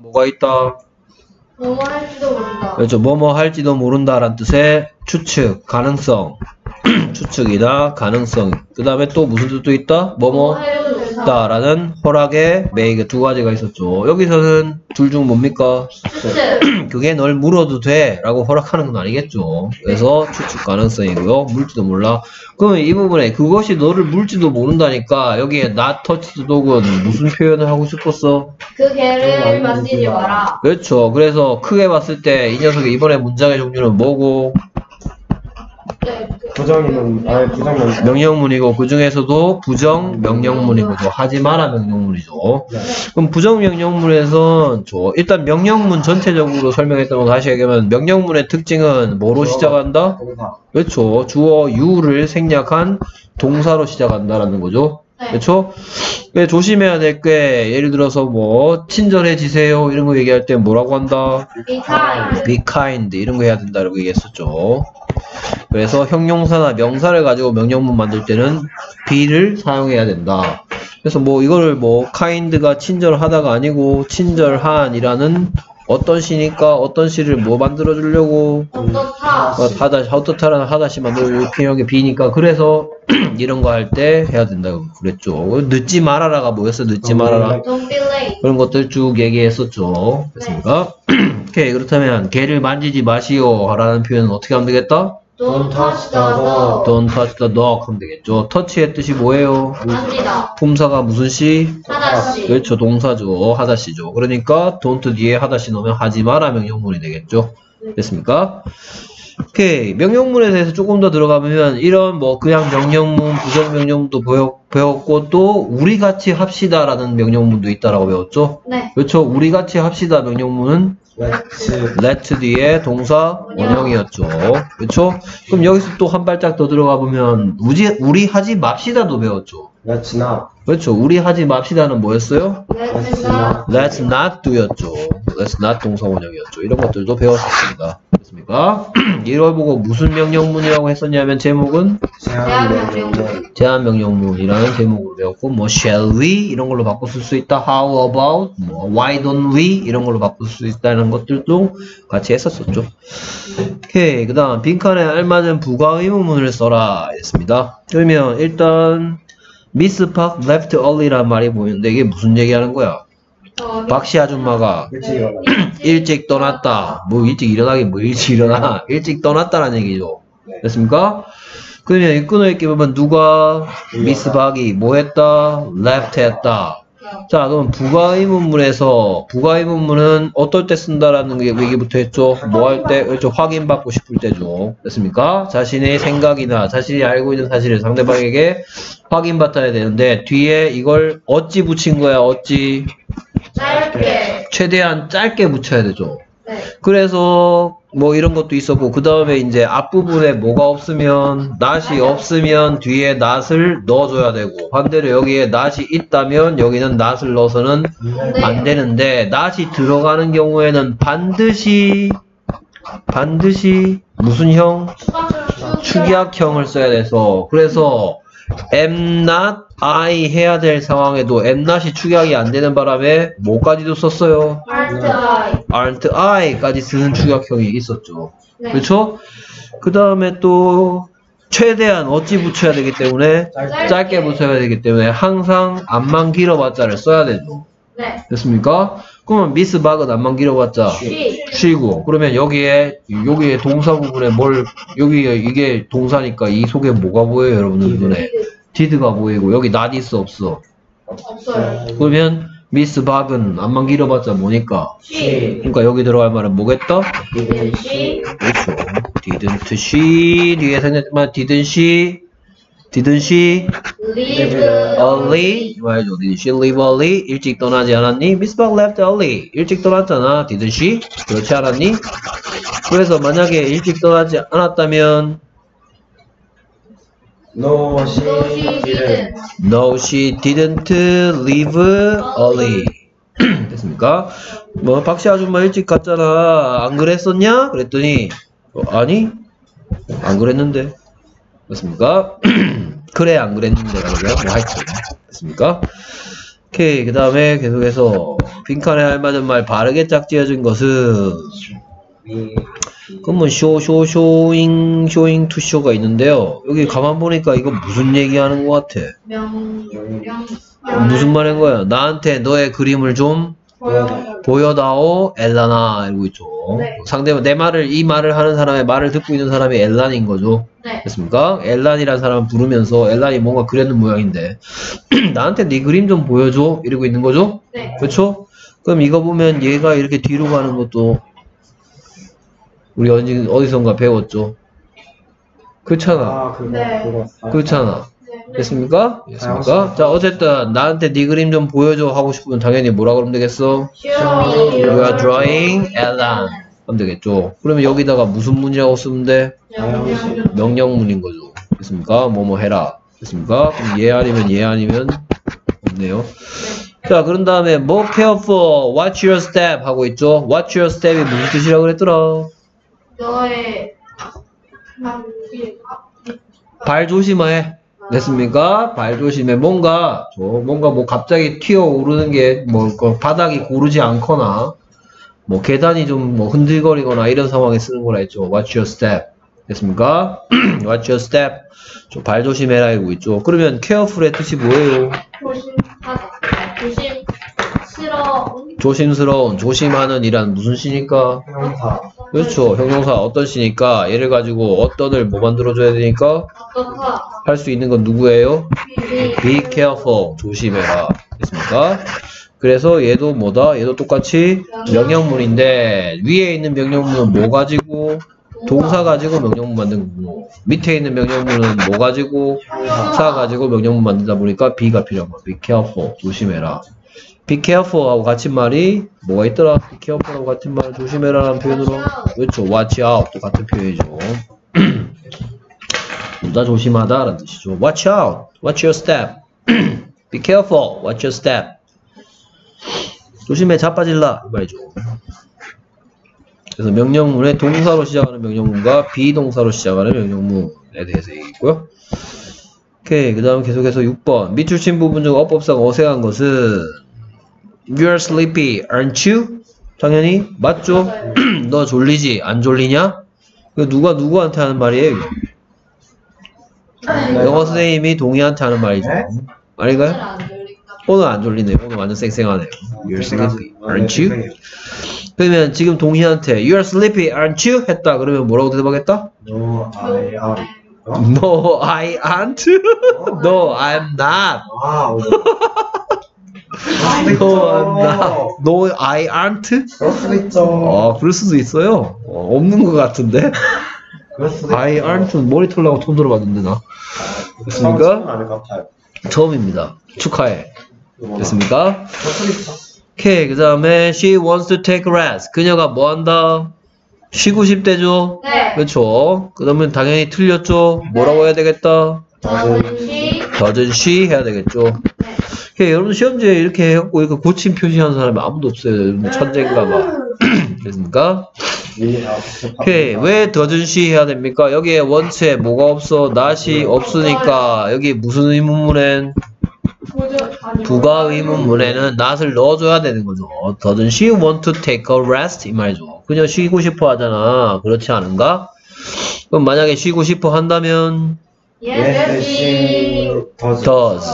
뭐가 있다? 뭐뭐 할지도 모른다. 그렇죠. 뭐뭐 할지도 모른다라는 뜻의 추측, 가능성. 추측이다, 가능성. 그 다음에 또 무슨 뜻도 있다? 뭐뭐 해도 된다. 다라는 허락의 매이게 두 가지가 있었죠. 여기서는 둘 중 뭡니까? 그게 널 물어도 돼 라고 허락하는 건 아니겠죠. 그래서 추측 가능성이고요. 물지도 몰라. 그러면 이 부분에 그것이 너를 물지도 모른다니까 여기에 touch the dog은 무슨 표현을 하고 싶었어? 그 개를 만지지 마라. 그렇죠. 그래서 크게 봤을 때 이 녀석의 이번에 문장의 종류는 뭐고? 부정이면 아예 부정면 명령문이고 그 중에서도 부정 명령문이고도 하지 마라 명령문이죠. 네. 그럼 부정 명령문에서 저 일단 명령문 전체적으로 설명했던 거 다시 얘기하면 명령문의 특징은 뭐로 시작한다? 동사 그렇죠. 주어 유를 생략한 동사로 시작한다라는 거죠. 네. 그렇죠? 그 조심해야 될 게 예를 들어서 뭐 친절해지세요 이런 거 얘기할 때 뭐라고 한다? Be kind. be kind 이런 거 해야 된다라고 얘기했었죠. 그래서 형용사나 명사를 가지고 명령문 만들 때는 be를 사용해야 된다. 그래서 뭐 이거를 뭐 kind가 친절하다가 아니고 친절한이라는 어떤 시니까 어떤 시를 뭐 만들어 주려고. 어, 하다 어떻다라는 하다시 만들어 필요한 게 비니까 그래서 이런 거 할 때 해야 된다고 그랬죠. 늦지 말아라가 뭐였어? 늦지 말아라. Don't be late. 그런 것들 쭉 얘기했었죠. 됐습니까? 오케이 그렇다면 개를 만지지 마시오 라는 표현은 어떻게 하면 되겠다? Don't touch the dog. Don't touch the dog 하면 되겠죠. 터치의 뜻이 뭐예요? 만지다. 품사가 무슨 시? 하다시. 그렇죠. 동사죠. 하다시죠. 그러니까 don't 뒤에 하다시 넣으면 하지 마라 명령문이 되겠죠. 됐습니까? 오케이. 명령문에 대해서 조금 더 들어가면 이런 뭐 그냥 명령문, 부정 명령문도 배웠, 배웠고 또 우리 같이 합시다라는 명령문도 있다라고 배웠죠. 네. 그렇죠. 우리 같이 합시다 명령문은 let 뒤에 동사 원형이었죠. 그렇죠? 그럼 여기서 또 한 발짝 더 들어가 보면 우리 하지 맙시다도 배웠죠. Let's not 그렇죠. 우리 하지 맙시다는 뭐였어요? Let's not. Let's not do였죠. Let's not 동사 원형이었죠. 이런 것들도 배웠었습니다. 됐습니까? 이걸 보고 무슨 명령문이라고 했었냐면 제목은 제한 제한 명령문 제한 명령문이라는 제목으로 배웠고 뭐 shall we 이런 걸로 바꿔 쓸 수 있다. how about 뭐 why don't we 이런 걸로 바꿔 쓸 수 있다는 것들도 같이 했었었죠. 오케이. 그다음 빈칸에 알맞은 부가 의문문을 써라 했습니다. 그러면 일단 미스 팍 left early란 말이 보이는데 이게 무슨 얘기하는 거야? 어, 박씨 아줌마가 일찍 일어나 일찍 떠났다. 뭐 일찍 일어나긴 뭐 일찍 일어나. 일찍 떠났다라는 얘기죠. 됐습니까? 그러면 이 끊어있게 보면 누가 미스 박이 뭐 했다? left 했다. 자, 그럼 부가 의문문에서 부가 의문문은 어떨 때 쓴다라는 게 얘기부터 했죠. 뭐 할 때? 그렇죠. 확인받고 싶을 때죠. 됐습니까? 자신의 생각이나 자신이 알고 있는 사실을 상대방에게 확인받아야 되는데 뒤에 이걸 어찌 붙인 거야? 어찌? 짧게. 최대한 짧게 붙여야 되죠. 네. 그래서 뭐 이런 것도 있었고 그 다음에 이제 앞부분에 뭐가 없으면 낫이 없으면 뒤에 낫을 넣어줘야 되고 반대로 여기에 낫이 있다면 여기는 낫을 넣어서는 안 되는데 낫이 들어가는 경우에는 반드시 반드시 무슨 형? 축약형을 써야 돼서 그래서 am not I 해야 될 상황에도 am not이 축약이 안 되는 바람에 뭐까지도 썼어요? Aren't I? aren't I까지 쓰는 축약형이 있었죠. 네. 그렇죠? 그 다음에 또 최대한 어찌 붙여야 되기 때문에 짧게 붙여야 되기 때문에 항상 안만 길어봤자를 써야 되죠. 네. 됐습니까? 그러면 미스 박은 안만 길어봤자. 쉬고 그러면 여기에 여기에 동사 부분에 뭘 여기에 이게 동사니까 이 속에 뭐가 보여요 여러분들 눈에 디드가 보이고 여기 not 있어 없어 없어요. 그러면 미스 박은 안만 길어봤자 뭐니까. 그러니까 여기 들어갈 말은 뭐겠다? Didn't she? 그렇죠. didn't she 뒤에 생겼지만 didn't she didn't she Leave early 말죠. didn't she leave early 일찍 떠나지 않았니? Miss Park left early 일찍 떠났잖아. didn't she 그렇지 않았니? 그래서 만약에 일찍 떠나지 않았다면 no she didn't. no she didn't leave early 됐습니까? 뭐 박씨 아줌마 일찍 갔잖아. 안 그랬었냐? 그랬더니 어, 아니 안 그랬는데 됐습니까? 그래 안 그랬는데 그러면 뭐 하여튼 됐습니까? 오케이. 그 다음에 계속해서 빈칸에 알맞은 말 바르게 짝지어진 것은 위, 그러면 show, show, showing, showing to show가 있는데요. 여기 가만 보니까 이거 무슨 얘기하는 것 같아? 명, 명, 무슨 말인 거야? 나한테 너의 그림을 좀 보여. 보여다오 엘란아 이러고 있죠. 네. 상대방 내 말을 이 말을 하는 사람의 말을 듣고 있는 사람이 엘란인 거죠. 네. 됐습니까? 엘란이라는 사람 부르면서 엘란이 뭔가 그렸는 모양인데 나한테 네 그림 좀 보여줘 이러고 있는 거죠. 네. 그렇죠? 그럼 이거 보면 얘가 이렇게 뒤로 가는 것도 우리 어디 어디선가 배웠죠. 그렇잖아. 아, 그거, 네. 그거. 아, 그렇잖아. 네. 됐습니까? 됐습니까? 자 어쨌든 나한테 네 그림 좀 보여줘 하고 싶으면 당연히 뭐라 그러면 되겠어? Show You are drawing Ellen. 하면 되겠죠. 그러면 여기다가 무슨 문이라고 쓰면 돼? 명, 명령문인 거죠. 됐습니까? 뭐뭐 해라. 됐습니까? 그럼 얘 아니면 얘 아니면 없네요. 자, 그런 다음에 more careful, watch your step 하고 있죠. watch your step이 무슨 뜻이라고 그랬더라? 너의 발 조심해. 됐습니까? 발 조심해. 뭔가, 저, 뭔가 뭐 갑자기 튀어 오르는 게, 뭐, 그 바닥이 고르지 않거나, 뭐, 계단이 좀 뭐 흔들거리거나 이런 상황에 쓰는 거라 했죠. Watch your step. 됐습니까? Watch your step. 저발 조심해라 이거 있죠. 그러면 careful의 뜻이 뭐예요? 조심하다. 조심, 싫어. 조심스러운, 조심하는 이란 무슨 시니까? 형용사. 그렇죠. 형용사 어떤 시니까 얘를 가지고 어떤을 뭐 만들어줘야 되니까. 할 수 있는 건 누구예요? 비, Be careful. 조심해라. 됐습니까? 그래서 얘도 뭐다? 얘도 똑같이 명령문인데 위에 있는 명령문은 뭐 가지고 동사 가지고 명령문 만든 거고 밑에 있는 명령문은 뭐 가지고 사 가지고 명령문 만들다 보니까 be가 필요한 거야. Be careful. 조심해라. Be careful 하고 같은 말이 뭐가 있더라? Be careful 하고 같은 말 조심해라 라는 표현으로 그렇죠. Watch out 또 같은 표현이죠. 보다 조심하다 라는 뜻이죠. Watch out. Watch your step. Be careful. Watch your step. 조심해 자빠질라 이 말이죠. 그래서 명령문에 동사로 시작하는 명령문과 비동사로 시작하는 명령문에 대해서 얘기했고요. 오케이 그 다음 계속해서 6번 밑줄 친 부분 중 어법상 어색한 것은 You're sleepy, aren't you? 당연히 맞죠? 너 졸리지? 안 졸리냐? 이거 누가 누구한테 하는 말이에요? 이거? 영어 선생님이 동의한테 하는 말이죠. 네? 들릴까? 오늘 안 졸리네요. 오늘 완전 쌩쌩하네요. You're sleepy, aren't you? 그러면 지금 동희한테 You're sleepy, aren't you? 했다. 그러면 뭐라고 대답하겠다? No, I am. 어? No, I aren't. No, I'm not. 아, 오늘. No, I aren't. 그럴 수도 있죠. 어, 그럴 수도 있어요. 어, 없는 것 같은데. 그럴 수도 I 있죠. aren't 머리 털라고 처음 들어봤는데 나. 됐습니까? 처음은 아닐 것 같아요. 처음입니다. 축하해. 이거나. 됐습니까? 오케이. 그 다음에 she wants to take rest. 그녀가 뭐 한다? 쉬고 싶대죠? 네. 그렇죠. 그러면 당연히 틀렸죠? 뭐라고 해야 되겠다? Doesn't she 해야 되겠죠? 네. 오케이, 여러분 시험지에 이렇게 해갖고 이거 고침 표시하는 사람이 아무도 없어요. 여러분 천재인가 봐. 됐습니까? We have 오케이, 왜 doesn't she 해야 됩니까? 여기에 원체 뭐가 없어? not이 없으니까 여기 무슨 의문문엔 부가 의문문에는 not을 넣어줘야 되는 거죠. doesn't she want to take a rest? 이 말이죠. 그냥 쉬고 싶어 하잖아. 그렇지 않은가? 그럼 만약에 쉬고 싶어 한다면 Yes, she does.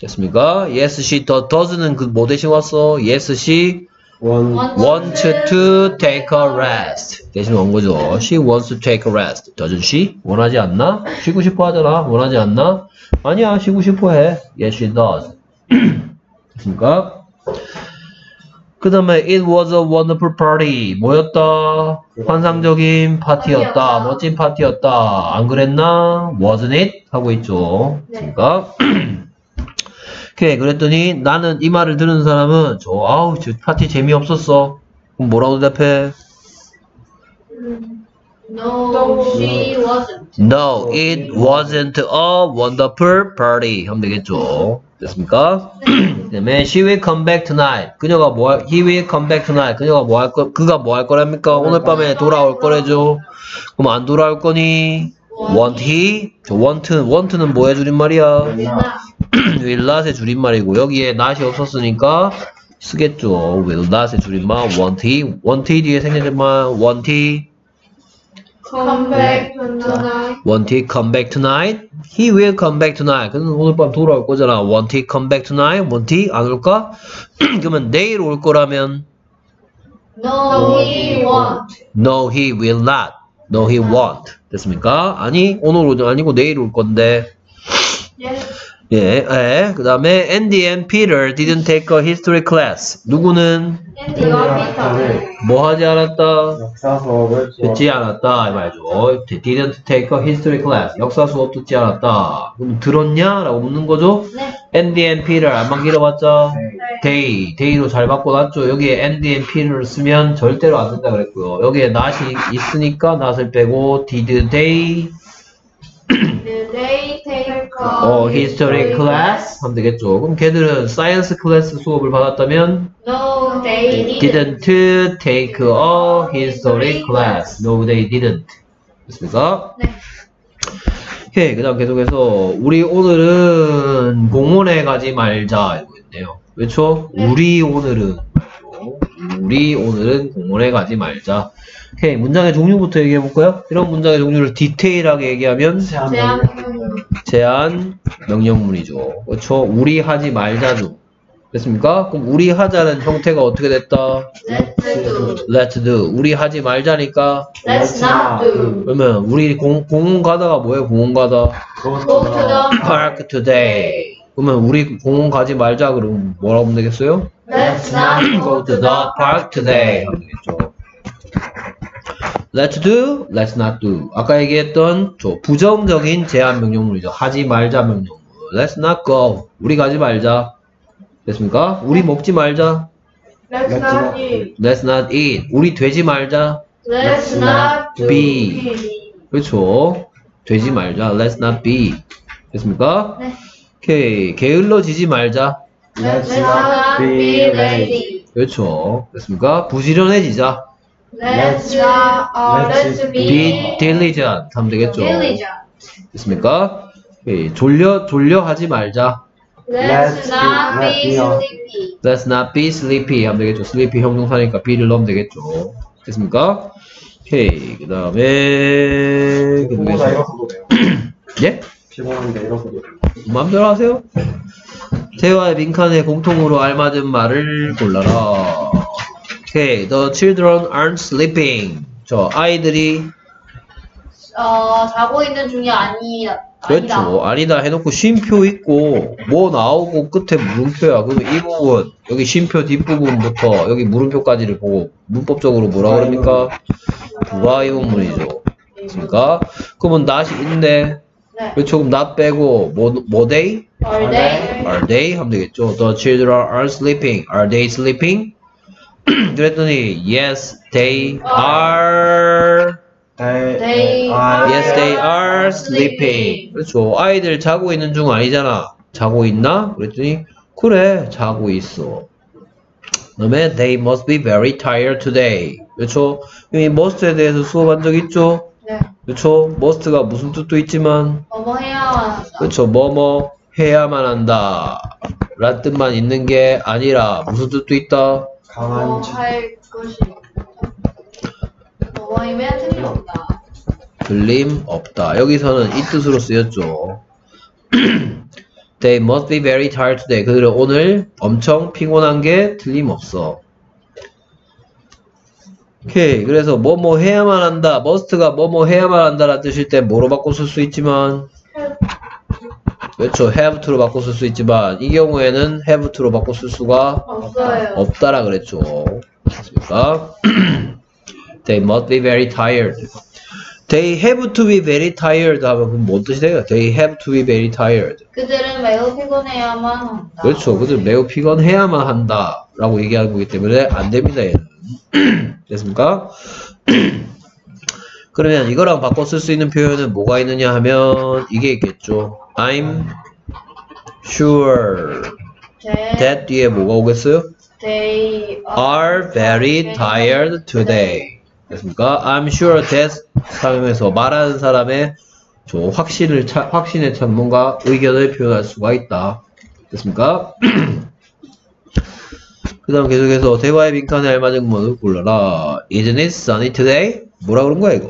됐습니까? Yes, she does. does는 그뭐 대신 왔어? Yes, she wants to take a rest. 대신 온 거죠. She wants to take a rest. Doesn't she? 원하지 않나? 쉬고 싶어 하잖아. 원하지 않나? 아니야, 쉬고 싶어 해. Yes, she does. 됐습니까? 그 다음에 it was a wonderful party. 뭐였다? 환상적인 파티였다. 멋진 파티였다. 안 그랬나? wasn't it? 하고 있죠. 네. 됐습니까? 오케이. 그랬더니 나는 이 말을 들은 사람은 저 아우 저 파티 재미없었어. 그럼 뭐라고 대답해? No, she wasn't. No, it wasn't a wonderful party. 하면 되겠죠. 됐습니까? 그다음에 she will come back tonight. 그녀가 뭐 할, he will come back tonight. 그녀가 뭐 할 거, 그가 뭐 할 거랍니까? 오늘 밤에 돌아올 거래죠. 그럼 안 돌아올 거니? want he? 저 want, want는 뭐 해주는 말이야? 나, will not의 줄임말이고 여기에 not이 없었으니까 쓰겠죠. will not의 줄임말 want he want he 뒤에 생략된 말 want he Come back tonight. want he come back tonight he will come back tonight 그는 오늘 밤 돌아올 거잖아 want he come back tonight want he 안 올까? 그러면 내일 올 거라면 No, he won't. no he will not no he won't 됐습니까? 아니 오늘 오지 아니고 내일 올 건데 Yes. 예, 예. 그 다음에 Andy and Peter didn't take a history class. 누구는 뭐 하지 않았다? 역사 수업을 듣지 않았다 이 말이죠. didn't take a history class. 역사 수업 듣지 않았다. 그럼 들었냐? 라고 묻는 거죠. 네. Andy and Peter 안만 길어봤자 네. they, they로 잘 바꿔놨죠. 여기에 Andy and Peter를 쓰면 절대로 안 된다 그랬고요. 여기에 not이 있으니까 not을 빼고 did they they take a 어, history class 하면 되겠죠. 그럼 걔들은 science class 수업을 받았다면 No, they didn't. didn't take a history class. No, they didn't. 됐습니까? 네. 오케이, 그 다음 계속해서 우리 오늘은 공원에 가지 말자 이러고 있네요. 그렇죠? 네. 우리 오늘은 우리 오늘은 공원에 가지 말자. 오케이, 문장의 종류부터 얘기해 볼까요? 이런 문장의 종류를 디테일하게 얘기하면 제한 제한 명령문이죠. 그렇죠? 우리 하지 말자죠. 됐습니까? 그럼 우리 하자는 형태가 어떻게 됐다? Let's do. Let's do. 우리 하지 말자니까 Let's not do. 그러면 우리 공, 공원 가다가 뭐예요? 공원 가다 Go to the Park today. 그러면 우리 공원 가지 말자 그러면 뭐라고 하면 되겠어요? Let's not Go to the park today 하면 되겠죠. Let's do, let's not do. 아까 얘기했던 저 부정적인 제한 명령문이죠. 하지 말자 명령문. Let's not go. 우리 가지 말자. 됐습니까? 우리 먹지 말자. Let's not eat. Let's not eat. 우리 되지 말자. Let's not be. 그렇죠. 되지 말자. Let's not be. 됐습니까? 네. 오케이. 게을러지지 말자. Let's not be lazy. 그렇죠. 됐습니까? 부지런해지자. Let's not. Uh, let's be diligent 하면 되겠죠. diligent. 됐습니까? 오케이. 졸려 졸려 하지 말자. Let's not be sleepy. Let's not be sleepy 하면 되겠죠. sleepy 형용사니까 be를 넣으면 되겠죠. 됐습니까? 오케이. 그 다음에 이러서도 돼요. 예? 피곤한데 이러서도 돼요. 마음대로 하세요. 대화의 빈칸에 공통으로 알맞은 말을 골라라. 오케이. The children aren't sleeping. 저 아이들이 어, 자고 있는 중이 아니, 그렇죠. 아니다. 아니다 해놓고 쉼표 있고 뭐 나오고 끝에 물음표야. 그러면 이 부분 여기 쉼표 뒷부분부터 여기 물음표까지를 보고 문법적으로 뭐라 그럽니까? 부가의문문이죠. 됐습니까? 그러면 not이 있네. 네. 그렇죠. 그럼 not 빼고 뭐, 뭐 they? All day. Are they? 하면 되겠죠. The children are sleeping. Are they sleeping? 그랬더니 yes, they are. They, They are Yes, they are sleeping. 그렇죠. 아이들 자고 있는 중 아니잖아. 자고 있나? 그랬더니 그래, 자고 있어. 그다음에 they must be very tired today. 그렇죠. 이 must에 대해서 수업한 적 있죠? 네. 그렇죠. must가 무슨 뜻도 있지만 뭐뭐 해야만 한다. 그렇죠. 뭐뭐 해야만 한다. 라는 뜻만 있는 게 아니라 무슨 뜻도 있다? 강한 뭐할 것이. 뭐뭐이면 틀림없다. 틀림 없다. 여기서는 이 뜻으로 쓰였죠. They must be very tired today. 그들은 오늘 엄청 피곤한 게 틀림없어. 오케이. 그래서 뭐뭐 해야만 한다. must가 뭐뭐 해야만 한다라는 뜻일 때 뭐로 바꿔 쓸 수 있지만 그렇죠. have to로 바꿔 쓸 수 있지만 이 경우에는 have to로 바꿔 쓸 수가 없어요. 없다라 그랬죠. 맞습니까? They must be very tired. They have to be very tired 하면 그럼 뭔 뜻이 돼요? They have to be very tired. 그들은 매우 피곤해야만 한다. 그렇죠. 그들 매우 피곤해야만 한다. 라고 얘기하는 거기 때문에 안 됩니다, 얘는. 됐습니까? 그러면 이거랑 바꿔 쓸 수 있는 표현은 뭐가 있느냐 하면 이게 있겠죠. I'm sure that 뒤에 뭐가 오겠어요? they are very tired today. 됐습니까? I'm sure that 상황에서 말하는 사람의 저 확신을 차, 확신에 찬 뭔가 의견을 표현할 수가 있다. 됐습니까? 그 다음 계속해서 대화의 빈칸에 알맞은 문을 골라라. Isn't it sunny today? 뭐라 그런 거야 이거?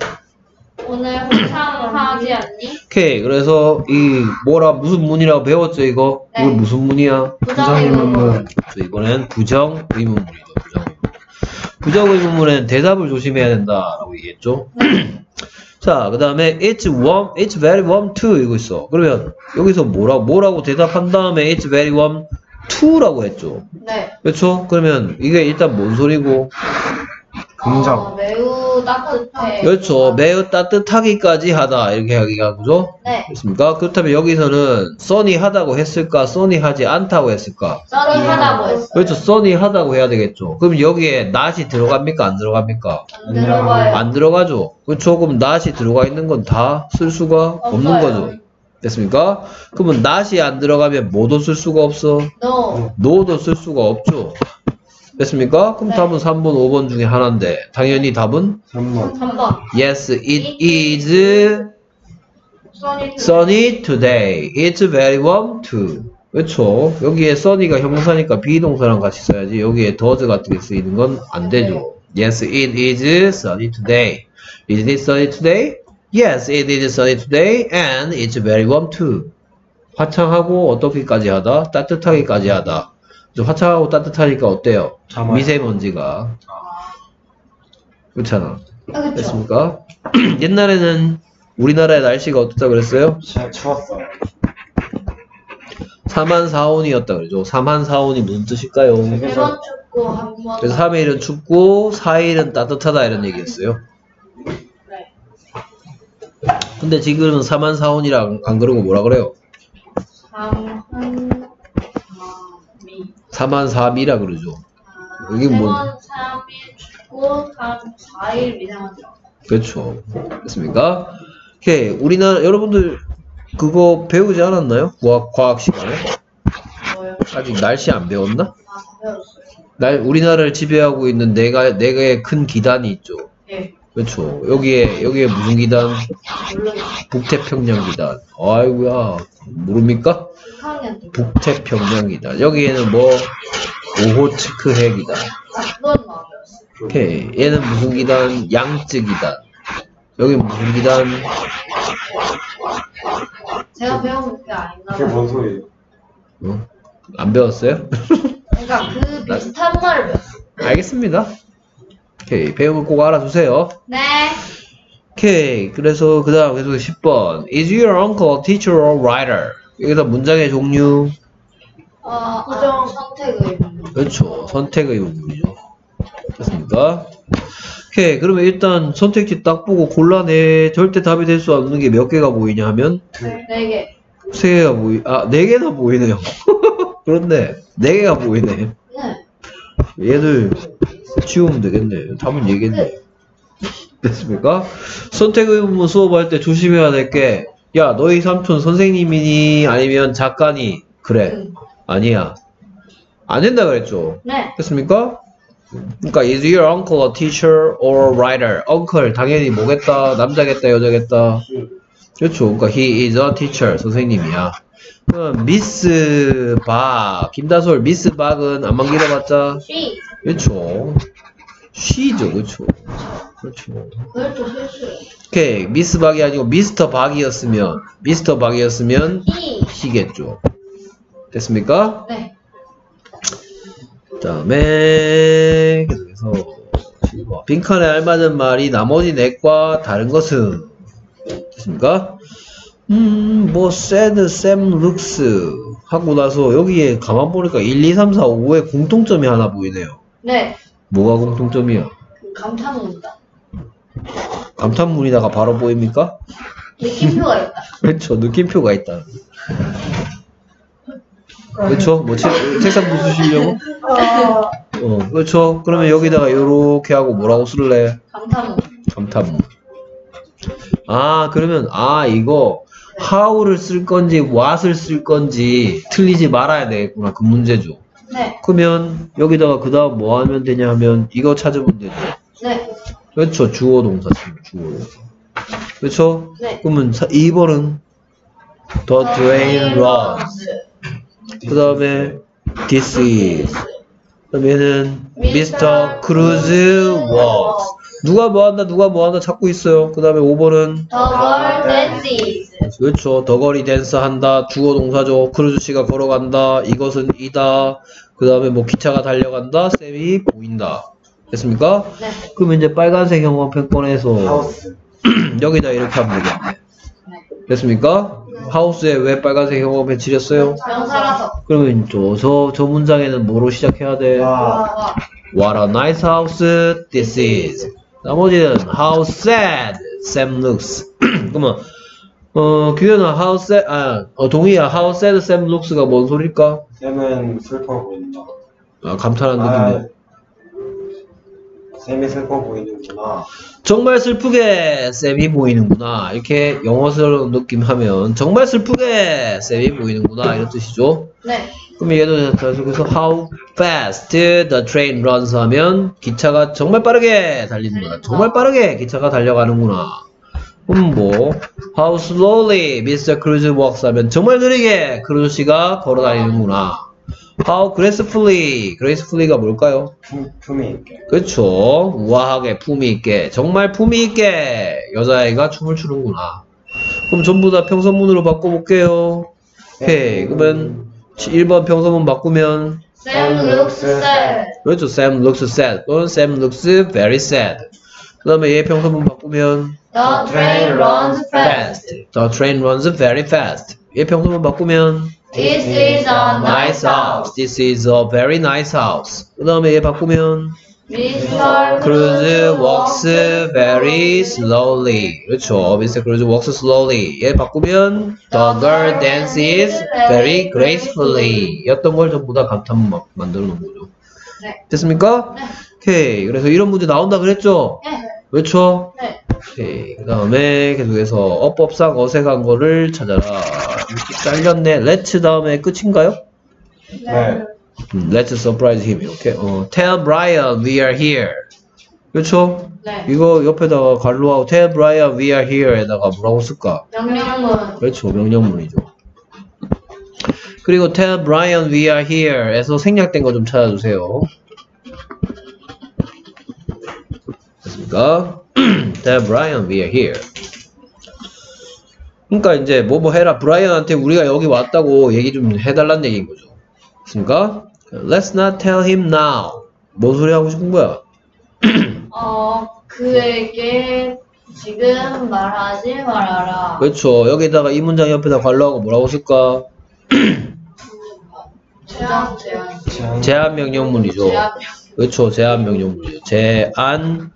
오늘 화창하지 않니? 오케이 그래서 이 뭐라 무슨 문이라고 배웠죠 이거? 네. 이거 무슨 문이야? 부정의문문. 그래서 이번엔 부정 의문문이죠. 부정 의문문. 부정 의문문에는 대답을 조심해야 된다라고 얘기했죠. 자, 그 다음에 it's warm, it's very warm too 이거 있어. 그러면 여기서 뭐라 뭐라고 대답한 다음에 it's very warm too라고 했죠. 네. 그렇죠? 그러면 이게 일단 뭔 소리고? 긍정. 어, 매우 따뜻해. 그렇죠. 매우 따뜻하기까지 하다 이렇게 하기가 그죠? 네. 됐습니까? 그렇다면 여기서는 써니하다고 했을까? 써니하지 않다고 했을까? 써니하다고 했어요. 그렇죠. 써니하다고 해야 되겠죠. 그럼 여기에 not이 들어갑니까? 안 들어갑니까? 안 들어가요. 안 들어가죠. 그렇죠. 그럼 not이 들어가 있는 건 다 쓸 수가 없는 없어요. 거죠. 됐습니까? 그러면 not이 안 들어가면 뭐도 쓸 수가 없어? No. no도 쓸 수가 없죠. 됐습니까? 그럼 네. 답은 3번, 5번 중에 하나인데 당연히 답은 3번. 3번. yes, it is sunny today. It's very warm too. 그렇죠. 여기에 sunny가 형용사니까 비동사랑 같이 써야지. 여기에 does 같은 게 쓰이는 건 안 되죠. Yes, it is sunny today. Is it sunny today? Yes, it is sunny today and it's very warm too. 화창하고 어떻게까지 하다? 따뜻하게까지 하다. 좀 화창하고 따뜻하니까 어때요? 자막. 미세먼지가. 그렇잖아. 아, 그쵸. 됐습니까? 옛날에는 우리나라의 날씨가 어떻다 그랬어요? 잘 추웠어요. 4만 4온이었다 그러죠. 4만 4온이 무슨 뜻일까요? 한번 춥고 한번 그래서 3일은 춥고 4일은 따뜻하다 이런 얘기였어요. 네. 근데 지금은 4만 4온이라 안 그러고 뭐라 그래요? 삼한 미 4만 4미라 그러죠. 여기 뭐- 3일 춥고 한 4일 미세먼지 그렇죠. 됐습니까? 오케이. 우리나라 여러분들 그거 배우지 않았나요? 과학, 과학 시간에? 아직 날씨 안 배웠나? 아. 날 우리나라를 지배하고 있는 네가 네 개의 큰 기단이 있죠. 예. 그렇죠. 여기에 여기에 무슨 기단? 북태평양 기단. 아이고야 모릅니까? 6학년 때. 북태평양 기단. 여기에는 뭐 오호츠크 해 기단. 오케이. 얘는 무슨 기단? 양쯔 기단. 여기 무슨 기단? 제가 배운 게 아닌가 그게. 뭔 소리예요? 어? 안 배웠어요? 그러니까 그 비슷한 말을 배웠어요. 알겠습니다. 오케이. 배움을 꼭 알아두세요. 네. 오케이. 그래서 그 다음 계속 10번. Is your uncle a teacher or writer? 여기서 문장의 종류. 어, 부정 선택의 그렇죠. 선택의 부분이죠. 됐습니까? 오케이. 그러면 일단 선택지 딱 보고 골라내. 절대 답이 될 수 없는 게 몇 개가 보이냐 하면 네 개. 세 개가 보이, 아, 네 개나 보이네요. 그런데 네 개가 보이네. 네. 얘들 치우면 되겠네. 답은 얘겠네. 됐습니까? 선택의 부분 수업할 때 조심해야 될 게, 야, 너희 삼촌 선생님이니 아니면 작가니? 그래. 응. 아니야. 안 된다 그랬죠. 네. 됐습니까? 그러니까 is your uncle a teacher or a writer? uncle 당연히 뭐겠다 남자겠다 여자겠다 그렇죠 그러니까 he is a teacher 선생님이야 그럼 미스 박 김다솔 미스 박은 안만 길어봤자 쉬. 그렇죠 she죠 그렇죠 그렇죠. 오케이 미스 박이 아니고 미스터 박이었으면 미스터 박이었으면 히. she겠죠 됐습니까? 네. 그 다음에 계속해서 빈칸에 알맞은 말이 나머지 넷과 다른 것은 됐습니까? 음, 뭐 said Sam looks 하고 나서 여기에 가만 보니까 1, 2, 3, 4, 5에 공통점이 하나 보이네요. 네. 뭐가 공통점이야? 그 감탄문이다. 감탄문이다가 바로 보입니까? 느낌표가 있다. 그렇죠. 느낌표가 있다. 그렇죠. 뭐 책, 책상 부수시려고? 어, 그렇죠. 그러면 여기다가 이렇게 하고 뭐라고 쓸래? 감탄문. 감탄문. 아, 그러면, 아, 이거, how를 쓸 건지, what을 쓸 건지, 틀리지 말아야 되겠구나. 그 문제죠. 네. 그러면, 여기다가 그 다음 뭐 하면 되냐 하면, 이거 찾으면 되죠. 네. 그렇죠. 주어 동사 주어 동사. 그렇죠? 네. 그러면 2번은 The train runs. 그 다음에 This is. 그다음 얘는 Mr. Cruz walks. 누가 뭐 한다, 누가 뭐 한다 찾고 있어요. 그 다음에 5번은 The girl dances. 그렇죠. The girl이 dance 한다. 주어 동사죠. 크루즈 씨가 걸어간다. 이것은 이다. 그 다음에 뭐 기차가 달려간다. 쌤이 보인다. 됐습니까? 네. 그러면 이제 빨간색 형광펜 꺼내서 how's. 여기다 이렇게 하면 되겠네. 됐습니까? how's에 왜 빨간색 형광펜 칠했어요? 명사라서. 그러면 저, 저, 저 문장에는 뭐로 시작해야 돼? 와. 와. What a nice house this is. 나머지는 how sad Sam looks. 그러면 어 규현아 how sad 아 어, 동희야 how sad Sam looks가 뭔 소릴까? 쌤은 슬퍼 보인다. 아 감탄한 아, 느낌이야. 쌤이 슬퍼 보이는구나. 정말 슬프게 쌤이 보이는구나. 이렇게 영어스러운 느낌 하면 정말 슬프게 쌤이 보이는구나 이런 뜻이죠. 네. 그럼 얘도 계속해서 how fast the train runs 하면 기차가 정말 빠르게 달리는구나. 정말 빠르게 기차가 달려가는구나. 그럼 뭐 how slowly Mr. Cruz walks 하면 정말 느리게 크루즈 씨가 걸어 다니는구나. how gracefully gracefully가 뭘까요? 품, 품이 있게. 그렇죠. 우아하게 품위 있게 정말 품위 있게 여자애가 춤을 추는구나. 그럼 전부 다 평서문으로 바꿔볼게요. 오케이. 그러면 1번 평서문 바꾸면 Sam looks sad. 그렇죠. Sam looks sad 또는 Sam looks very sad. 그 다음에 얘 평서문 바꾸면 The train runs fast. The train runs very fast. 얘 평서문 바꾸면 This is a nice house. This is a very nice house. 그 다음에 얘 바꾸면 Mr. Cruz walks very slowly. 그렇죠. Mr. Cruz walks slowly. 얘 바꾸면 The girl dances very gracefully. 였던 걸 전부 다 감탄 막 만들어 놓은 거죠. 네. 됐습니까? 네. 오케이. 그래서 이런 문제 나온다 그랬죠? 네. 그렇죠? 네. 오케이. 그 다음에 계속해서 어법상 어색한 거를 찾아라. 이렇게 잘렸네. Let's 다음에 끝인가요? 네. 음, Let's surprise him. 이렇게. 어, Tell Brian we are here. 그렇죠? 네. 이거 옆에다가 관로하고 Tell Brian we are here에다가 뭐라고 쓸까? 명령문. 그렇죠. 명령문이죠. 그리고 Tell Brian we are here에서 생략된 거 좀 찾아주세요. 됐습니까? Tell Brian we are here. 그러니까 이제 뭐뭐 해라. 브라이언한테 우리가 여기 왔다고 얘기 좀 해달라는 얘기인 거죠. 됐습니까? Let's not tell him now. 뭔 소리 하고 싶은 거야? 어, 그에게 지금 말하지 말아라. 그렇죠. 여기다가 이 문장 옆에다 관로하고 뭐라고 쓸까? 제한, 제한. 제한. 제한 명령문이죠. 그렇죠. 제한 명령문이죠. 제한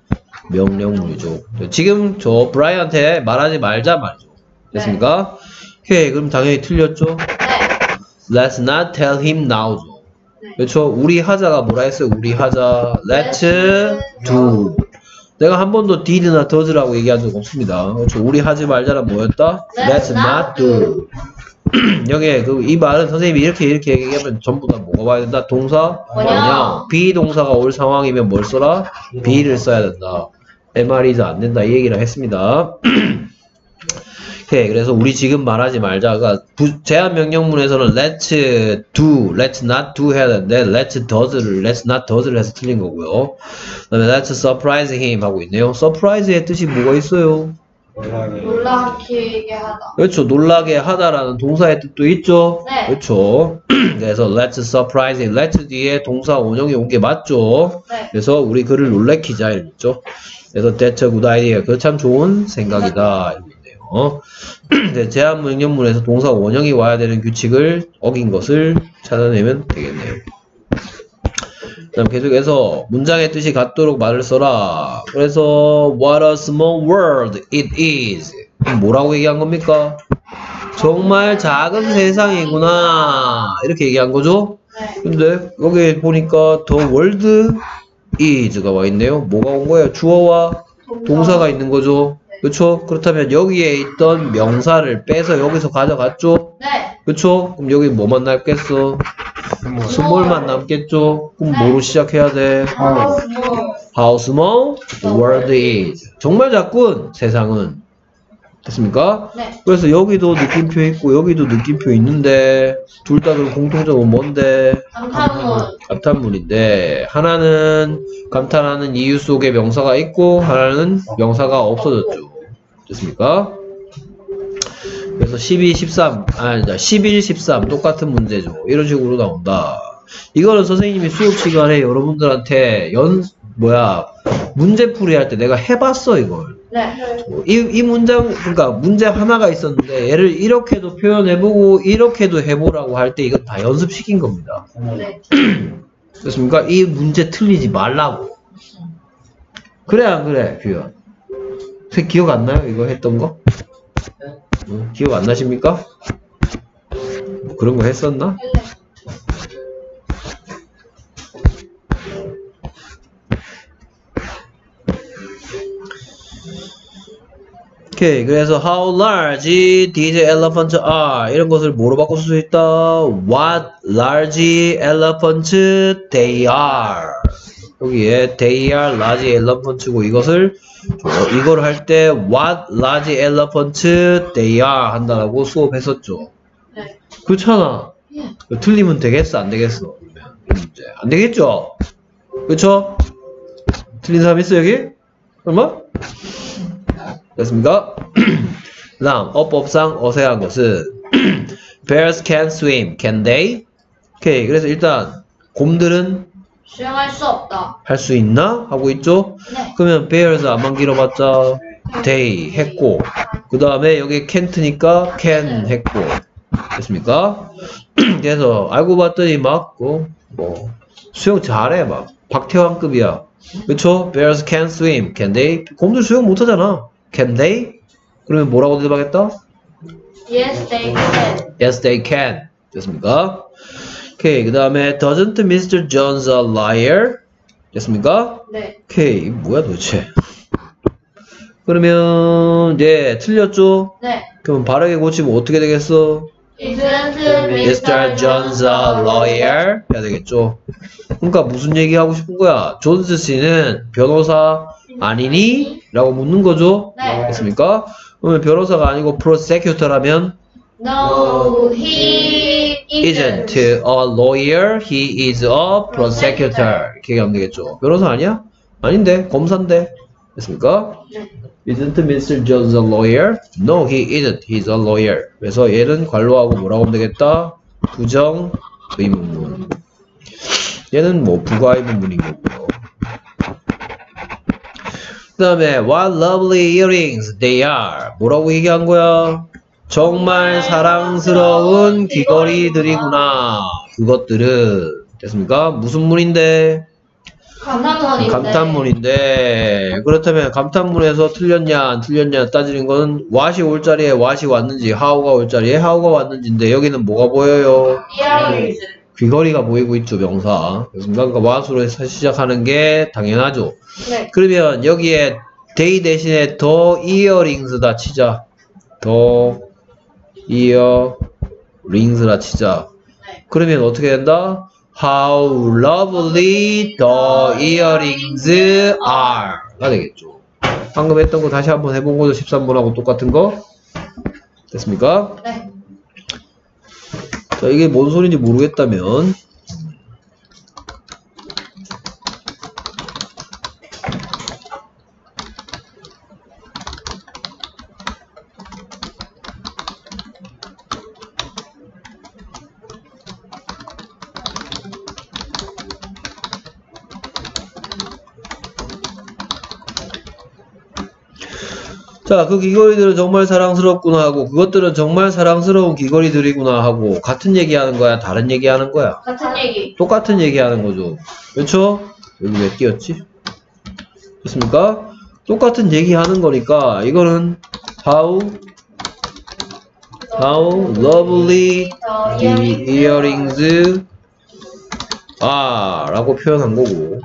명령문이죠. 지금 저 브라이언한테 말하지 말자 말이죠. 됐습니까? 오케이. 그럼 당연히 틀렸죠. 네. Let's not tell him now죠. 네. 그렇죠. 우리 하자가 뭐라 했어요? 우리 하자. Let's do. 내가 한 번도 did나 does라고 얘기한 적 없습니다. 그렇죠. 우리 하지 말자는 뭐였다? Let's not do. 여기에 그 이 말은 선생님이 이렇게 이렇게 얘기하면 전부 다 뭐가 와야 된다? 동사 원형. 비동사가 올 상황이면 뭘 써라? be를 써야 된다. MR이자 안 된다 이 얘기를 했습니다. 오케이 그래서 우리 지금 말하지 말자가 부- 제한 명령문에서는 let's do, let's not do 해야 되는데 let's does를 let's not does를 해서 틀린 거고요. 그다음에 let's surprise him 하고 있네요. surprise의 뜻이 뭐가 있어요? 놀라게. 하다. 그렇죠. 놀라게 하다라는 동사의 뜻도 있죠. 네. 그렇죠. 그래서 let's surprise him. let's 뒤에 동사 원형이 온 게 맞죠. 네. 그래서 우리 그를 놀래키자 이랬죠. 그래서 that's a good idea. 그참 좋은 생각이다. 있네요. 네, 제한 명령문에서 동사 원형이 와야 되는 규칙을 어긴 것을 찾아내면 되겠네요. 그다음 계속해서 문장의 뜻이 같도록 말을 써라. 그래서 what a small world it is. 뭐라고 얘기한 겁니까? 정말 작은 세상이구나. 이렇게 얘기한 거죠? 네. 근데 여기 보니까 the world is가 와 있네요. 뭐가 온 거예요? 주어와 동사가 있는 거죠. 그렇죠? 그렇다면 여기에 있던 명사를 빼서 여기서 가져갔죠? 네. 그렇죠? 그럼 여기 뭐만 남겠어? small. small만 남겠죠? 그럼 뭐로 시작해야 돼? How small. How small the world is. 정말 작군 세상은. 됐습니까? 네. 그래서 여기도 느낌표 있고 여기도 느낌표 있는데 둘 다 그럼 공통점은 뭔데? 감탄문. 감탄문인데 하나는 감탄하는 이유 속에 명사가 있고 하나는 명사가 없어졌죠. 됐습니까? 그래서 12, 13, 아니, 11, 13 똑같은 문제죠. 이런 식으로 나온다. 이거는 선생님이 수업 시간에 여러분들한테 연, 뭐야, 문제풀이 할 때 내가 해봤어, 이걸. 네. 이, 이 문장, 그러니까 문제 하나가 있었는데 얘를 이렇게도 표현해보고 이렇게도 해보라고 할 때 이건 다 연습시킨 겁니다. 네. 됐습니까? 이 문제 틀리지 말라고. 그래, 안 그래, 규현? 새 기억 안 나요? 이거 했던 거? 응, 기억 안 나십니까? 뭐 그런 거 했었나? 오케이, 그래서 how large these elephants are 이런 것을 뭐로 쓸수 있다? What large elephants they are 여기에 they are large elephants고 이것을 저- 이걸 할 때 what large elephants they are 한다라고 수업했었죠. 네. 그렇잖아. 틀리면 되겠어, 안 되겠어? 이 문제. 안 되겠죠? 그쵸? 틀린 사람 있어, 여기? 얼마? 됐습니까? 그 다음, 어법상 어세한 것은 Bears can swim, can they? 오케이, 그래서 일단 곰들은 수영할 수 없다. 할 수 있나? 하고 있죠? 네. 그러면 bears 안만 길어봤자 they 했고 그 다음에 여기 can't니까 can 했고 됐습니까? 그래서 알고 봤더니 막 어, 뭐 수영 잘해 막 박태환급이야 그쵸? bears can swim can they? 곰들 수영 못하잖아 can they? 그러면 뭐라고 대답하겠다? Yes, they can. yes they can 됐습니까? 오케이 그 다음에 doesn't Mr. Jones a liar? 됐습니까? 네. 오케이 뭐야 도대체 그러면 네 틀렸죠? 네. 그럼 바르게 고치면 어떻게 되겠어? Isn't Mr. Jones a lawyer? 해야 되겠죠 그러니까 무슨 얘기 하고 싶은 거야? 존스 씨는 변호사 아니니? 라고 묻는 거죠 네. 됐습니까? 그러면 변호사가 아니고 prosecutor라면 No, he isn't a lawyer, he is a prosecutor 이렇게 얘기하면 되겠죠 변호사 아니야? 아닌데 검사인데 됐습니까? 네. Isn't Mr. Jones a lawyer? No, he isn't. He's a lawyer. 그래서 얘는 관로하고 뭐라고 하면 되겠다? 부정 의문문. 얘는 뭐 부가 의문문인 거고요. 그 다음에 What lovely earrings they are. 뭐라고 얘기한 거야? 정말 사랑스러운 귀걸이들이구나. 그것들은 됐습니까? 무슨 문인데? 감탄문인데. 감탄문인데 그렇다면 감탄문에서 틀렸냐 안 틀렸냐 따지는 거는 what이 올 자리에 what이 왔는지 how가 올 자리에 how가 왔는지인데 여기는 뭐가 보여요? Earrings. 귀걸이가 보이고 있죠 명사 그러니까 what으로 해서 시작하는 게 당연하죠 네. 그러면 여기에 they 대신에 더 earrings다 치자 더 earrings라 치자 네. 그러면 어떻게 된다? How lovely the earrings are. 가 되겠죠. 방금 했던 거 다시 한번 해본 거죠. 13번하고 똑같은 거. 됐습니까? 네. 자, 이게 뭔 소리인지 모르겠다면. 자, 그 귀걸이들은 정말 사랑스럽구나 하고, 그것들은 정말 사랑스러운 귀걸이들이구나 하고, 같은 얘기 하는 거야? 다른 얘기 하는 거야? 같은 얘기. 똑같은 얘기 하는 거죠. 그렇죠? 여기 왜 띄었지? 됐습니까? 똑같은 얘기 하는 거니까, 이거는 how, how lovely the earrings are 라고 표현한 거고,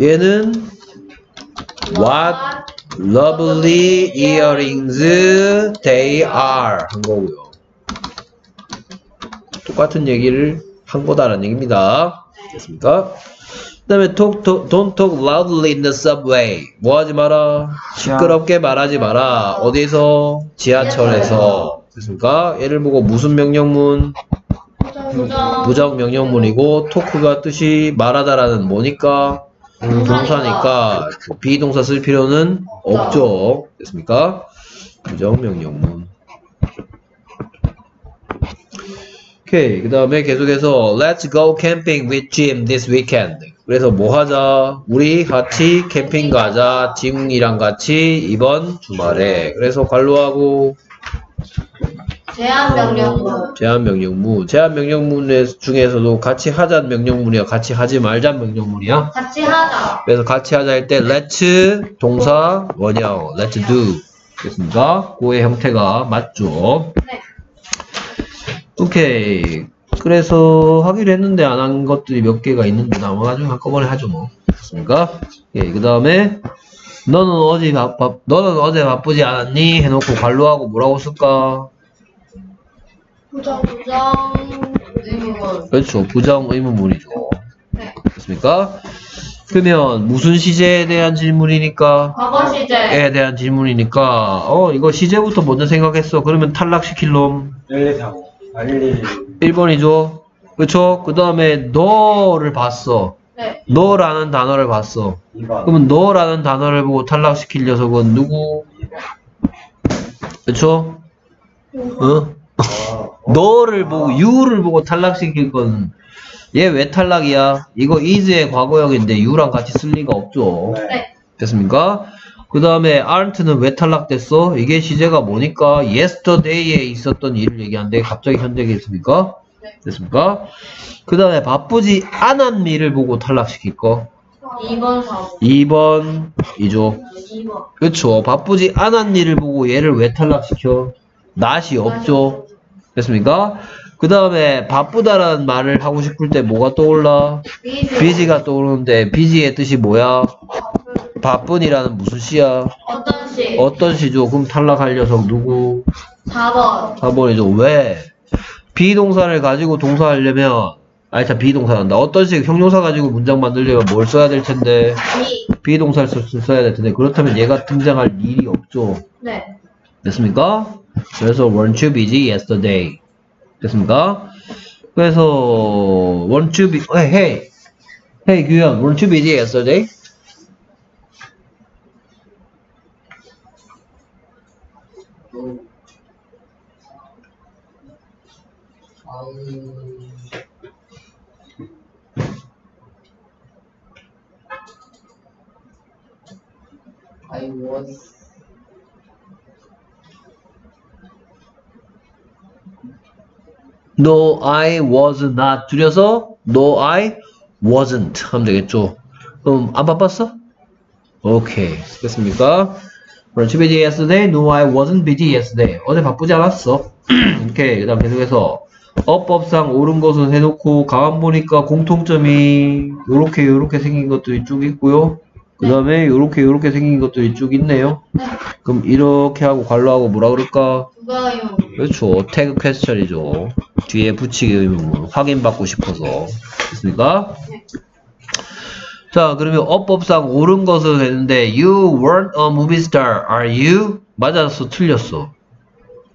얘는 what lovely earrings they are 한 거고요. 똑같은 얘기를 한 거다라는 얘기입니다. 됐습니까? 그 다음에 talk, talk, don't talk loudly in the subway. 뭐 하지 마라? 시끄럽게 말하지 마라. 어디서? 지하철에서. 됐습니까? 얘를 보고 무슨 명령문? 부정. 부정 명령문이고 토크가 뜻이 말하다라는 뭐니까? 음, 동사니까 그 비동사 쓸 필요는 없죠. 됐습니까? 부정 명령문. 오케이. 그 다음에 계속해서 Let's go camping with Jim this weekend. 그래서 뭐 하자? 우리 같이 캠핑 가자. 짐이랑 같이 이번 주말에. 그래서 관로하고 제한 명령문. 제한 명령문. 제한 명령문 중에서도 같이 하자는 명령문이야. 같이 하지 말자는 명령문이야. 같이 하자. 그래서 같이 하자 할 때 let's 동사 원형 let's do 됐습니까? 그의 형태가 맞죠? 네. 오케이. 그래서 하기로 했는데 안 한 것들이 몇 개가 있는데 나와가지고 한꺼번에 하죠 뭐. 됐습니까? 예, 그 다음에 너는 어제 바빠, 너는 어제 바쁘지 않았니? 해놓고 관로하고 뭐라고 쓸까? 부정. 부정. 의무문. 그렇죠. 부정 의문문이죠. 네. 됐습니까? 그러면 무슨 시제에 대한 질문이니까? 과거 시제. 에 대한 질문이니까 어 이거 시제부터 먼저 생각했어. 그러면 탈락시킬 놈 1, 2, 3, 아, 1, 2, 1번이죠. 그쵸? 그 다음에 너를 봤어. 네. 너라는 단어를 봤어. 2번. 그러면 너라는 단어를 보고 탈락시킬 녀석은 누구? 그쵸? 어? 아, 너를 보고 you를 보고 탈락시킬 건 얘 왜 탈락이야? 이거 is의 과거형인데 you랑 같이 쓸 리가 없죠. 네. 네. 됐습니까? 그 다음에 aren't는 왜 탈락됐어? 이게 시제가 뭐니까 yesterday에 있었던 일을 얘기하는데 갑자기 현재겠습니까? 네. 됐습니까? 그 다음에 바쁘지 않았니를 보고 탈락시킬 거 2번 4번. 2번이죠 2번. 그쵸 바쁘지 않았니를 보고 얘를 왜 탈락시켜? not이 없죠 됐습니까? 그 다음에 바쁘다라는 말을 하고 싶을 때 뭐가 떠올라? 비지. busy가 떠오르는데 busy의 뜻이 뭐야? 바쁜이라는 무슨 시야? 어떤 시? 어떤 시죠? 그럼 탈락할 녀석 누구? 4번. 4번이죠. 왜? 비동사를 가지고 동사하려면 아니 참 비동사란다. 어떤 식 형용사 가지고 문장 만들려면 뭘 써야 될 텐데 비. 비동사를 써- 써야 될 텐데 그렇다면 얘가 등장할 일이 없죠. 네. 됐습니까? 그래서 weren't you busy yesterday? 됐습니까? 그래서 weren't you busy? hey hey hey 규현 weren't you busy yesterday? I was No, I was not. 줄여서 No, I wasn't 하면 되겠죠. 그럼 안 바빴어? 오케이. 됐습니까? Weren't you busy yesterday? No, I wasn't busy yesterday. 어제 바쁘지 않았어. 오케이. 그 다음 계속해서 어법상 옳은 것은 해놓고 가만 보니까 공통점이 요렇게 요렇게 생긴 것들이 쭉 있고요. 그 다음에 요렇게 요렇게 생긴 것들이 쭉 있네요. 네. 그럼 이렇게 하고 관로하고 뭐라 그럴까? 용? 그렇죠. 태그 퀘스천이죠. 뒤에 붙이기 의무문 확인받고 싶어서 됐습니까? 자 그러면 어법상 옳은 것은 되는데 You weren't a movie star, are you? 맞았어, 틀렸어.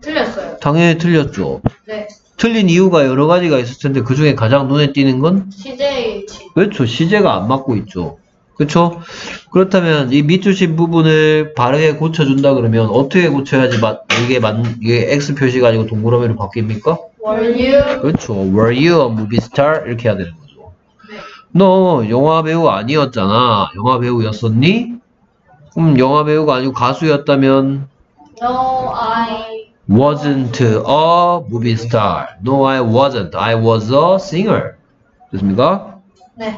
틀렸어요. 당연히 틀렸죠. 네. 틀린 이유가 여러 가지가 있을 텐데 그 중에 가장 눈에 띄는 건 일치. 그렇죠. 시제가 안 맞고 있죠. 그렇죠? 그렇다면 이 밑줄신 부분을 바르게 고쳐준다 그러면 어떻게 고쳐야지 맞, 이게 맞, 이게 X 표시가 아니고 동그라미로 바뀝니까? 그렇죠. Were you a movie star? 이렇게 해야 되는 거죠. 네. 너 영화 배우 아니었잖아. 영화 배우였었니? 그럼 영화 배우가 아니고 가수였다면 No, I. wasn't a movie star. No, I wasn't. I was a singer. 됐습니까? 네.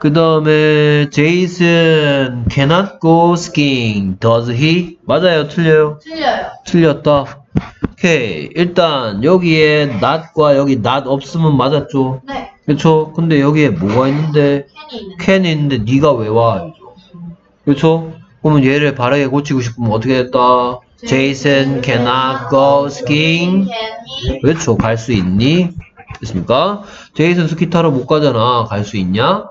그 다음에 Jason cannot go skiing. Does he? 맞아요. 틀려요. 틀려요. 틀렸다. 오케이. 일단 여기에 not과 여기 not 없으면 맞았죠. 네. 그렇죠? 근데 여기에 뭐가 있는데 있는. 캔이 있는데 네가 왜 와? 그렇죠? 그러면 얘를 바르게 고치고 싶으면 어떻게 됐다? Jason cannot go skiing. 그렇죠. 갈 수 있니? 됐습니까? 제이슨 스키 타러 못 가잖아. 갈 수 있냐?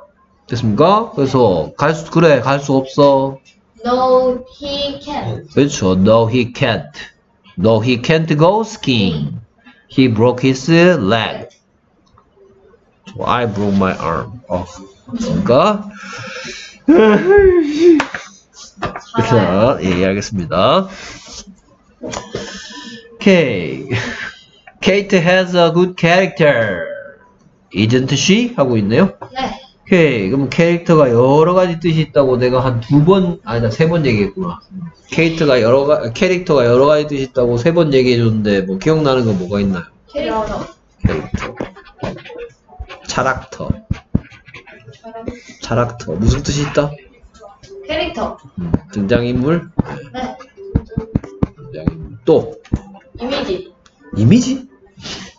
됐습니까? 그래서 갈 수, 그래 갈 수 없어. No, he can't. 그렇죠. No, he can't. No, he can't go skiing. He broke his leg. So I broke my arm. 어, 됐습니까? 자, 예, 알겠습니다. 오케이. Kate has a good character. Isn't she? 하고 있네요. 네. 오케이. 그럼 캐릭터가 여러 가지 뜻이 있다고 내가 한 두 번, 아니다, 세 번 얘기했구나. 캐릭터가 여러 가, 캐릭터가 여러 가지 뜻이 있다고 세 번 얘기해줬는데, 뭐, 기억나는 거 뭐가 있나요? 캐릭터. 캐릭터. 차락터. 차락터. 무슨 뜻이 있다? 캐릭터. 음, 등장인물? 네. 등장인물. 또, 이미지. 이미지?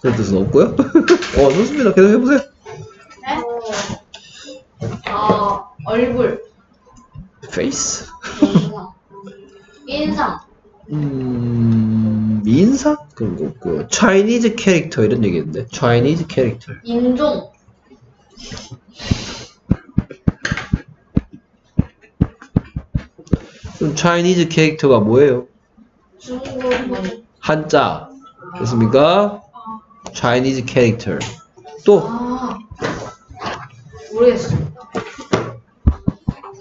그런 뜻은 없고요. 어, 좋습니다. 계속 해보세요. 네. 어, 얼굴. face. 인상. 인상. 음, 인상? 그런 거 없고요. Chinese 캐릭터 이런 얘기인데. Chinese 캐릭터. 인종. 그럼 Chinese 캐릭터가 뭐예요? 중국문. 한자. 됐습니까? Chinese 캐릭터. 또, 아. 모르겠어.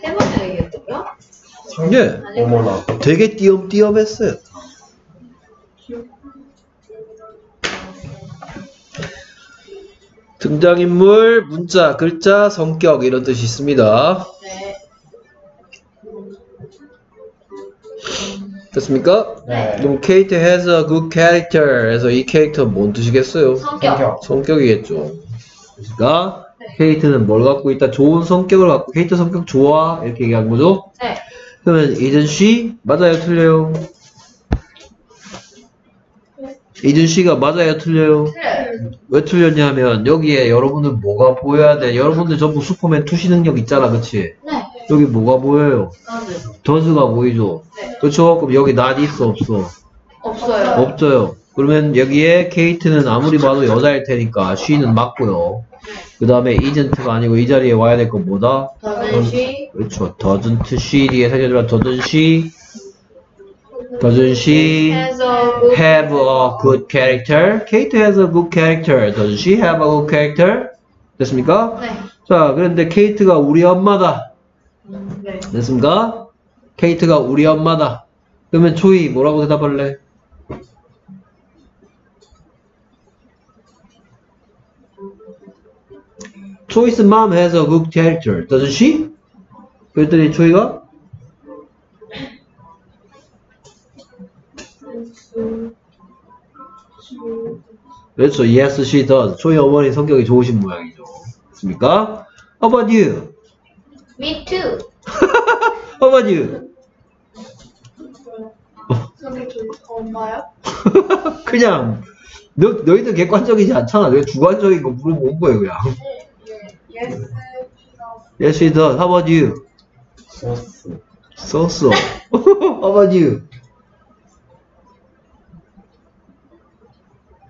세 번째 얘기했다고요? 예. 어머나. 되게 띄엄띄엄했어요. 등장인물, 문자, 글자, 성격 이런 뜻이 있습니다. 네. 됐습니까? 네. 그럼 Kate has a good character. 해서 이 캐릭터 뭔 뜻이겠어요? 성격. 성격. 성격이겠죠. 그러니까 케이트는 뭘 갖고 있다? 좋은 성격을 갖고 케이트 성격 좋아 이렇게 얘기한 거죠. 네. 그러면 이든 씨 맞아요, 틀려요? 이든 씨가 맞아요, 틀려요? 틀려요. 왜 틀렸냐면 여기에 여러분들 뭐가 보여야 돼? 여러분들 전부 슈퍼맨 투시 능력 있잖아, 그치? 네. 여기 뭐가 보여요? 더즈가 보이죠? 네. 그렇죠? 그럼 여기 낫 있어, 없어? 없어요. 없어요. 그러면 여기에 케이트는 아무리 봐도 여자일 테니까 쉬는 맞고요. 그 다음에 이젠트가 아니고 이 자리에 와야 될 건 뭐다? she. 그렇죠. doesn't she 뒤에 doesn't she has a good have a good character? Kate has a good character. Doesn't she have a good character? 됐습니까? 네. 자, 그런데 케이트가 우리 엄마다. 네. 됐습니까? 케이트가 우리 엄마다. 그러면 조이 뭐라고 대답할래? Joy's mom has a good character, doesn't she? 그랬더니 조이가 그렇죠. Yes, she does. 조이 어머니 성격이 좋으신 모양이죠. 됐습니까? How about you? Me too. How about you? 엄마요? 그냥 너, 너희들 객관적이지 않잖아. 왜 주관적인 거 물어본 거예요, 그냥. Yes. Yes, she does. How about you? 소스. So so. How about you?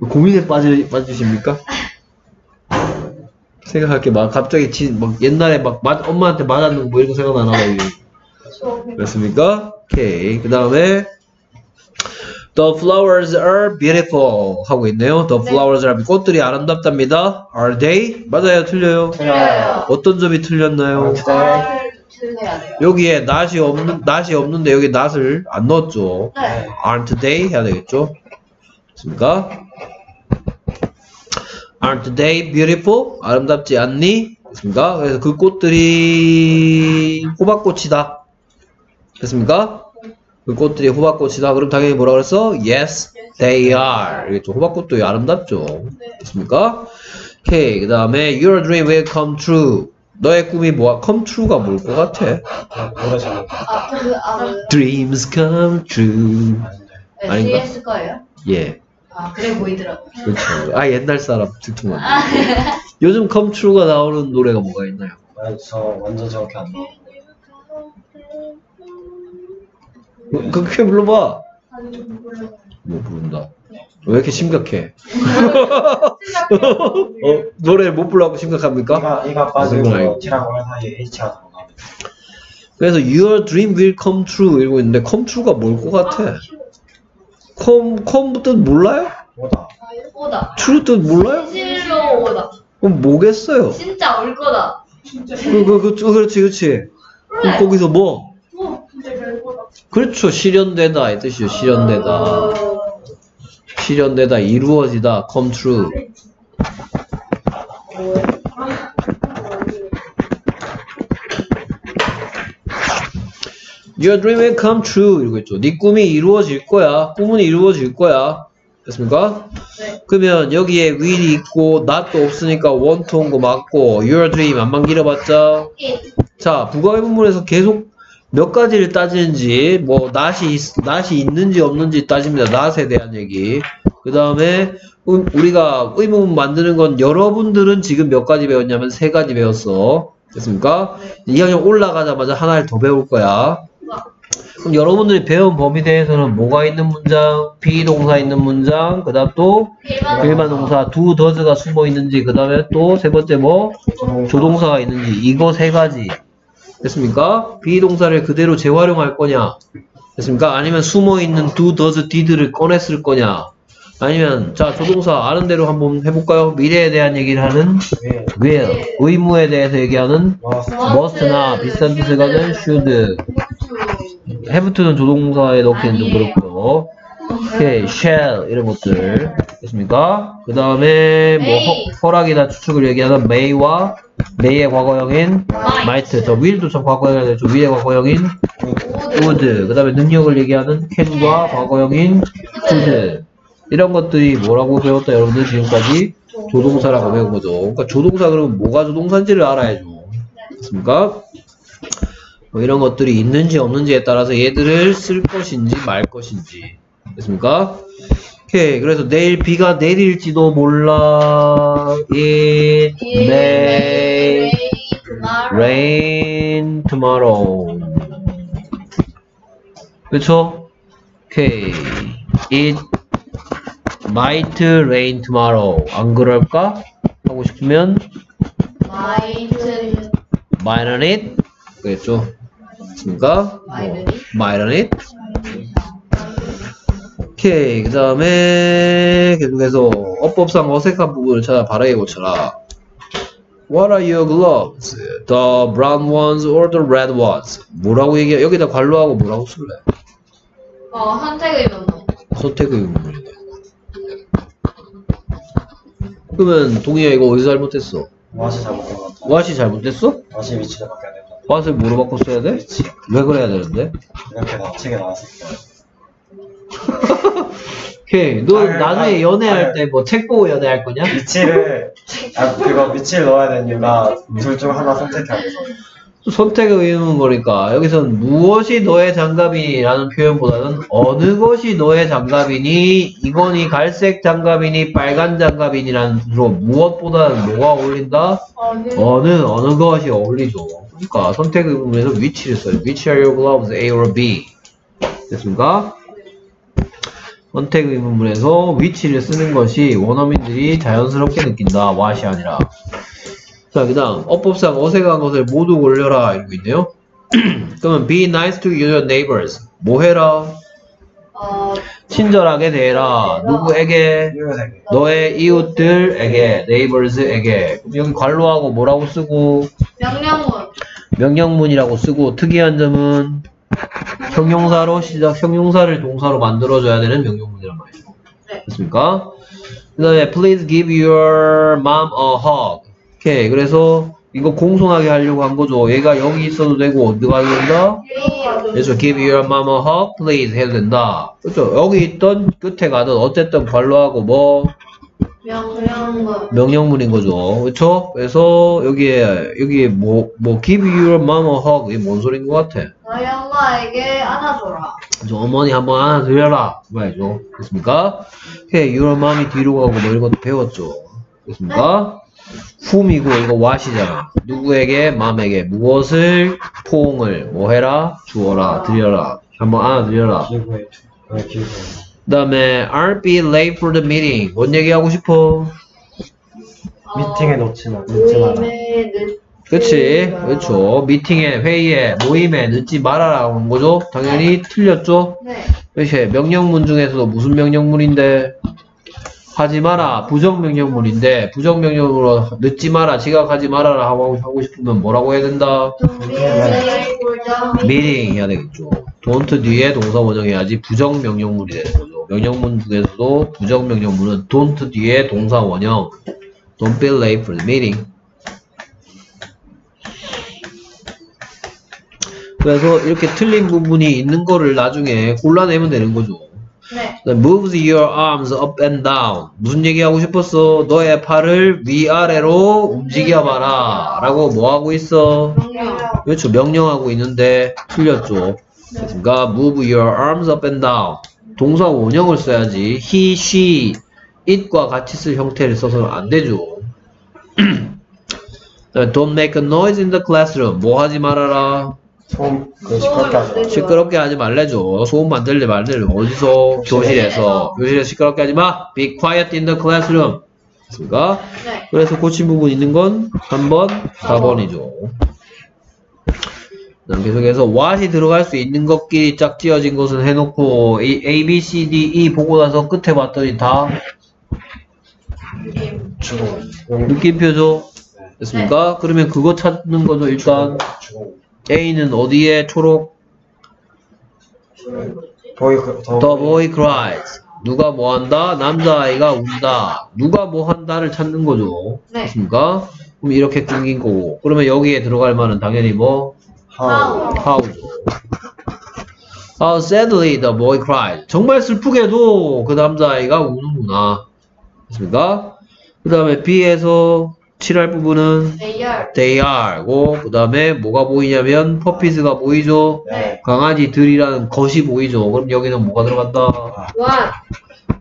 고민에 빠지, 빠지십니까? 생각할 게 막 갑자기 지, 막 옛날에 막 맞- 엄마한테 맞았는 거 뭐 이런 거 생각나나 봐요. 그렇습니까? 오케이. 그 다음에 The flowers are beautiful 하고 있네요. The flowers are 꽃들이 아름답답니다. Are they? 맞아요, 틀려요. 틀려요. 어떤 점이 틀렸나요? 네. 여기에 낫이 없는 낫이 없는데 여기 낫을 안 넣었죠. 네. Aren't they 해야 되겠죠? 됐습니까? Aren't they beautiful? 아름답지 않니? 됐습니까? 그래서 그 꽃들이 호박꽃이다. 됐습니까? 그 꽃들이 호박꽃이다. 그럼 당연히 뭐라 그랬어? Yes, they are. 알겠죠? 호박꽃도 아름답죠. 됐습니까? 오케이. 그 다음에 Your dream will come true. 너의 꿈이 뭐야? Come true가 뭘 것 같아? 잘. 아, 그, 아, 그, Dreams come true. 네, 아닌가? CS 거예요? 예. 아, 그래 보이더라고요. 그렇죠. 아 옛날 사람 듣통한. 요즘 come true가 나오는 노래가 뭐가 있나요? 아, 저 완전 정확히 안 나. 그- 그렇게 불러봐. 뭐 부른다. 왜 이렇게 심각해? 어, 노래 못 부르고 심각합니까? 이가? 빠지고 O 사이에 H가 그래서 your dream will come true 이러고 있는데 come true가 뭘 것 같아? come come 뜻 몰라요? 뭐다 오다. true 뜻 몰라요? 실로 오다. 그럼 뭐겠어요? 진짜 올 거다. 그, 그, 그, 그렇지, 그렇지. 그럼. 거기서 뭐? 그렇죠. 실현되다. 이 뜻이죠. 실현되다. 실현되다. 이루어지다. come true. Your dream will come true. 이러고 있죠. 네 꿈이 이루어질 거야. 꿈은 이루어질 거야. 됐습니까? 네. 그러면 여기에 will이 있고 not도 없으니까 want 온거 맞고 your dream 안만 길어봤자 이 자, 부가의 문문에서 계속 몇 가지를 따지는지, 뭐, 낫이, 있- 낫이 있는지 없는지 따집니다. 낫에 대한 얘기. 그 다음에, 우리가 의문문 만드는 건 여러분들은 지금 몇 가지 배웠냐면 세 가지 배웠어. 됐습니까? 2학년 올라가자마자 하나를 더 배울 거야. 그럼 여러분들이 배운 범위 대해서는 뭐가 있는 문장, 비동사 있는 문장, 그 다음 또 일반 동사 do does가 숨어 있는지, 그 다음에 또 세 번째 뭐? 조동사가 있는지 이거 세 가지 됐습니까? 비동사를 그대로 재활용할 거냐 됐습니까? 아니면 숨어 있는 do does did를 꺼냈을 거냐 아니면 자 조동사 아는 대로 한번 해볼까요? 미래에 대한 얘기를 하는 왜 will 의무에 대해서 얘기하는 must must나 비슷한 뜻을 가진 should have to는 조동사에 넣기는 좀 그렇고요 오케이 shall 이런 것들. 됐습니까? 그 다음에 뭐 may. 허, 허락이나 추측을 얘기하는 may와 may의 과거형인 might. 저 will도 저 과거형이 저 will의 과거형인 would. 그 다음에 능력을 얘기하는 can과 과거형인 could. 이런 것들이 뭐라고 배웠다 여러분들? 지금까지 조동사라고 배운 거죠. 그러니까 조동사 그러면 뭐가 조동사인지를 알아야죠. 됐습니까? 뭐 이런 것들이 있는지 없는지에 따라서 얘들을 쓸 것인지 말 것인지 됐습니까? 오케이 그래서 내일 비가 내릴지도 몰라 it may rain tomorrow 그쵸? 오케이 it might rain tomorrow 안 그럴까? 하고 싶으면 마이트 might on it 그겠죠? 됐습니까? might on it 오케이 그 다음에 계속해서 어법상 어색한 부분을 찾아 바르게 고쳐라 What are your gloves? The brown ones or the red ones? 뭐라고 얘기해? 여기다 관로하고 뭐라고 쓸래? 어 선택의 면목 선택의 의문이네 그러면 동희야 이거 어디서 잘못했어? 맛이 잘못된 것 같아 왓이 잘못됐어? 맛이 위치를 바뀌어야 된다 왓을 뭐로 바꿨어야 돼? 위치 왜 그래야 되는데? 이렇게 나 책에 나왔을 거야 오케이 너 아유, 나중에 아유, 연애할 아유. 때 뭐 책 보고 연애할 거냐? 위치를 아 그거 위치를 넣어야 되는 이유가 둘 중 하나 선택해야 돼서 선택의 의무인 거니까 여기선 무엇이 너의 장갑이라는 표현보다는 어느 것이 너의 장갑이니 이건이 갈색 장갑이니 빨간 장갑이니라는 뜻으로 무엇보다는 뭐가 어울린다? 어느 어느 것이 어울리죠. 그러니까 선택의 의무에서 위치를 써요. Which are your gloves, A or B? 됐습니까? 선택의 의문문에서 위치를 쓰는 것이 원어민들이 자연스럽게 느낀다. what이 아니라. 자, 그 다음, 어법상 어색한 것을 모두 올려라. 이러고 있네요. 그러면 be nice to your neighbors. 뭐 해라? 어 친절하게 대해라. 누구에게? 너의 이웃들에게, neighbors에게. 여기 관로하고 뭐라고 쓰고, 명령문 명령문이라고 쓰고, 특이한 점은 형용사로 시작, 형용사를 동사로 만들어줘야 되는 명령문이란 말이죠. 네. 됐습니까? 그 다음에, please give your mom a hug. 오케이. 그래서, 이거 공손하게 하려고 한 거죠. 얘가 여기 있어도 되고, 어디가 된다? 그래서 give your mom a hug, please 해도 된다. 그렇죠. 여기 있던 끝에 가든 어쨌든 관로하고 뭐, 명령문 명령문인 거죠. 그렇죠? 그래서 여기에 여기에 뭐뭐 give your mom a hug 이게 뭔 소리인 것 같아? 너희 엄마에게 안아줘라 저 어머니 한번 안아드려라 그 말이죠. 됐습니까? 오케이, your mom이 뒤로 가고 뭐 이런 것도 배웠죠. 됐습니까? whom이고 이거 what이잖아. 누구에게? mom에게 무엇을 포옹을 뭐 해라? 주어라, 드려라. 한번 안아드려라. 왜 길고. 그 다음에 aren't be late for the meeting. 뭔 얘기하고 싶어? 미팅에 놓지 마, 늦지 마라. 그치? 그렇죠. 미팅에, 회의에, 모임에 늦지 말아라고 한 거죠? 당연히 틀렸죠? 네. 그치? 명령문 중에서도 무슨 명령문인데? 하지 마라. 부정명령문인데, 부정명령으로 늦지 마라, 지각하지 말아라 하고, 하고 싶으면 뭐라고 해야 된다? Meeting 해야 되겠죠. don't 뒤에 동사 원형해야지 부정명령문이 되는 거죠. 명령문 중에서도 부정명령문은 don't 뒤에 동사 원형. Don't be late for the meeting. 그래서 이렇게 틀린 부분이 있는 거를 나중에 골라내면 되는 거죠. 네. moves your arms up and down. 무슨 얘기하고 싶었어? 너의 팔을 위아래로 움직여봐라. 라고 뭐 하고 있어? 명령. 그렇죠. 명령하고 있는데 틀렸죠. 그러니까 move your arms up and down. 동사 원형을 써야지. he, she, it과 같이 쓸 형태를 써서는 안 되죠. Don't make a noise in the classroom. 뭐 하지 말아라. 소음, 그 시끄럽게 하지 마. 시끄럽게 하지 말래죠. 소음 만들래 말래. 어디서? 교실에서. 교실에서 시끄럽게 하지 마. Be quiet in the classroom. 됐습니까? 네. 그래서 고친 부분 있는 건 3번, 4번이죠. 그다음 계속해서 what이 들어갈 수 있는 것끼리 짝지어진 것은 해놓고 A, A, B, C, D, E 보고 나서 끝에 봤더니 다 느낌표죠. 됐습니까? 그러면 그거 찾는 거죠. 일단 주고. A는 어디에 초록? 보이, 그, 더. The boy cries. 누가 뭐 한다? 남자아이가 운다. 누가 뭐 한다를 찾는 거죠. 네. 됐습니까? 그럼 이렇게 끊긴 거고. 그러면 여기에 들어갈 만은 당연히 뭐? 하우. How죠. How sadly the boy cried. 정말 슬프게도 그 남자아이가 우는구나. 됐습니까? 그 다음에 B에서 칠할 부분은 AR. they are고 그 다음에 뭐가 보이냐면 퍼피스가 보이죠. 네. 강아지들이라는 것이 보이죠. 그럼 여기는 뭐가 들어간다? What?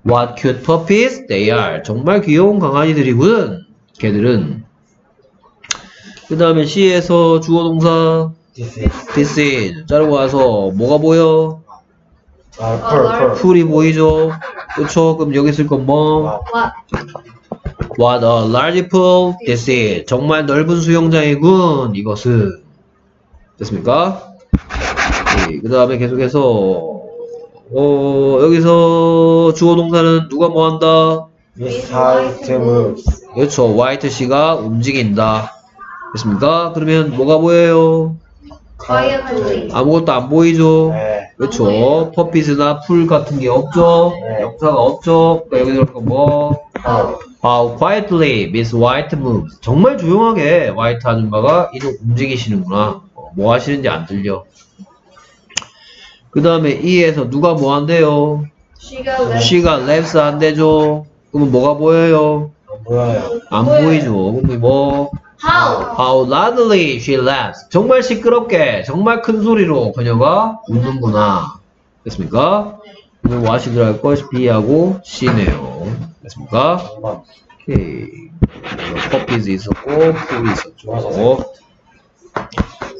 What cute puppies they are. 정말 귀여운 강아지들이군. 걔들은. 그 다음에 C에서 주어 동사 This is. this is 자르고 와서 뭐가 보여? 아. 풀이 보이죠? 그쵸? 그럼 여기 쓸건 뭐? What? What a large pool this is. 정말 넓은 수영장이군. 이것은. 됐습니까? 그 다음에 계속해서 어, 여기서 주어 동사는 누가 뭐 한다? Miss White moves. 그렇죠. 화이트 씨가 움직인다. 됐습니까? 그러면 뭐가 보여요? 아무것도 안 보이죠? 네. 그렇죠. 퍼핏이나 풀 같은 게 없죠? 네. 역사가 없죠? 그러니까 여기 들어갈 뭐? 하우. How quietly Miss White moves. 정말 조용하게 화이트 아줌마가 이동 움직이시는구나. 어, 뭐 하시는지 안 들려. 그 다음에 E에서 누가 뭐 한대요? She가 left. She가 laughs 한대죠? 그러면 뭐가 보여요? 안 보여요. 안 보여요. 보이죠? 그럼 뭐? How? How loudly she laughs. 정말 시끄럽게, 정말 큰 소리로 그녀가 웃는구나. 됐습니까? 그러면 what이 들어갈 것 B하고 C네요. 됐습니까? 오케이. 커피즈 있었고, 풀이 있었죠.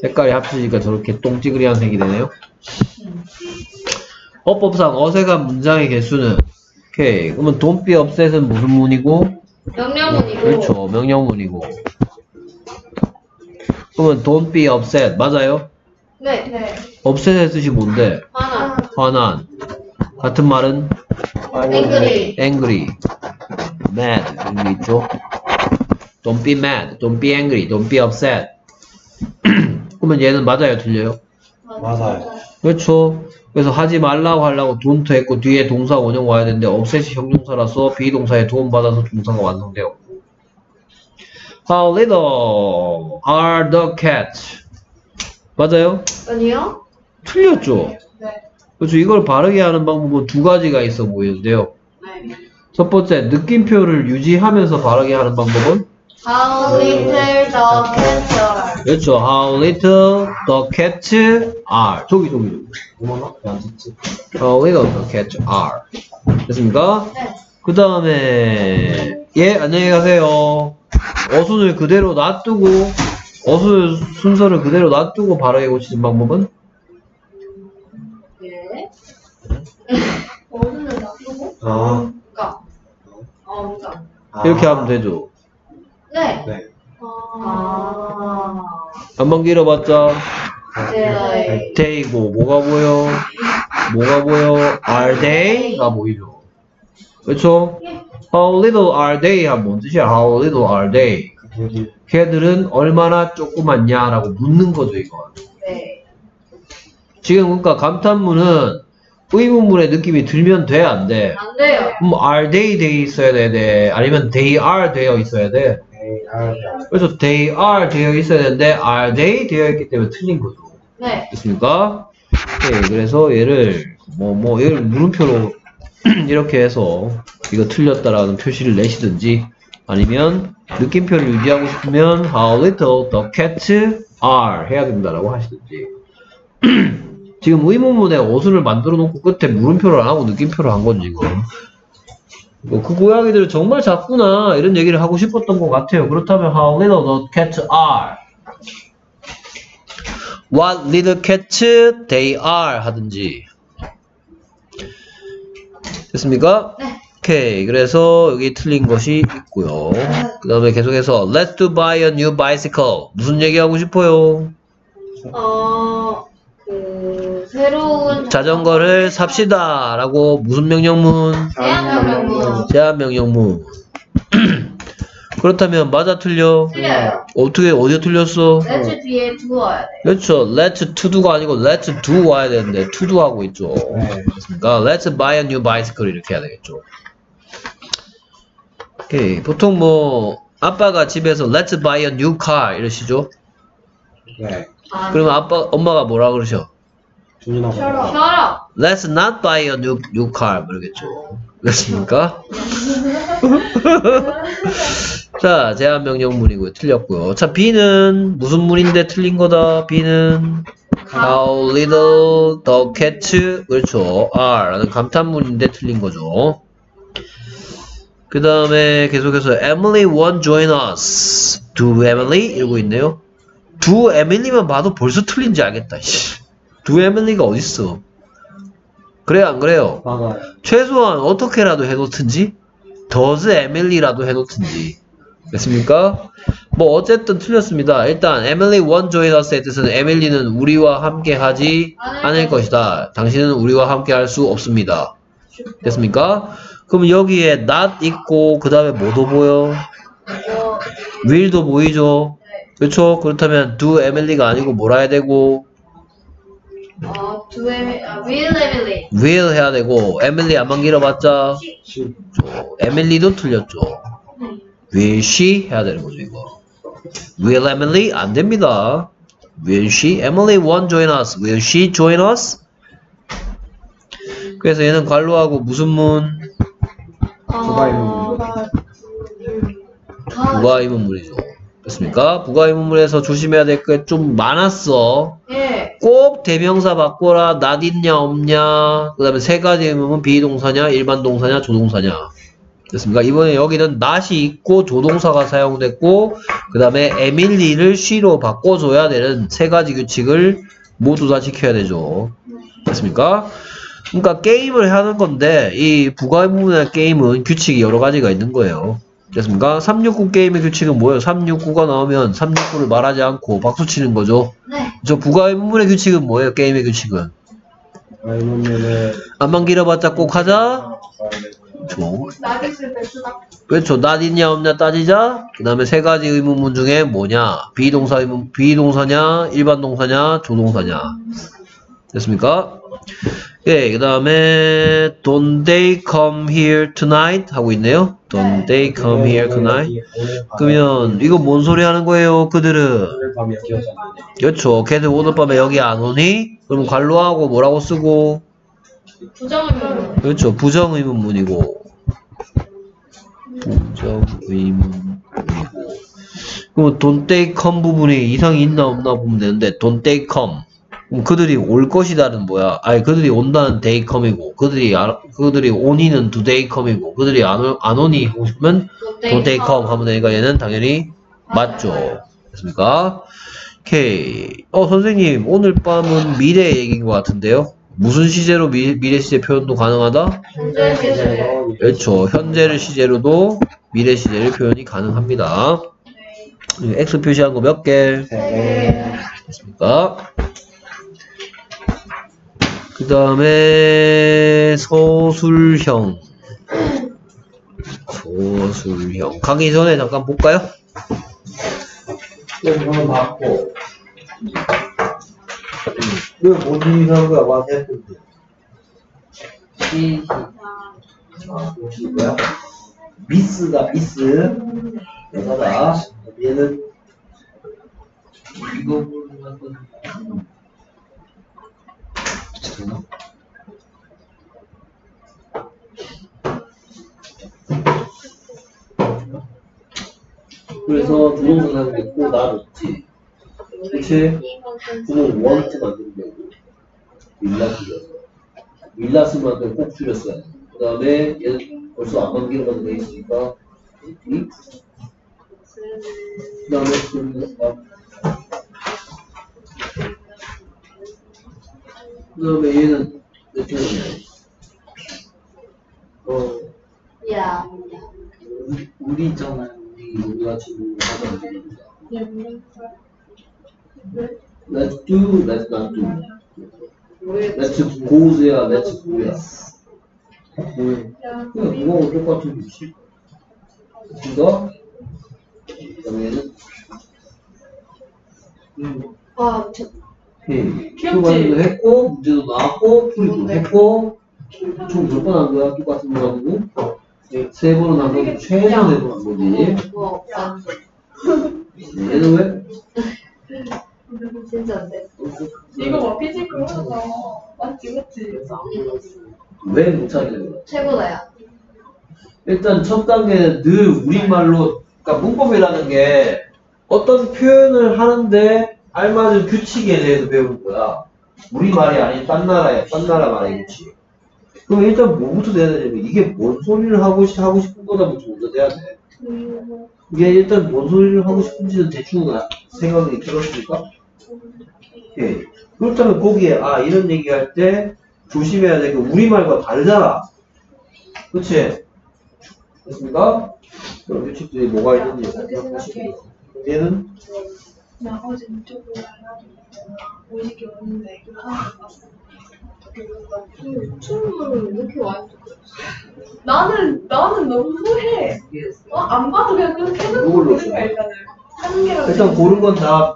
색깔이 합치니까 저렇게 똥찌그리한 색이 되네요. 어법상 어색한 문장의 개수는 오케이. 그러면 don't be upset은 무슨 문이고? 명령문이고. 그렇죠. 명령문이고. 그러면 don't be upset 맞아요? 네. 네. upset의 뜻이 뭔데? 하나. 화난. 같은 말은 Angry. angry, mad 있죠. Don't be mad, don't be angry, don't be upset. 그러면 얘는 맞아요, 틀려요? 맞아요. 그렇죠. 그래서 하지 말라고 하려고 don't 했고 뒤에 동사 원형 와야 되는데 upset이 형용사라서 비동사에 도움받아서 동사가 완성되었고. How little are the cats? 맞아요? 아니요? 틀렸죠. 네. 그렇죠. 이걸 바르게 하는 방법은 두 가지가 있어 보이는데요. 네. 첫 번째, 느낌표를 유지하면서 바르게 하는 방법은? How little the cats are. 그렇죠. How little the cats are. 저기, 저기, 저기. 어머나? 안 듣지? How little the cats are. 됐습니까? 네. 그 다음에, 예, 안녕히 가세요. 어순을 그대로 놔두고, 어순 순서를 그대로 놔두고 바르게 고치는 방법은? 어른을 놔두고? 아, 그니까. 어, 그니까. 아. 이렇게 하면 되죠. 네. 네. 아. 한번 길어봤자 네. day고 뭐가 보여? 뭐가 보여? are they가 보이죠. 그렇죠? How little are they? 하면 뭔 뜻이야? How little are they? 여기 걔들은 얼마나 조그맣냐라고 묻는 거죠, 이거. 네. 지금 그러니까 감탄문은 의문문의 느낌이 들면 돼, 안 돼? 안 돼요. 그럼 are they 돼 있어야 돼, 돼? 아니면 they are 되어 있어야 돼? 그래서 they are 되어 있어야 되는데 are they 되어 있기 때문에 틀린 거죠. 네. 됐습니까? 네, 그래서 얘를 뭐뭐 얘를 물음표로 이렇게 해서 이거 틀렸다라는 표시를 내시든지 아니면 느낌표를 유지하고 싶으면 how little the cats are 해야 된다라고 하시든지 지금 의문문에 어순을 만들어 놓고 끝에 물음표를 안 하고 느낌표를 한건 지금 뭐그 고양이들 정말 작구나 이런 얘기를 하고 싶었던 것 같아요. 그렇다면 how little the cats are. What little cats they are 하든지. 됐습니까? 네. 오케이. 그래서 여기 틀린 것이 있고요. 그 다음에 계속해서 Let's to buy a new bicycle. 무슨 얘기하고 싶어요? 어, 그, 새로운 자전거를 삽시다 라고 무슨 명령문? 제한명령문. 제한 명령문 그렇다면 맞아 틀려? 틀려요. 어떻게 어디에 틀렸어? let's 뒤에 두어야 돼. 그렇죠. Let's to do가 아니고 Let's do 와야 되는데 to do 하고 있죠. 네. 그렇습니까? Let's buy a new bicycle 이렇게 해야 되겠죠. 오케이. 보통 뭐 아빠가 집에서 Let's buy a new car 이러시죠. 네. 아, 그러면 아빠 엄마가 뭐라 그러셔? 준이나 shut 봐. up. Let's not buy a new new car 모르겠죠. 그렇습니까? 자, 제한 명령문이고요. 틀렸고요. 자, B는 무슨 문인데 틀린 거다? B는 How little the cats 그렇죠. are 라는 감탄문인데 틀린 거죠. 그 다음에 계속해서 Emily won't join us. Do Emily? 이러고 있네요. Do Emily만 봐도 벌써 틀린지 알겠다. 씨. Do Emily가 어딨어? 그래요, 안 그래요? 맞아요. 최소한 어떻게라도 해놓든지 더즈 에밀리라도 해놓든지 됐습니까? 뭐 어쨌든 틀렸습니다. 일단 에밀리 원 조인 어스의 뜻은 에밀리는 우리와 함께 하지 않을 것이다. 당신은 우리와 함께 할 수 없습니다. 됐습니까? 그럼 여기에 not 있고 그 다음에 뭐도 보여? 뭐, will도 보이죠? 그렇죠? 그렇다면 do 에밀리가 아니고 뭐라 해야 되고 어, do Emily, 아, will Emily. will 해야 되고 에밀리 안만 길어봤자 시, 죠 에밀리도 틀렸죠. Will she 해야 되는 거죠 이거. Will Emily 안 됩니다. Will she? Emily won't join us. Will she join us? 그래서 얘는 관로하고 무슨 문? 어, 부가 의문문이죠. 됐습니까? 부가 의문문에서 조심해야 될 게 좀 많았어. 예. 꼭 대명사 바꿔라. 낫 있냐 없냐. 그 다음에 세 가지 의문문 비동사냐 일반 동사냐 조동사냐. 됐습니까? 이번에 여기는 not이 있고 조동사가 사용됐고 그 다음에 에밀리를 she로 바꿔줘야 되는 세 가지 규칙을 모두 다 지켜야 되죠. 됐습니까? 그러니까 게임을 하는 건데 이 부가 의문문의 게임은 규칙이 여러 가지가 있는 거예요. 됐습니까? 369 게임의 규칙은 뭐예요? 369가 나오면 369를 말하지 않고 박수 치는 거죠. 네. 저 부가 의문문의 규칙은 뭐예요? 게임의 규칙은 안만 길어봤자 꼭 하자. 죠. 그렇죠. 낫 있냐 없냐 따지자. 그 다음에 세 가지 의문문 중에 뭐냐? 비동사 의문, 비동사냐, 일반 동사냐, 조동사냐. 됐습니까? 예, 그 다음에 Don't they come here tonight? 하고 있네요. Don't they come here tonight? 그러면 이거 뭔 소리 하는 거예요? 그들은. 그렇죠. 걔들 오늘 밤에 여기 안 오니? 그럼 관로하고 뭐라고 쓰고? 부정을 그렇죠. 부정 의문문이고. 부정 의문문이고. 그럼 don't they come 부분이 이상이 있나 없나 보면 되는데 don't they come. 그들이 올 것이다는 뭐야? 아니 그들이 온다는 come이고 그들이 안- 그들이 오니는 come이고 그들이 안, 오- 안 오니 하고 싶으면 don't they come 하면 되니까 얘는 당연히 맞죠. 됐습니까? 오케이. 어 선생님 오늘 밤은 미래 얘기인 것 같은데요. 무슨 시제로 미, 미래 시제 표현도 가능하다? 현재 시제. 그렇죠. 현재를 시제로도 미래 시제를 표현이 가능합니다. X 표시한 거 몇 개? 네. 됐습니까? 그 다음에 서술형. 서술형. 가기 전에 잠깐 볼까요? 이거 맞고. 이거 뭔 거야? 와 했는데 시, 이거야? 미스다 미스. 여자다. 얘는 이거 보면 그래서 부동산 하는 게 있고 나 없지. 그치? 그러면 원트 만들면 되고 밀라 줄여서. 밀라 쓰면 안되고 꼭 줄였어야 돼 그 다음에 얘는 벌써 안 만기로 만돼 있으니까. 이? 그 다음에 그 다음에 얘는 이렇게 하면 어 야. 우리, 우리 있잖아요 우리 지금 하자는 얘기입니다 Let's do, let's not do. Let's go야, let's go야. 그냥 그거 똑같은 거지. 이거, 그다음에 얘는 와, 미쳤다. 오케이. 표현도 했고, 문제도 나왔고, 풀이도 했고, 총 몇 번 한 거야? 똑같은 거 가지고? 세 번은 한 거지. 최소 네번 한 거지. 뭐, 없다. 얘는 왜? 진짜 안 돼. 이거 뭐 피지컬 하나 맞지 맞지 왜못 찾는 거야? 최고다야. 일단 첫 단계는 늘 우리말로, 그러니까 문법이라는 게 어떤 표현을 하는데 알맞은 규칙에 대해서 배우는 거야. 우리말이 아닌 딴 나라야, 딴 나라 말의 규칙. 그럼 일단 뭐부터 돼야 되냐면 이게 뭔 소리를 하고, 싶- 하고 싶은 거다부터 먼저 돼야 돼. 이게 일단 뭔 소리를 하고 싶은지는 대충 아- 생각이 들었으니까. 오케이. 그렇다면 거기에 아 이런 얘기할 때 조심해야 될게 우리말과 다르잖아. 그치? 됐습니까? 그런 규칙들이 뭐가 있는지 생각하시고 얘는 나 어제 이쪽으로 가가지고 50개 왔는데 그거 하나 봤어 춤을 이렇게 와있어. 나는 나는 너무 후해 어? 안 봐도 그냥 그렇게 해놓고 누굴 보는? 거야 일단은 한 개가 일단 고른 건 다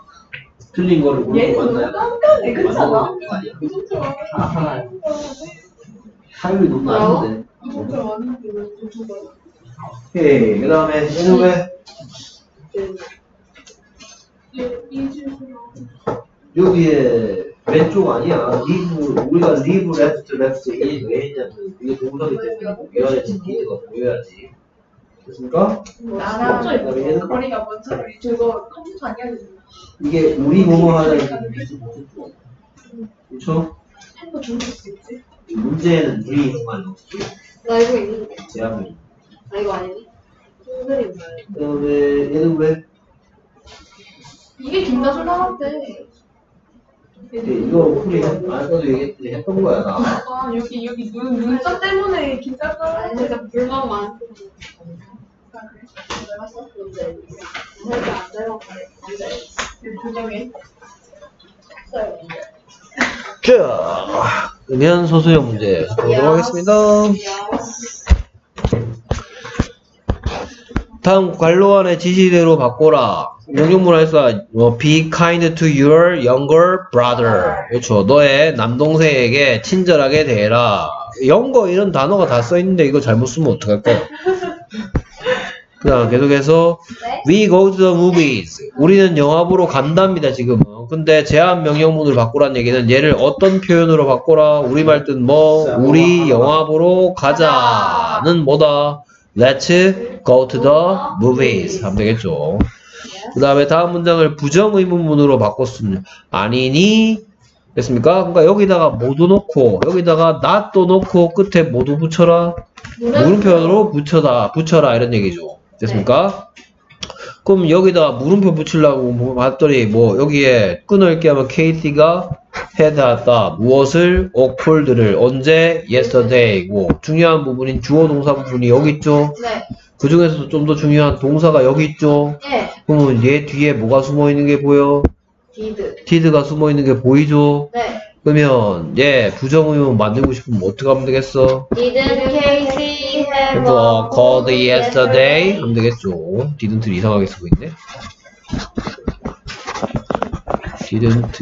틀린 거를 고른 얘는 거 너무 맞나요? 깜깜해 그렇지 않아? 맞는 거 아니야? 이쪽으로 아, 하나. 타율이 너무 뭐라고? 낮은데. 왔는데 왜 오케이. 그 다음에 왜? 이쪽으로 여기에 왼쪽 아니야. 리브, 우리가 리브 레프트 레프트 이게 왜 했냐면 이게 동사기 때문에 위아래 디가 보여야지. 됐습니까? 나랑 그다음에 얘는 거리가 먼 차라리 저거 컴퓨터 아니야 이게 우리 뭐뭐 못했고. 그렇죠? 핸드 줄일 수 있지 문제는 우리만 없지. 나 이거 있는데. 제한이. 아, 이거 아니니? 그다음에 얘는 왜? 이게 김다솔 나한테 이제 이거 풀이 아까도 얘기했, 했던 거야 나. 아 여기 여기 눈 눈썹 때문에 긴장 아니, 떨어져 진짜 불만 많아. 아, 들어갔어? 문제. 살짝 안 들어가. 안 돼. 교정해 자, 그러면 소수형 문제 보도록 하겠습니다. 다음 관로안의 지시대로 바꿔라. 명령문에서 뭐 be kind to your younger brother. 그렇죠. 너의 남동생에게 친절하게 대해라. 영거 이런 단어가 다 써 있는데 이거 잘못 쓰면 어떡할까요? 그다음 계속해서 we go to the movies. 우리는 영화 보러 간답니다 지금은. 근데 제한 명령문을 바꾸란 얘기는 얘를 어떤 표현으로 바꿔라. 우리말 뜻 뭐? 우리 영화 보러 가자는 뭐다? Let's go to the movies 하면 되겠죠. 그 다음에 다음 문장을 부정의문문으로 바꿨습니다. 아니니? 됐습니까? 그러니까 여기다가 모두 놓고 여기다가 not도 놓고 끝에 모두 붙여라. 물음표로 붙여다 붙여라 이런 얘기죠. 됐습니까? 그럼 여기다가 물음표 붙이려고 뭐 봤더니 뭐 여기에 끊을게 하면 KT가 했다. 무엇을? awkward를 언제? yesterday고 중요한 부분인 주어 동사 부분이 여기 있죠. 네. 그 중에서도 좀 더 중요한 동사가 여기 있죠. 예. 그러면 얘 뒤에 뭐가 숨어 있는 게 보여? did. did가 숨어 있는 게 보이죠? 네. 그러면 얘 부정의문 만들고 싶으면 어떻게 하면 되겠어? Didn't Casey have a called call yesterday 하면 되겠죠. didn't 이상하게 쓰고 있네. Didn't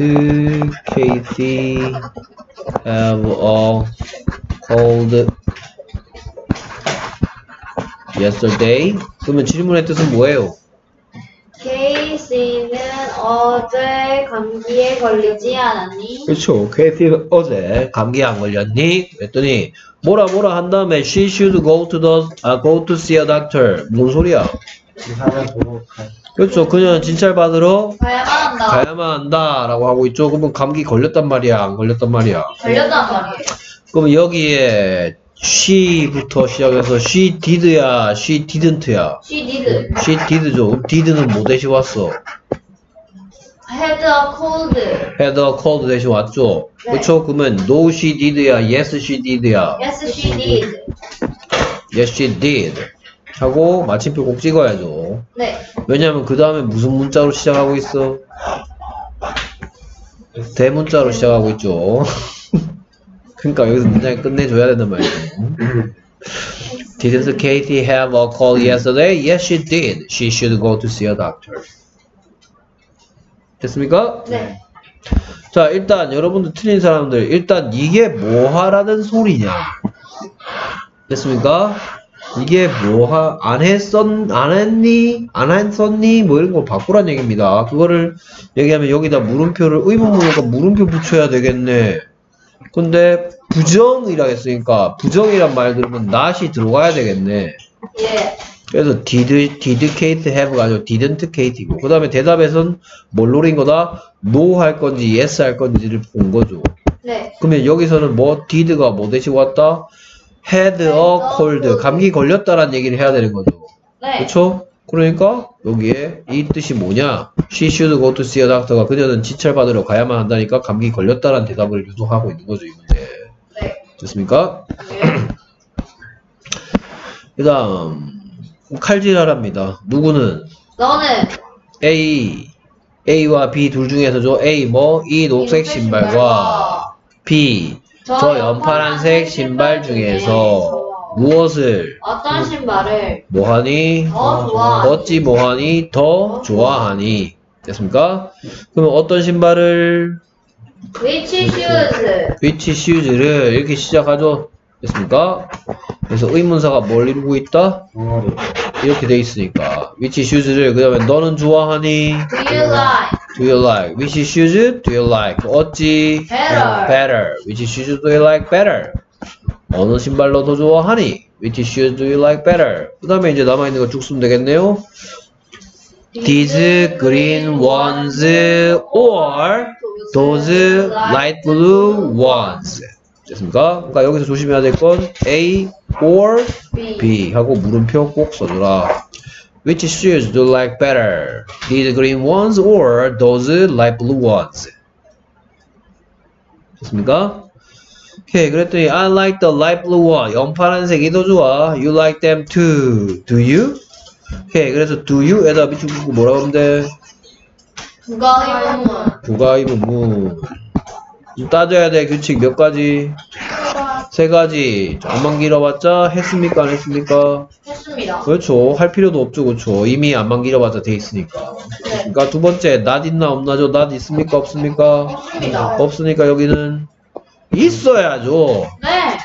Casey have a called yesterday? 그러면 질문의 뜻은 뭐예요? Casey는 어제 감기에 걸리지 않았니? 그렇죠. 케이티가 어제 감기 안 걸렸니? 그랬더니 뭐라 뭐라 한 다음에 she should go to the 아, go to see a doctor. 무슨 소리야? 기사를 보고 가. 그렇죠. 그녀는 진찰 받으러 가야만 한다. 가야만 한다 라고 하고 있죠. 그러면 감기 걸렸단 말이야, 안 걸렸단 말이야. 걸렸단 말이에요. 그러면 여기에 she부터 시작해서 she did야, she didn't야. She did. she did죠. 그럼 did는 뭐 대신 왔어? Had a cold. had a cold 대신 왔죠. 네. 그렇죠. 그러면 no she did야, yes she did야. Yes, she did. Yes, she did. 하고 마침표 꼭 찍어야죠. 네. 왜냐면 그 다음에 무슨 문자로 시작하고 있어? 대문자로 시작하고 있죠. 그러니까 여기서 문장이 끝내줘야 된단 말이에요. Didn't Katie have a call yesterday? Yes, she did. She should go to see a doctor. 됐습니까? 네. 자, 일단 여러분들 틀린 사람들 일단 이게 뭐하라는 소리냐? 됐습니까? 이게 뭐하 안 했었 안 했니 안 했었니 뭐 이런 거 바꾸란 얘기입니다. 그거를 얘기하면 여기다 물음표를 의문문이니까 물음표 붙여야 되겠네. 근데 부정이라 했으니까 부정이란 말 들으면 not이 들어가야 되겠네. 예. 그래서 did, did Kate have가 아니고 didn't Kate이고 그 다음에 대답에선 뭘 노린 거다? no 할 건지 yes 할 건지를 본 거죠. 네. 그러면 여기서는 뭐 did가 뭐 대신 왔다? Had a cold 감기 걸렸다라는 얘기를 해야 되는 거죠. 네. 그렇죠? 그러니까 여기에 이 뜻이 뭐냐? She should go to see a doctor가 그녀는 진찰 받으러 가야만 한다니까 감기 걸렸다라는 대답을 유도하고 있는 거죠, 이 문제. 네. 됐습니까? 네. 그 다음 칼질하랍니다. 누구는 너는 A A와 B 둘 중에서죠. A 뭐 이 녹색 신발과 B 저 연파란색 신발 중에서 무엇을 어떤 신발을 뭐하니 더 좋아? 어찌 뭐하니 더 좋아하니 됐습니까? 그러면 어떤 신발을 Which shoes? which shoes를 이렇게 시작하죠. 됐습니까? 그래서 의문사가 뭘 이루고 있다? 이렇게 돼 있으니까 which shoes를 그 다음에 너는 좋아하니 Do you like do you like which shoes do you like 어찌 better? better which shoes do you like better 어느 신발로 더 좋아하니 which shoes do you like better 그 다음에 이제 남아있는 거 쭉 쓰면 되겠네요 these green ones or those light blue ones 됐습니까? 그러니까 여기서 조심해야 될 건 A or B. 하고 물음표 꼭 써줘라. Which shoes do you like better? These green ones or those light blue ones? 됐습니까? 오케이 그랬더니 I like the light blue one 연파란색이 더 좋아 You like them too Do you? 오케이 그래서 do you에다 밑줄 뭐라고 하면 돼? 부가의문문 좀 따져야 될 규칙 몇 가지? 세 가지 안만 길어봤자 했습니까 안 했습니까? 했습니다. 그렇죠 할 필요도 없죠 그렇죠 이미 안만 길어봤자 돼 있으니까 네. 그러니까 두 번째 낫 있나 없나죠 낫 있습니까 없습니까? 없습니다. 없으니까 여기는 있어야죠 네.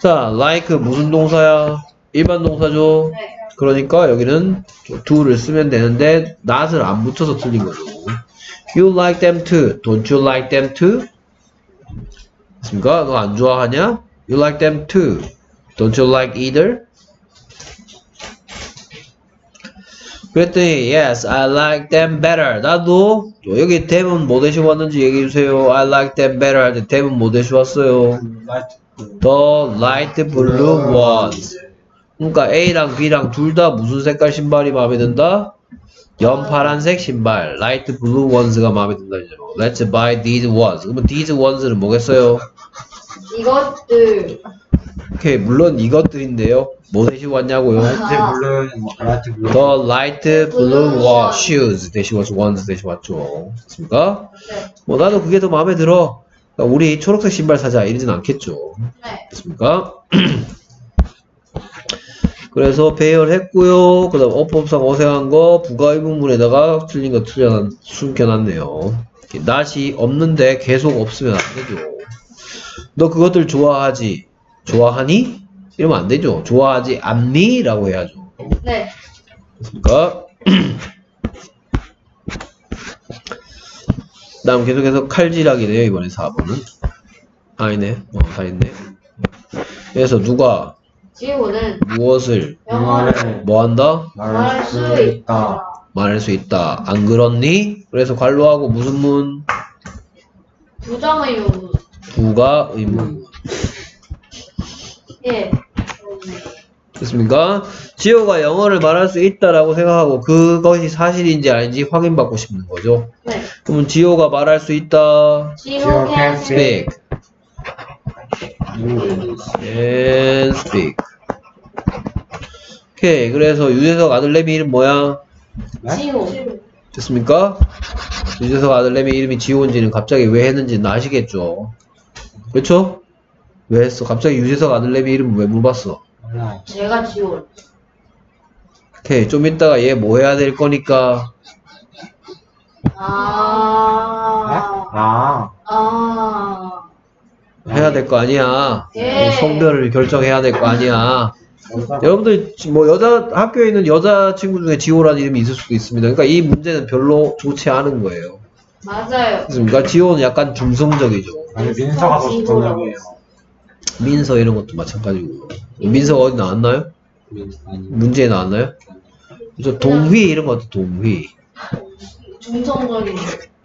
자 like 무슨 동사야? 일반 동사죠 네. 그러니까 여기는 do를 쓰면 되는데 not을 안 붙여서 틀린 거죠. You like them too. Don't you like them too? 맞습니까? 너 안 좋아하냐? You like them too. Don't you like either? 그랬더니 yes, I like them better. 나도 또 여기 them은 뭐 대신 왔는지 얘기해 주세요. I like them better 할 때 them은 뭐 대신 왔어요? The light blue ones. 그러니까 A랑 B랑 둘 다 무슨 색깔 신발이 마음에 든다? 연파란색 신발, light blue ones가 마음에 든다. 이제. Let's buy these ones. 그러면 these ones는 뭐겠어요? 이것들. 오케이, 물론 이것들인데요. 뭐 대신 왔냐고요? 라이트 blue, 뭐, light blue. The light blue wa- shoes 대신 왔죠. ones 대신 왔죠. 됐습니까? 네. 뭐 나도 그게 더 마음에 들어. 그러니까 우리 초록색 신발 사자 이러진 않겠죠. 네. 됐습니까? 그래서 배열했고요. 그 다음 어법상 어색한 거 부가 의문문에다가 틀린 거 틀려 숨겨놨네요. 낫이 없는데 계속 없으면 안 되죠. 너 그것들 좋아하지? 좋아하니? 이러면 안 되죠. 좋아하지 않니? 라고 해야죠. 네. 됐습니까? 다음 계속해서 칼질하기네요. 이번에 4번은. 아니네. 어, 다 있네. 그래서 누가 지우는 무엇을 영어를 뭐 한다? 말할 수 있다. 말할 수 있다. 안 그렇니? 그래서 관로하고 무슨 문? 부정의 요구. 부가 의문. 예. 됐습니까? 지호가 영어를 말할 수 있다라고 생각하고 그것이 사실인지 아닌지 확인받고 싶는 거죠. 네. 그러면 지호가 말할 수 있다. can can speak. And speak. 오케이. 그래서 유재석 아들내미 이름 뭐야? 지우. 됐습니까? 유재석 아들내미 이름이 지호인지는 갑자기 왜 했는지는 아시겠죠? 그렇죠? 왜 했어? 갑자기 유재석 아들내미 이름 왜 물어봤어? 제가 지우. 오케이. 좀 이따가 얘 뭐 해야 될 거니까 아. 아, 아. 해야 될 거 아니야. 예. 성별을 결정해야 될 거 아니야. 여러분들 뭐 여자 학교에 있는 여자 친구 중에 지호라는 이름이 있을 수도 있습니다. 그러니까 이 문제는 별로 좋지 않은 거예요. 맞아요. 그러니까 지호는 약간 중성적이죠. 아니, 민서가 더 좋던데요. 민서 이런 것도 마찬가지고. 민서가 어디 나왔나요? 문제에 나왔나요? 저 동휘 이런 것도 동휘. 중성적인.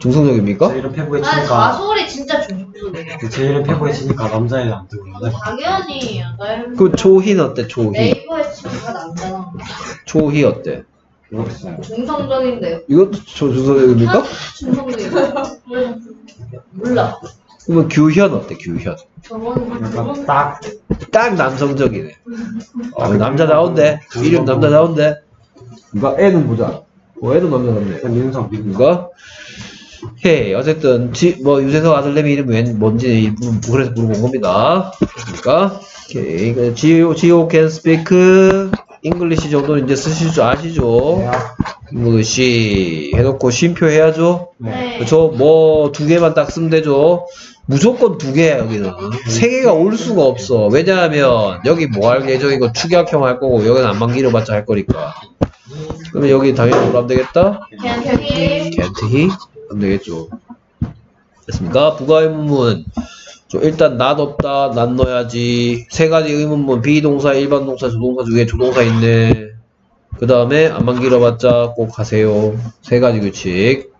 중성적입니까? 제 이름 페북에 아, 치니까, 자소리 진짜 중성적이에요. 제 이름 페북에 치니까 남자애는 안 뜨거든요. 당연히 여자이름 그 초희는 어때? 초희. 네이버에 치면 다 남자나. 초희 어때? 모르겠어요. 중성적인데요. 이것도 저 중성적입니까? 중성적이에요. 몰라. 그러면 규현 어때? 규현. 저거는 약간 딱, 딱 남성적이네. 아, 남자다운데? 이름 남자다운데? 이거 애는 보자. 어, 애도 남자답네. 민서, 민서. 이거? 오케이. 어쨌든, 지, 뭐, 유재석 아들내미 이름이 웬- 뭔지 그래서 물어본 겁니다. 그러니까, 오케이. 그 지오, 지오 can speak English 정도는 이제 쓰실 줄 아시죠? English 해놓고 쉼표 해야죠? 네. 그쵸? 뭐, 두 개만 딱 쓰면 되죠? 무조건 두 개야, 여기는. 세 개가 올 수가 없어. 왜냐하면, 여기 뭐 할 예정이고 축약형 할 거고, 여기는 안만 길어봤자 할 거니까. 그러면 여기 당연히 뭐라 하면 되겠다? can't he? 하면 되겠죠. 됐습니까? 부가 의문문. 저 일단 낫 없다, 낫 넣어야지. 세 가지 의문문, 비동사, 일반 동사, 조동사 중에 조동사 있네. 그 다음에 안만 길어봤자 꼭 하세요. 세 가지 규칙.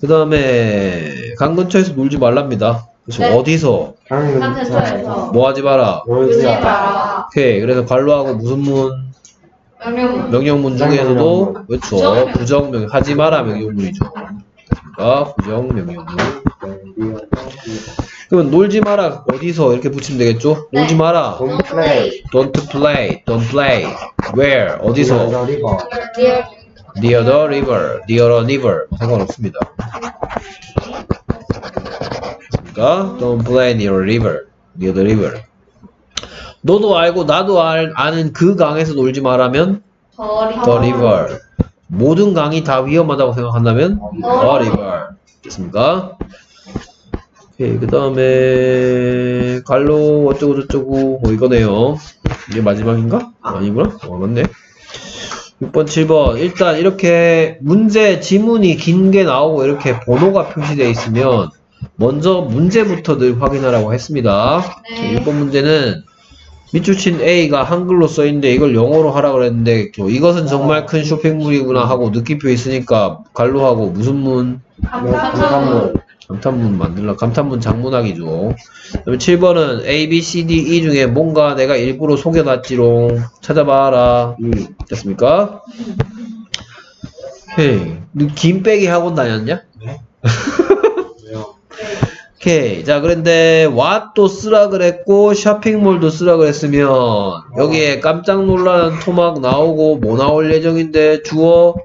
그 다음에 강 근처에서 놀지 말랍니다. 그래서 네. 어디서 강 근처에서 뭐 하지 마라. 놀지 마라. 오케이. 그래서 관로하고 무슨 문? 명령. 명령문 중에서도. 그렇죠. 부정명 하지 마라 명령문이죠. 그러니까 부정 명령문. 그러면 놀지 마라 어디서 이렇게 붙이면 되겠죠? 네. 놀지 마라. Don't play. Don't play. Don't play. Where? 어디서? Near. Near the river. Near a river. 상관없습니다. 그러니까 don't play near a river. Near the river. 너도 알고 나도 알, 아는 그 강에서 놀지 말라면 더 the river. 모든 강이 다 위험하다고 생각한다면 the river. 됐습니까? 오케이, 그 다음에, 갈로, 어쩌고 저쩌고, 뭐 이거네요. 이게 마지막인가? 아니구나? 어, 맞네. 6번, 7번. 일단 이렇게 문제, 지문이 긴 게 나오고 이렇게 번호가 표시되어 있으면 먼저 문제부터 늘 확인하라고 했습니다. 네. 1번 문제는 밑줄 친 A가 한글로 써있는데 이걸 영어로 하라 그랬는데 저 이것은 정말 큰 쇼핑몰이구나 하고 느낌표 있으니까 갈로하고 무슨 문? 감탄문. 감탄문 만들라 감탄문 장문학이죠 그다음에 7번은 A, B, C, D, E 중에 뭔가 내가 일부러 속여놨지롱 찾아봐라 됐습니까? 오케이. 너 김빼기 학원 다녔냐? 왜요? 오케이. 자, 그런데 왓도 쓰라 그랬고 쇼핑몰도 쓰라 그랬으면 여기에 깜짝 놀라는 토막 나오고 뭐 나올 예정인데 주어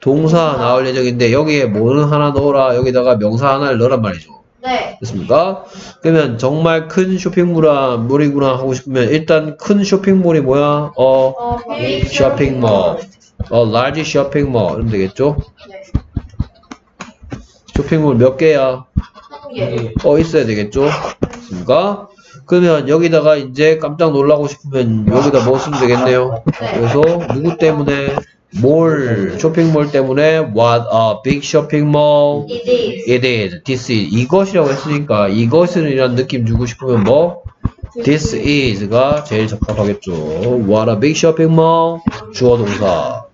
동사 나올 예정인데 여기에 뭐는 하나 넣어라. 여기다가 명사 하나를 넣으란 말이죠. 네. 됐습니까? 그러면 정말 큰 쇼핑몰아 몰이구나 하고 싶으면 일단 큰 쇼핑몰이 뭐야? 어, 어, 빅 쇼핑몰. 어, large 쇼핑몰 이러면 되겠죠? 네. 쇼핑몰 몇 개야? 어 있어야 되겠죠? 됐습니까? 그러면 여기다가 이제 깜짝 놀라고 싶으면 여기다 뭐 쓰면 되겠네요. 네. 그래서 누구 때문에? 몰 쇼핑몰 때문에 what a big shopping mall It is. it is this is 이것이라고 했으니까 이것은 이란 느낌 주고 싶으면 뭐 this is가 제일 적합하겠죠. what a big shopping mall 주어 동사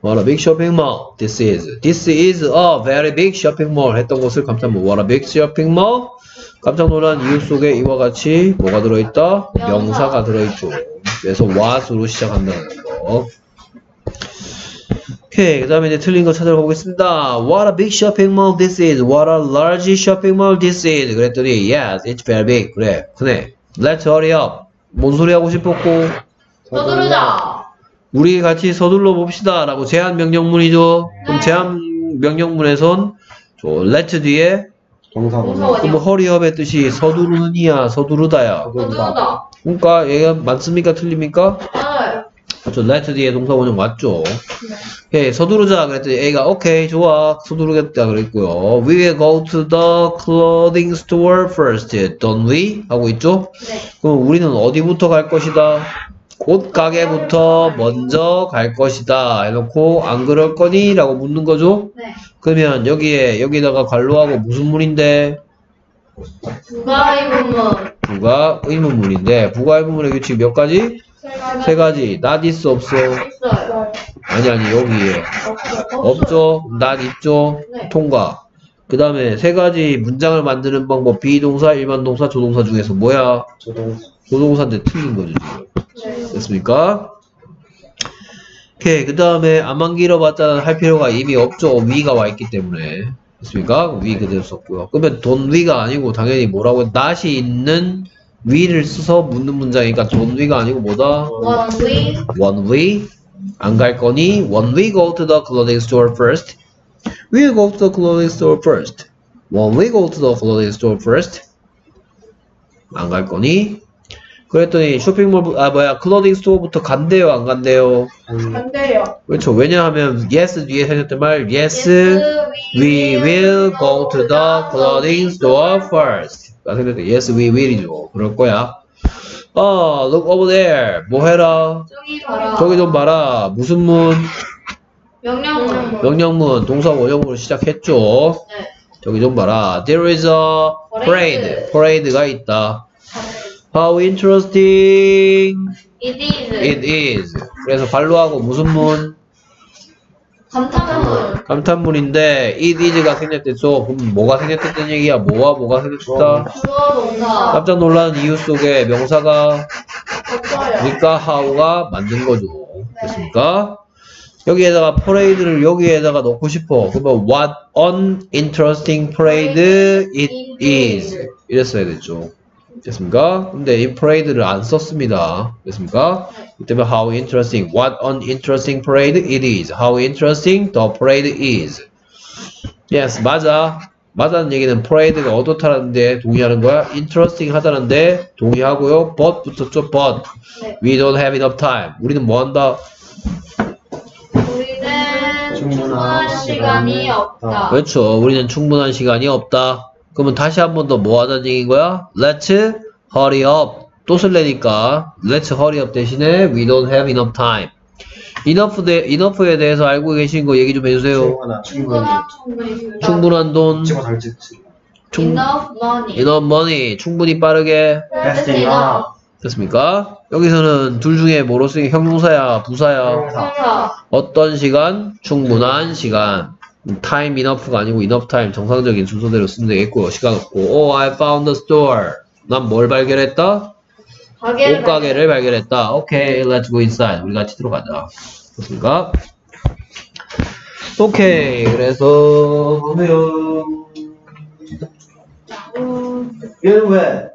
What a big shopping mall this is. This is a very big shopping mall 했던 것을 깜짝 놀 What a big shopping mall 깜짝 놀란 이유 속에 이와 같이 뭐가 들어있다? 명사가 들어있죠. 그래서 what으로 시작한다는 거. 오케이. 그 다음에 이제 틀린 거 찾아보겠습니다. What a big shopping mall this is. What a large shopping mall this is. 그랬더니 yes, it's very big. 그래. 그네. Let's hurry up. 뭔 소리 하고 싶었고 서두르자. 우리 같이 서둘러 봅시다 라고 제한 명령문이죠. 그럼 네. 제한 명령문에선 저 let 뒤에 동사 동사 원형. 그뭐 허리업의 뜻이 서두르느냐 서두르다야. 서두르다. 그러니까 얘가 맞습니까 틀립니까? 네. 저 let 뒤에 동사 원형 맞죠? 예, 서두르자 그랬더니 A가 오케이 좋아 서두르겠다 그랬고요. We will go to the clothing store first, don't we? 하고 있죠? 네. 그럼 우리는 어디부터 갈 것이다? 옷 가게부터 먼저 갈 것이다 해놓고 안 그럴 거니? 라고 묻는 거죠? 네. 그러면 여기에 여기다가 관로하고 무슨 문인데? 부가 의문문. 부가 의문문인데 부가 의문문의 규칙 몇 가지? 세 가지. not 있어 없어? 있어요. 아니 아니 여기에 없죠? not 있죠? 네. 통과. 그 다음에 세 가지 문장을 만드는 방법 비동사, 일반 동사, 조동사 중에서 뭐야? 조동사. 조동사인데 틀린 거죠 지금. 네. 됐습니까? 오케이 그 다음에 안만 길어봤자 할 필요가 이미 없죠 위가 와 있기 때문에 됐습니까? 위 그대로 썼고요 그러면 돈 위가 아니고 당연히 뭐라고 not이 있는 위를 써서 묻는 문장이니까 돈 위가 아니고 뭐다? One we. one way 안 갈 거니? when we go to the clothing store first we'll go to the clothing store first when we go to the clothing store first 안 갈 거니? 그랬더니 쇼핑몰 아 뭐야 clothing store부터 간대요 안 간대요? 안 돼요. 그렇죠. 왜냐하면 yes 뒤에 생겼던 말 yes we will go to the clothing store first. 가 생겼대 yes we will이죠. 그럴 거야. 어 look over there. 뭐 해라? 저기 봐라. 저기 좀 봐라. 무슨 문? 명령문. 명령문. 동사 원형으로 시작했죠. 네. 저기 좀 봐라. There is a parade. parade가 있다 how interesting It is. It is. 그래서 발로하고 무슨 문? 감탄문. 감탄문인데 it is가 생략됐죠. 그럼 뭐가 생략됐다는 얘기야? 뭐와 뭐가 생략됐다? 주어 동사. 깜짝 놀라는 이유 속에 명사가 없어요. 그러니까 how가 만든 거죠. 됐습니까? 여기에다가 parade를 여기에다가 넣고 싶어. 그러면 what uninteresting parade it is. 이랬어야 됐죠. 됐습니까? 근데 이 parade를 안 썼습니다. 됐습니까? 이 때문에 how interesting, what uninteresting parade it is. How interesting the parade is. Yes, 맞아. 맞다는 얘기는 parade가 어떻다는데 동의하는 거야? interesting 하다는데 동의하고요. but 붙었죠, but. 네. We don't have enough time. 우리는 뭐 한다? 우리는 충분한 시간이 없다. 그렇죠. 우리는 충분한 시간이 없다. 그러면 다시 한 번 더 뭐 하자는 얘기인 거야? Let's hurry up. 또 쓸래니까 Let's hurry up 대신에 We don't have enough time. Enough 대, enough에 대해서 알고 계신 거 얘기 좀 해주세요. 충분한. 충분한. 충분한 돈. 충, Enough money. enough money, 충분히 빠르게 Fast enough. 됐습니까? 여기서는 둘 중에 뭐로 쓰기 형용사야, 부사야. 동사. 어떤 시간? 충분한 시간. Time enough가 아니고 enough time 정상적인 순서대로 쓰면 되겠고요. 시간 없고. Oh, I found the store. 난 뭘 발견했다? 가게를 옷가게를 발견했다. 오케이, let's go inside. 우리 같이 들어가자. 좋습니까? 오케이. 그래서 보면 얘는 왜?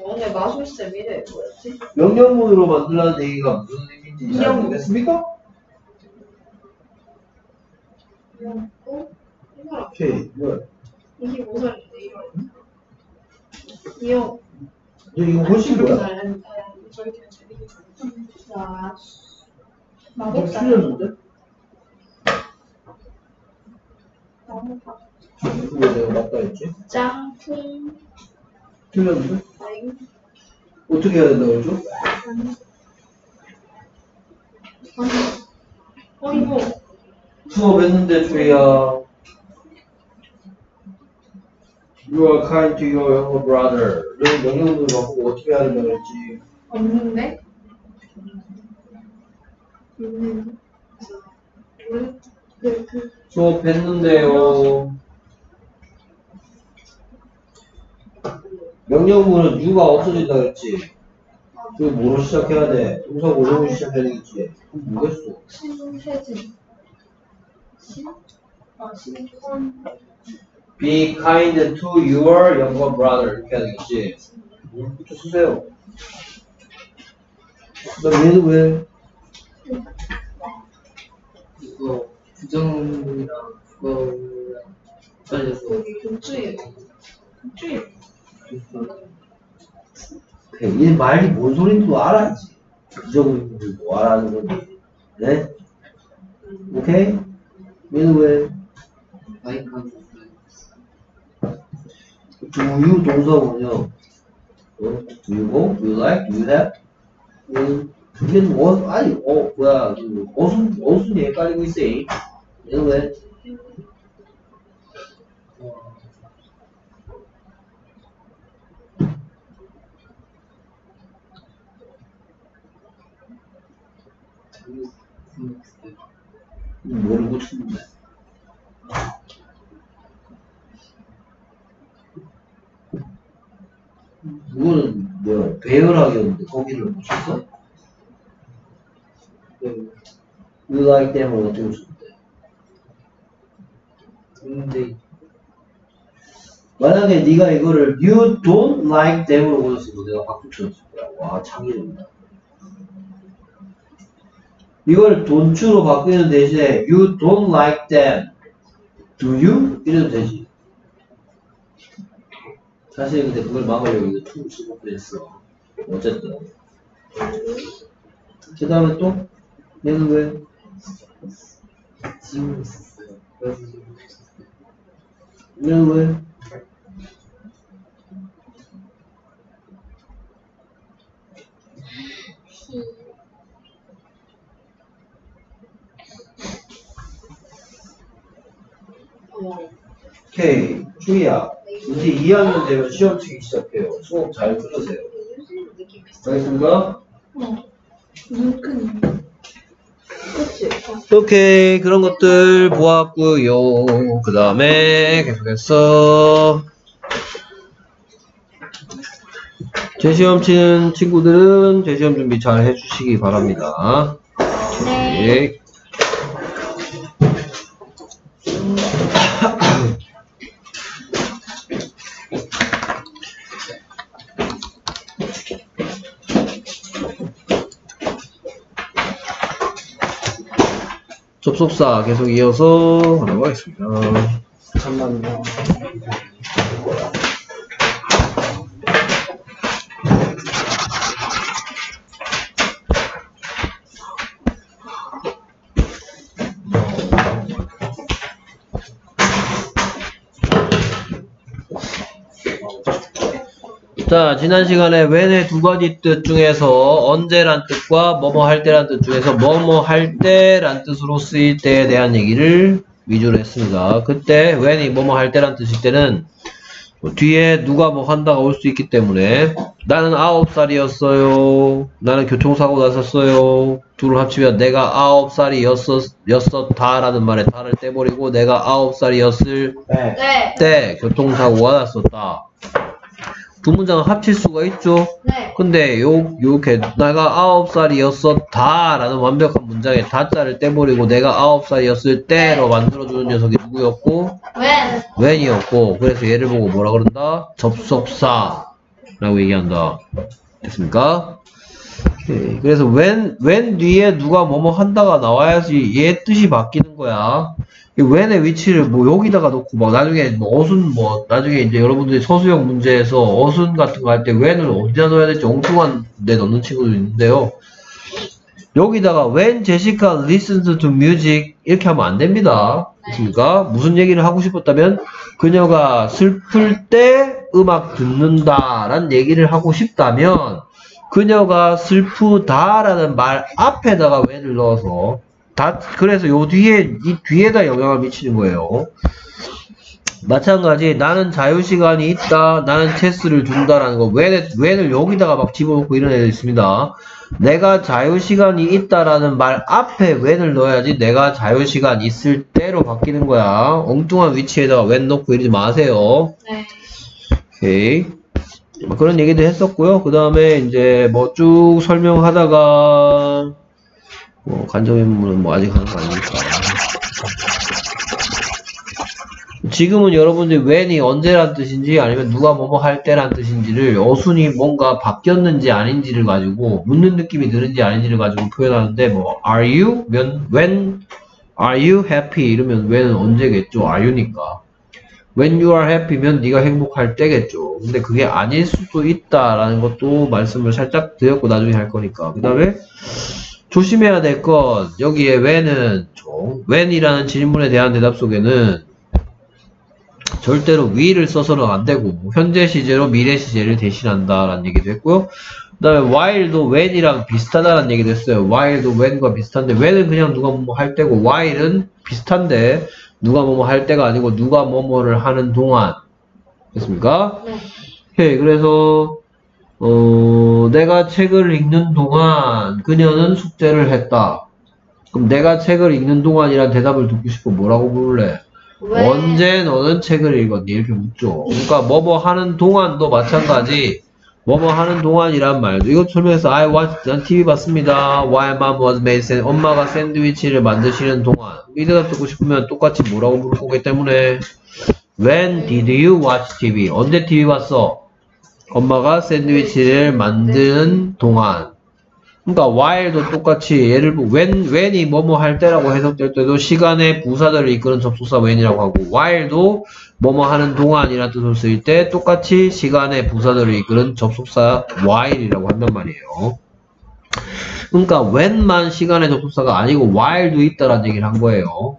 오늘 마술쌤 이래 뭐였지? 명령문으로 만들라는 얘기가 무슨 의미인지 잘 명령. 모르겠습니까? 어? 이거랑 오케이. 뭐? 25살인데 이런. 이형 너 이거 훨씬 뭐야? 잘했는데 저렇게 재밌게 자 너 마법사 틀렸는데? 마법사 그거 내가 맞다 했지? 짱풍 틀렸는데? 땡 어떻게 해야 된다고 그러죠? 어 이거 수업했는데 조이야 You are kind to your younger brother 를 명령문으로 바꾸고 어떻게 해야 된다고 그랬지? 없는데 있는 그 수업했는데요 명령문은 you가 없어진다 그랬지? 그 뭐로 시작해야 돼? 동사 고정으로 시작해야 되겠지? 그럼 뭐겠어? 신세진 신? 아 신선 Be kind to your younger brother 이렇게 해야 되겠지? 부터 쓰세요 나 얘는 왜? 이거 부정이랑 그거랑 잘려서 거기 독주예요 독주예요 그래, 얘 말이 뭔 소린지도 알아야지. 부정을 뭐 알아는 건지. 네? 오케이? 얘는 왜? you 동사군요. 어? You have? 얘는, 얘는 어, 아니, 어, 뭐야, 그, 어순, 어순이 헷갈리고 있어. 얘는 왜? 뭐를 고치는데? 그거는 뭐야 배열하기였는데 거기를 고쳤어? You like them을 어떻게 고쳤는데? 근데 만약에 네가 이거를 You don't like them으로 고쳤으면 내가 박수 쳤을 거야 와 창의력이다 이걸 don't로 바꾸는 대신에 You don't like them Do you? 이래도 되지 사실 근데 그걸 막으려고 이거 툴을 쓰고 그랬어 어쨌든 그 다음에 또 얘는 왜? 얘는 왜? 오케이 주희야 이제 2학년 되면 시험 치기 시작해요. 수업 잘 들으세요. 알겠습니까? 그치 오케이 그런 것들 보았고요. 그 다음에 계속해서 재시험 치는 친구들은 재시험 준비 잘 해주시기 바랍니다. 네. 접속사 계속 이어서 하도록 하겠습니다. 잠깐만요. 자, 지난 시간에 when의 두 가지 뜻 중에서 언제란 뜻과 뭐뭐 할 때란 뜻 중에서 뭐뭐 할 때란 뜻으로 쓰일 때에 대한 얘기를 위주로 했습니다. 그때 when이 뭐뭐 할 때란 뜻일 때는 뭐 뒤에 누가 뭐 한다가 올 수 있기 때문에 나는 아홉 살이었어요. 나는 교통사고 났었어요. 둘을 합치면 내가 아홉 살이었었, 였었다라는 말에 다를 떼버리고 내가 아홉 살이었을 네. 네때 교통사고가 났었다. 두 문장을 합칠 수가 있죠. 네. 근데 요 요렇게 내가 아홉 살이었었다 라는 완벽한 문장에 다자를 떼버리고 내가 아홉 살이었을 때로 만들어주는 녀석이 누구였고 when when이었고 그래서 얘를 보고 뭐라 그런다? 접속사 라고 얘기한다. 됐습니까? 오케이. 그래서 when when 뒤에 누가 뭐뭐 한다가 나와야지 얘 뜻이 바뀌는 거야. 이 when의 위치를 뭐 여기다가 놓고 막 나중에 뭐 어순 뭐 나중에 이제 여러분들이 서수형 문제에서 어순 같은 거 할때 when을 어디다 넣어야 될지 엉뚱한 데 넣는 친구도 있는데요. 여기다가 when 제시카 listens to music 이렇게 하면 안 됩니다. 됐습니까? 무슨 얘기를 하고 싶었다면 그녀가 슬플 때 음악 듣는다라는 얘기를 하고 싶다면 그녀가 슬프다라는 말 앞에다가 when을 넣어서 다 그래서 요 뒤에 이 뒤에다 영향을 미치는 거예요. 마찬가지 나는 자유 시간이 있다. 나는 체스를 둔다라는 거 when을, when을 여기다가 막 집어넣고 이런 애들 있습니다. 내가 자유 시간이 있다라는 말 앞에 when을 넣어야지 내가 자유 시간 있을 때로 바뀌는 거야. 엉뚱한 위치에다가 when 넣고 이러지 마세요. 네. 오케이. 뭐 그런 얘기도 했었고요. 그 다음에 이제 뭐 쭉 설명하다가 뭐 간접인물은 뭐 아직 하는 거 아니니까. 지금은 여러분들이 when이 언제란 뜻인지 아니면 누가 뭐뭐 할 때란 뜻인지를 어순이 뭔가 바뀌었는지 아닌지를 가지고 묻는 느낌이 드는지 아닌지를 가지고 표현하는데 뭐 are you? 면 when are you happy? 이러면 when은 언제겠죠? are you니까. when you are happy면 네가 행복할 때겠죠. 근데 그게 아닐 수도 있다라는 것도 말씀을 살짝 드렸고 나중에 할 거니까. 그 다음에 조심해야 될건 여기에 when은 종 when이라는 질문에 대한 대답 속에는 절대로 위를 써서는 안 되고 현재 시제로 미래 시제를 대신한다라는 얘기도 했고요. 그 다음에 while도 when이랑 비슷하다라는 얘기도 했어요. while도 when과 비슷한데 when은 그냥 누가 뭐뭐 할 때고 while은 비슷한데 누가 뭐뭐 할 때가 아니고 누가 뭐뭐를 하는 동안 됐습니까? 네. 오케이 그래서 어, 내가 책을 읽는 동안 그녀는 숙제를 했다. 그럼 내가 책을 읽는 동안이란 대답을 듣고 싶어 뭐라고 물을래? when 언제 너는 책을 읽었니? 이렇게 묻죠. 그러니까 뭐뭐 하는 동안도 마찬가지. 뭐뭐 하는 동안이란 말도 이것 설명해서 I watched, 난 TV 봤습니다. While mom was made sandwich. 엄마가 샌드위치를 만드시는 동안. 이 대답 듣고 싶으면 똑같이 뭐라고 물을 거기 때문에 When did you watch TV? 언제 TV 봤어? 엄마가 샌드위치를 만드는 동안. 그러니까 while도 똑같이 예를 보 when when이 뭐뭐 할 때라고 해석될 때도 시간의 부사들을 이끄는 접속사 when이라고 하고 while도 뭐뭐 하는 동안이라는 뜻을 쓰일 때 똑같이 시간의 부사들을 이끄는 접속사 while이라고 한단 말이에요. 그러니까 when만 시간의 접속사가 아니고 while도 있다라는 얘기를 한 거예요.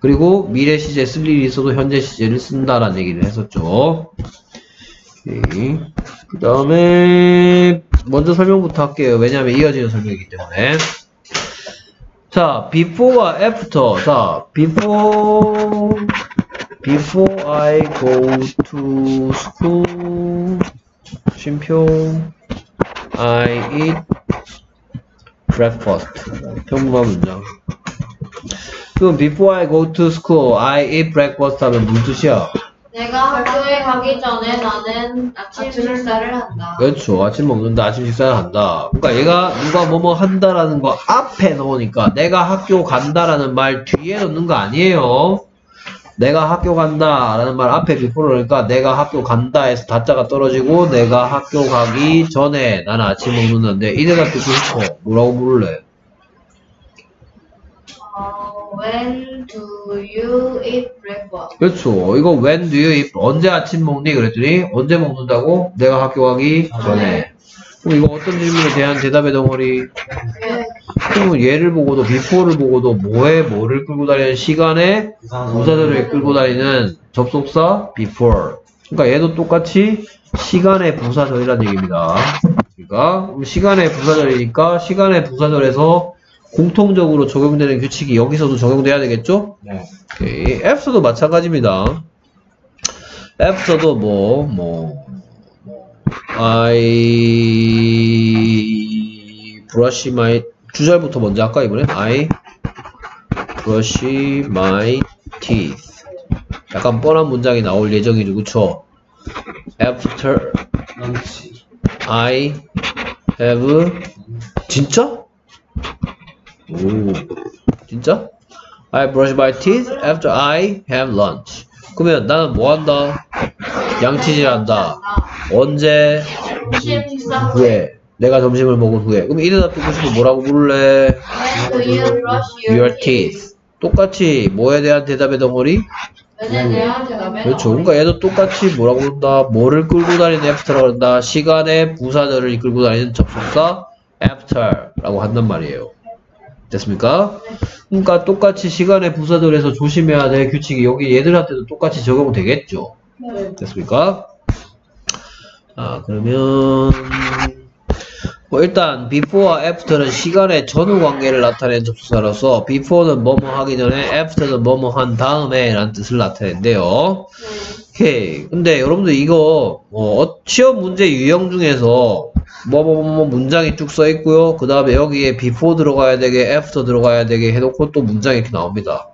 그리고 미래 시제 쓸 일이 있어도 현재 시제를 쓴다라는 얘기를 했었죠. 그 다음에 먼저 설명부터 할게요. 왜냐하면 이어지는 설명이기 때문에. 자, before와 after. 자, before, before I go to school, 쉼표, I eat breakfast. 평범한 문장. 그럼 before I go to school, I eat breakfast 하면 무슨 뜻이야? 내가 학교에 가기 전에 나는 아침 식사를 한다. 그렇죠. 아침 먹는다, 아침 식사를 한다. 그러니까 얘가 누가 뭐뭐 한다라는 거 앞에 넣으니까 내가 학교 간다라는 말 뒤에 넣는 거 아니에요. 내가 학교 간다라는 말 앞에 비포를 넣으니까 내가 학교 간다에서 다자가 떨어지고 내가 학교 가기 전에 나는 아침 먹는다인데 이 대답 듣고 싶어. 뭐라고 물을래? 어, when do you eat breakfast? 그렇죠. 이거 when do you eat? 언제 아침 먹니? 그랬더니 언제 먹는다고? 내가 학교 가기 전에. 그럼 이거 어떤 질문에 대한 대답의 덩어리? 네. 그러면 얘를 보고도 before를 보고도 뭐에 뭐를 끌고 다니는 시간에 부사들을 끌고 다니는 접속사 before. 그러니까 얘도 똑같이 시간의 부사절이라는 얘기입니다. 그러니까 그럼 시간의 부사절이니까 시간의 부사절에서 공통적으로 적용되는 규칙이 여기서도 적용돼야 되겠죠? 네. 오케이. F도 마찬가지입니다. F도 뭐, 뭐, I brush my, 주절부터 먼저 할까, 이번에? I brush my teeth. 약간 뻔한 문장이 나올 예정이죠, 그쵸? After. I have 진짜? 오 진짜? I brush my teeth after I have lunch. 그러면 나는 뭐 한다? 양치질 한다. 언제? 점심 식사 후에. 내가 점심을 먹은 후에. 그럼 이래다 듣고 싶으면 뭐라고 부를래? Your teeth? 똑같이 뭐에 대한 대답의 덩어리? 그렇죠. 그러니까 얘도 똑같이 뭐라고 부른다? 뭐를 끌고 다니는 after라고 한다. 시간의 부사절을 끌고 다니는 접속사 after라고 한단 말이에요. 됐습니까? 그러니까 똑같이 시간의 부사절에서 조심해야 될 규칙이 여기 얘들한테도 똑같이 적용되겠죠. 네. 됐습니까? 아 그러면 뭐 일단 before와 after는 시간의 전후 관계를 나타내는 접속사로서 before는 뭐뭐 하기 전에 after는 뭐뭐 한 다음에 라는 뜻을 나타낸대요. 오케이. 근데 여러분들 이거 어, 시험 문제 유형 중에서 뭐뭐 뭐 문장이 쭉 써 있고요. 그 다음에 여기에 before 들어가야 되게 after 들어가야 되게 해놓고 또 문장이 이렇게 나옵니다.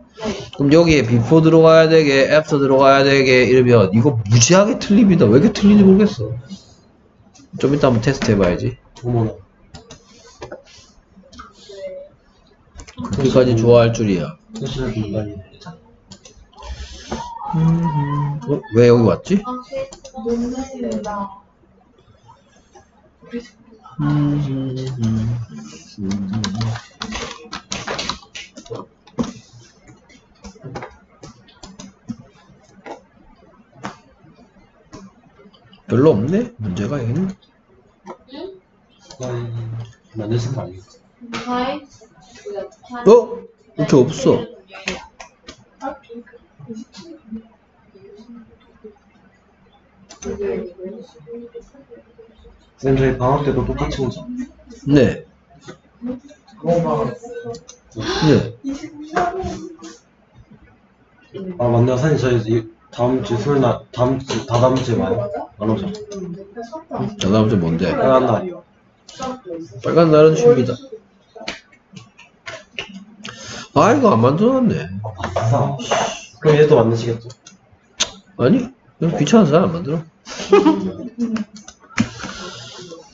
그럼 여기에 before 들어가야 되게 after 들어가야 되게 이러면 이거 무지하게 틀립니다. 왜 이렇게 틀리는지 모르겠어. 좀 이따 한번 테스트 해봐야지. 어머나. 그렇게까지 좋아할 줄이야. 소신한 인간이네. 어? 왜 여기 왔지? 논문이다. 별로 없네? 문제가 얘는? 거 아니겠지? 하이 어? 이렇게 없어. 쌤 저희 방학 때도 똑같이 오죠. 네. 어, 네. 아 맞네요. 선생님 저희 이 다음 주 수요일 날 다음 주 다다음 주에 와요. 안 오죠? 저 다음 주 뭔데? 빨간 날이요. 빨간 날은 쉽니다. 아, 이거 안 만들어놨네. 아, 그럼 얘도 만드시겠죠? 아니, 귀찮아서 잘 안 만들어.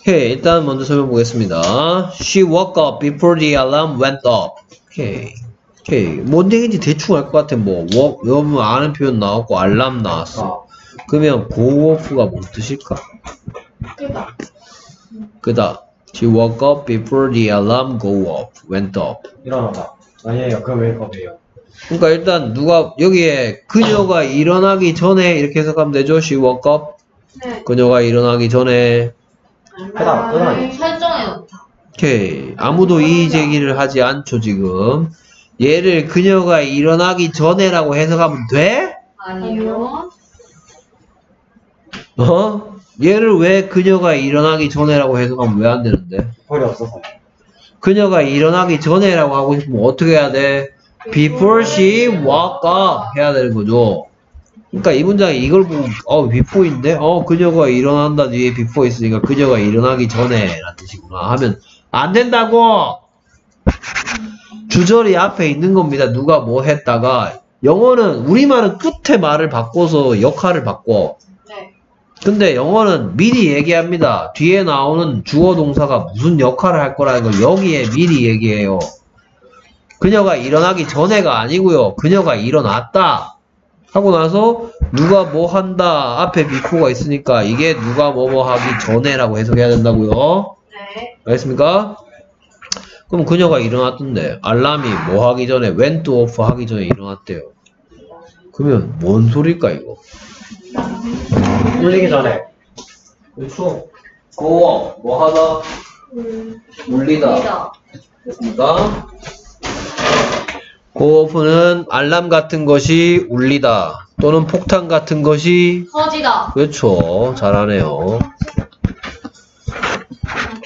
오케이, 일단 먼저 설명 보겠습니다. She woke up before the alarm went up. 오케이. 오케이. 뭔 얘기인지 대충 알 것 같아. 뭐, woke, 여러분 아는 표현 나왔고, 알람 나왔어. 그러면 go off가 뭔 뜻일까? 끄다. 그다. She woke up before the alarm go off, went up. 일어나다. 아니에요. 그 웨이크업이에요. 그러니까 일단 누가 여기에 그녀가 일어나기 전에 이렇게 해석하면 되죠. She woke up. 네. 그녀가 일어나기 전에. 끄다 아니에요. 설정해 놓다. 오케이. 아무도 이의 제기를 하지 않죠 지금. 얘를 그녀가 일어나기 전에라고 해석하면 돼? 아니요. 어? 얘를 왜 그녀가 일어나기 전에라고 해석하면 왜 안 되는데? 펄이 없어서요. 그녀가 일어나기 전에라고 하고 싶으면 어떻게 해야 돼? Before she woke up 해야 되는 거죠. 그러니까 이 문장이 이걸 보고 어 before인데 어 그녀가 일어난다 뒤에 before 있으니까 그녀가 일어나기 전에 라는 뜻이구나 하면 안 된다고. 주절이 앞에 있는 겁니다. 누가 뭐 했다가 영어는 우리말은 끝에 말을 바꿔서 역할을 바꿔. 네. 근데 영어는 미리 얘기합니다. 뒤에 나오는 주어 동사가 무슨 역할을 할 거라는 걸 여기에 미리 얘기해요. 그녀가 일어나기 전에가 아니고요. 그녀가 일어났다. 하고 나서 누가 뭐 한다. 앞에 before가 있으니까 이게 누가 뭐 뭐 하기 전에라고 해석해야 된다고요. 네. 알겠습니까? 그럼 그녀가 일어났던데 알람이 뭐 하기 전에 went off 하기 전에 일어났대요. 그러면 뭔 소릴까 이거? 울리기 전에. 그렇죠. go off 뭐 하다 울리다. 리다. 그러니까 go off는 알람 같은 것이 울리다 또는 폭탄 같은 것이 터지다. 그렇죠. 잘하네요.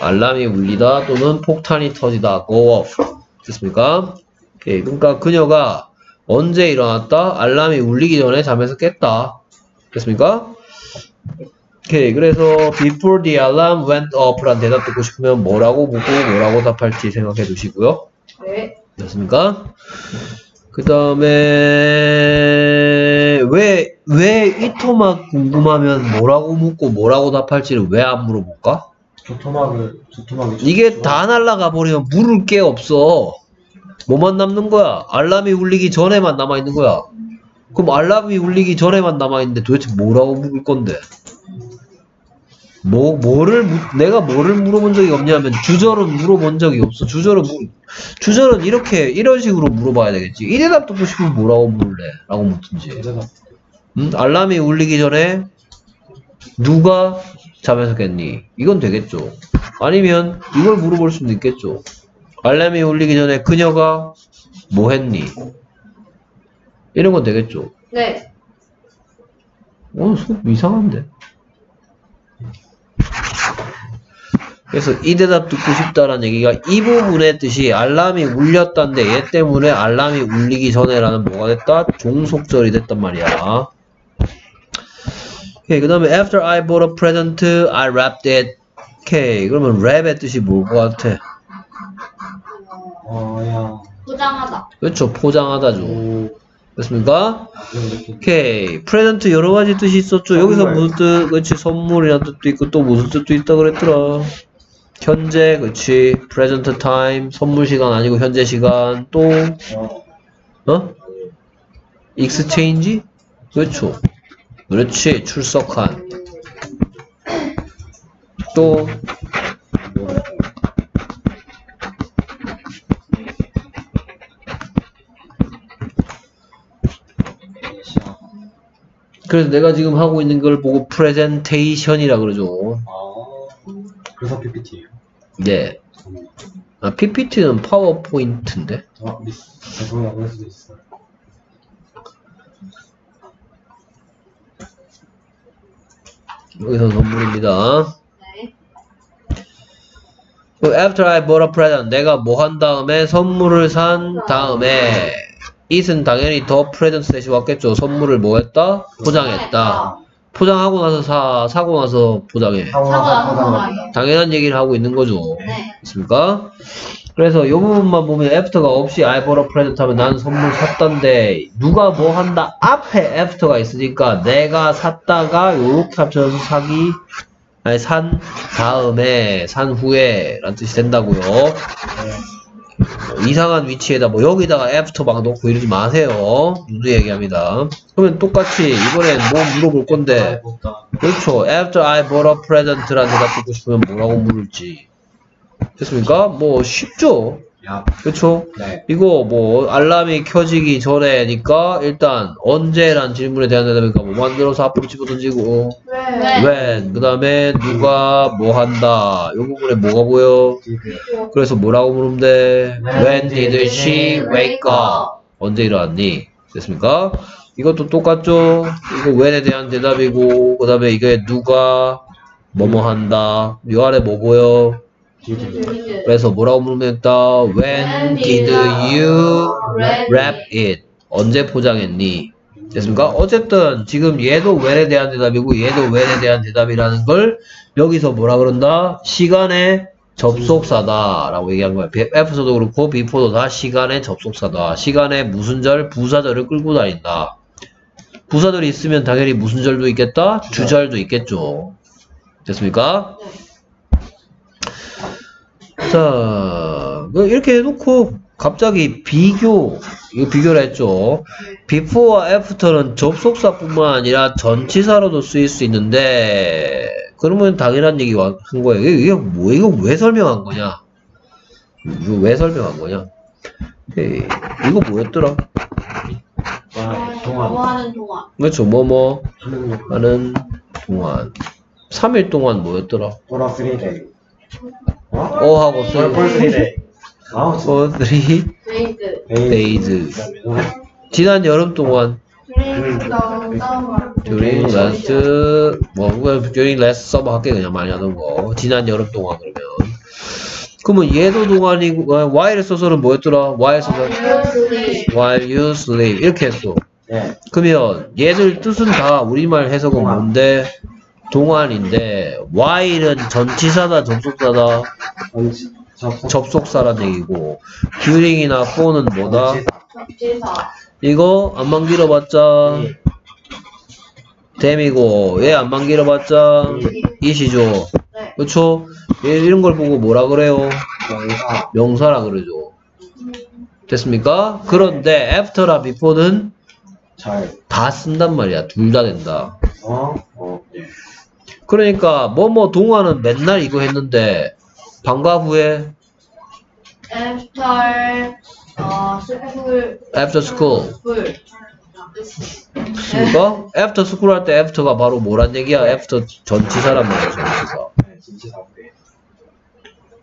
알람이 울리다 또는 폭탄이 터지다. go off. 됐습니까? 오케이. 그러니까 그녀가 언제 일어났다? 알람이 울리기 전에 잠에서 깼다. 됐습니까? 오케이. 그래서 before the alarm went off란 대답 듣고 싶으면 뭐라고 묻고 뭐라고 답할지 생각해 두시고요. 네. 됐습니까? 그 다음에 왜, 왜 이 토막 궁금하면 뭐라고 묻고 뭐라고 답할지를 왜 안 물어볼까? 저 토막을 저 토막이 이게 다 날라가 버리면 물을 게 없어. 뭐만 남는 거야? 알람이 울리기 전에만 남아 있는 거야. 그럼 알람이 울리기 전에만 남아 있는데 도대체 뭐라고 묻을 건데? 뭐, 뭐를, 묻- 내가 뭐를 물어본 적이 없냐면 주절은 물어본 적이 없어. 주절은, 물- 주절은 이렇게, 이런 식으로 물어봐야 되겠지. 이 대답 듣고 싶으면 뭐라고 물래? 라고 묻든지. 음? 알람이 울리기 전에 누가 잠에서 깼니? 이건 되겠죠. 아니면 이걸 물어볼 수도 있겠죠. 알람이 울리기 전에 그녀가 뭐 했니? 이런 건 되겠죠. 네. 어, 이상한데. 그래서 이 대답 듣고 싶다라는 얘기가 이 부분의 뜻이 알람이 울렸다는데 얘 때문에 알람이 울리기 전에라는 뭐가 됐다? 종속절이 됐단 말이야. 오케이, 그 다음에 after I bought a present, I wrapped it. 오케이, 그러면 wrap의 뜻이 뭘 것 같아? 어 야 포장하다. 그렇죠, 포장하다죠. 오 됐습니까? 오케이. present 여러 가지 뜻이 있었죠. 여기서. 무슨 뜻? 그렇지. 선물이라는 뜻도 있고 또 무슨 뜻도 있다 그랬더라. 현재, 그렇지. present time. 선물 시간 아니고 현재 시간. 또, 어 어? exchange? 그렇죠. 그렇지. 출석한. 또, 그래서 내가 지금 하고 있는 걸 보고 프레젠테이션이라 그러죠. 아 그래서 PPT예요 네. 아, PPT는 파워포인트인데. 아 미스 죄송해요 그럴 수도 있어요 여기서 선물입니다. 네. 그 After I bought a present, 내가 뭐 한 다음에 선물을 산 다음에 it은 당연히 더 present 대시 왔겠죠. 선물을 뭐 했다? 포장했다. 포장하고 나서 사, 사고 나서 포장해. 사고 나서 포장해. 당연한 얘기를 하고 있는 거죠. 네. 있습니까? 그래서 이 부분만 보면 after가 없이 I bought a present 하면 난 선물 샀던데 누가 뭐 한다 앞에 after가 있으니까 내가 샀다가 요렇게 합쳐서 사기 아니 산 다음에 산 후에 라는 뜻이 된다고요 뭐 이상한 위치에다 뭐 여기다가 after 막 넣고 이러지 마세요 누누 얘기합니다 그러면 똑같이 이번엔 뭐 물어볼 건데 그렇죠. After I bought a present라는 대답 듣고 싶으면 뭐라고 물을지. 됐습니까? 뭐 쉽죠. 야 그렇죠. 네. 이거 뭐 알람이 켜지기 전에니까 일단 언제란 질문에 대한 대답이니까 뭐 만들어서 앞으로 집어던지고 네. when 그 다음에 누가 뭐 한다 이 부분에 뭐가 보여? 그래서 뭐라고 물으면 돼? When did she wake up? 언제 일어났니? 됐습니까? 이것도 똑같죠? 이거 when에 대한 대답이고 그 다음에 이게 누가 뭐뭐 한다 이 아래 뭐 보여? 그래서 뭐라고 물으면 됐다? When did you wrap it? 언제 포장했니? 됐습니까? 어쨌든 지금 얘도 when에 대한 대답이고 얘도 when에 대한 대답이라는 걸 여기서 뭐라 그런다? 시간의 접속사다 라고 얘기한 거야. F서도 그렇고 B포도 다 시간의 접속사다. 시간에 무슨 절, 부사절을 끌고 다닌다. 부사절이 있으면 당연히 무슨 절도 있겠다? 주절도 있겠죠. 됐습니까? 자, 그 이렇게 해놓고 갑자기 비교, 이거 비교를 했죠. before와 after는 접속사뿐만 아니라 전치사로도 쓰일 수 있는데 그러면 당연한 얘기 한 거예요. 이게, 이게 뭐 이거 왜 설명한 거냐? 이거 왜 설명한 거냐? 에이, 이거 뭐였더라? 아뭐 동안 하는 동안. 그렇죠. 뭐뭐 하는 거 하는 동안 3일 동안 뭐였더라? 보라 3데 이 어? 3데이 아우 for three 브레이크. days. 지난 여름 동안. during last 뭐 during last summer 할게 그냥 많이 하는 거. 지난 여름 동안 그러면. 그러면 얘도 동안이고 아, while을 써서는 뭐였더라? While 써서 while you sleep 이렇게 했어. 네. 그러면 얘들 뜻은 다 우리말 해석은 뭔데 동안인데 while은 전치사다 접속사다 접속 접속사란 얘기고 during이나 for는 뭐다. 이거 안만 길어봤자 댐이고 얘 안만 길어봤자 이시죠. 네. 그쵸? 얘 이런 걸 보고 뭐라 그래요? 명사. 명사라 그러죠. 됐습니까? 그런데 after랑 before는 잘. 다 쓴단 말이야. 둘 다 된다. 어? 어. 예. 그러니까 뭐뭐 동화는 맨날 이거 했는데 방과 후에 after 어 school after school school. 그러니까 after school 할 때 after가 바로 뭐란 얘기야? after 전치사란 말이야. 전치사.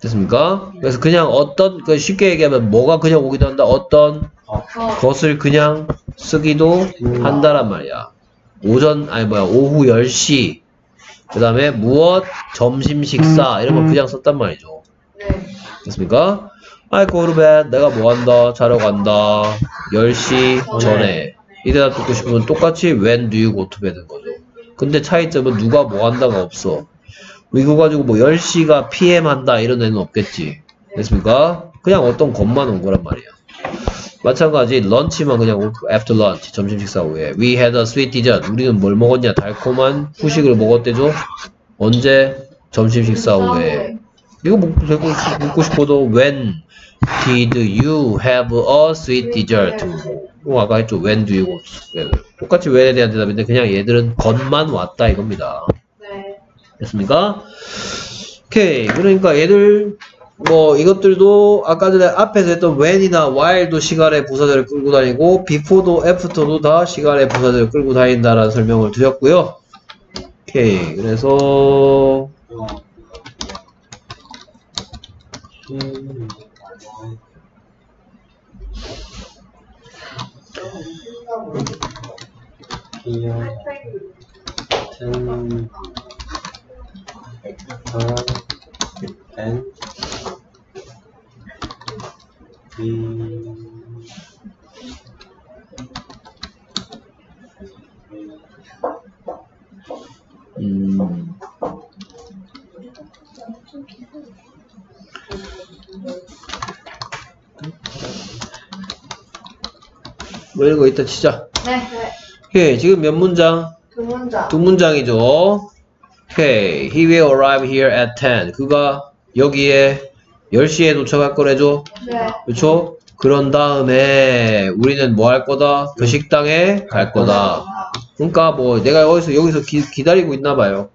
됐습니까? 그래서 그냥 어떤 그 쉽게 얘기하면 뭐가 그냥 오기도 한다. 어떤 어, 것을 그냥 쓰기도 한다란 말이야. 오전 아니 뭐야 오후 10시 그 다음에 무엇 점심 식사 이런 거 그냥 썼단 말이죠. 네. 됐습니까? To bed 내가 뭐 한다 자러 간다 10시 전에 이 대답 듣고 싶으면 똑같이 when do you go to bed인 거죠. 근데 차이점은 누가 뭐 한다가 없어. 이거 가지고 뭐 10시가 PM 한다 이런 애는 없겠지. 됐습니까? 그냥 어떤 것만 온 거란 말이야. 마찬가지 런치만 그냥 after lunch 점심 식사 후에. We had a sweet dessert 우리는 뭘 먹었냐? 달콤한 후식을 먹었대죠. 언제? 점심 식사 후에. 이거 묻고, 싶- 묻고 싶어도 when did you have a sweet dessert 이거 아까 했죠. when do you bed. 똑같이 when에 대한 대답인데 그냥 얘들은 것만 왔다 이겁니다. 네. 됐습니까? 오케이. 그러니까 얘들, 뭐, 이것들도 아까 전에 앞에서 했던 when이나 while도 시간의 부사절을 끌고 다니고, before도 after도 다 시간의 부사절을 끌고 다닌다라는 설명을 드렸고요. 오케이. 그래서, 어. 음. 음, 뭐 이런 거 이따 치자. 네. 네. 오케이. 지금 몇 문장? 두 문장. 두 문장이죠. 오케이. He will arrive here at 10. 그가 여기에 10시에 도착할 거래죠. 네. 그렇죠? 그런 다음에 우리는 뭐 할 거다? 그 식당에 갈 거다. 그러니까 뭐 내가 여기서 여기서 기, 다리고 있나 봐요.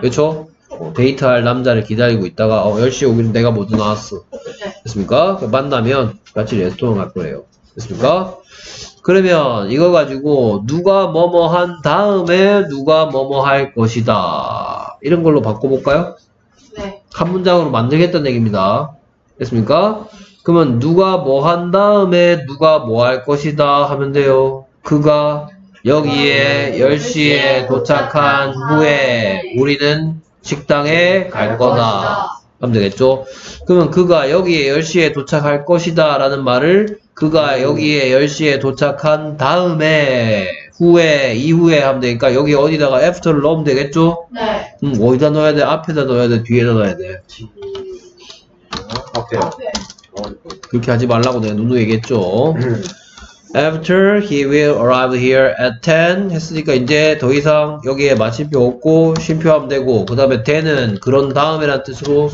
그렇죠? 어, 데이트할 남자를 기다리고 있다가 어 10시에 오기는 내가 모두 나왔어. 됐습니까? 만나면 같이 레스토랑 갈 거예요. 됐습니까? 그러면 이거 가지고 누가 뭐뭐 한 다음에 누가 뭐뭐 할 것이다. 이런 걸로 바꿔볼까요? 네. 한 문장으로 만들겠다는 얘기입니다. 됐습니까? 그러면 누가 뭐 한 다음에 누가 뭐 할 것이다 하면 돼요. 그가 여기에 10시에 도착한 후에 우리는 식당에 갈 거다. 하면 되겠죠? 그러면 그가 여기에 10시에 도착할 것이다 라는 말을 그가 여기에 10시에 도착한 다음에 후에 이후에 하면 되니까 여기 어디다가 after를 넣으면 되겠죠? 네. 음, 어디다 넣어야 돼? 앞에다 넣어야 돼? 뒤에다 넣어야 돼? 앞에요. 어, 그렇게 하지 말라고 내가 누누 얘기했죠. After he will arrive here at 10 했으니까 이제 더 이상 여기에 마침표 없고 쉼표하면 되고 그 다음에 then은 그런 다음에란 뜻으로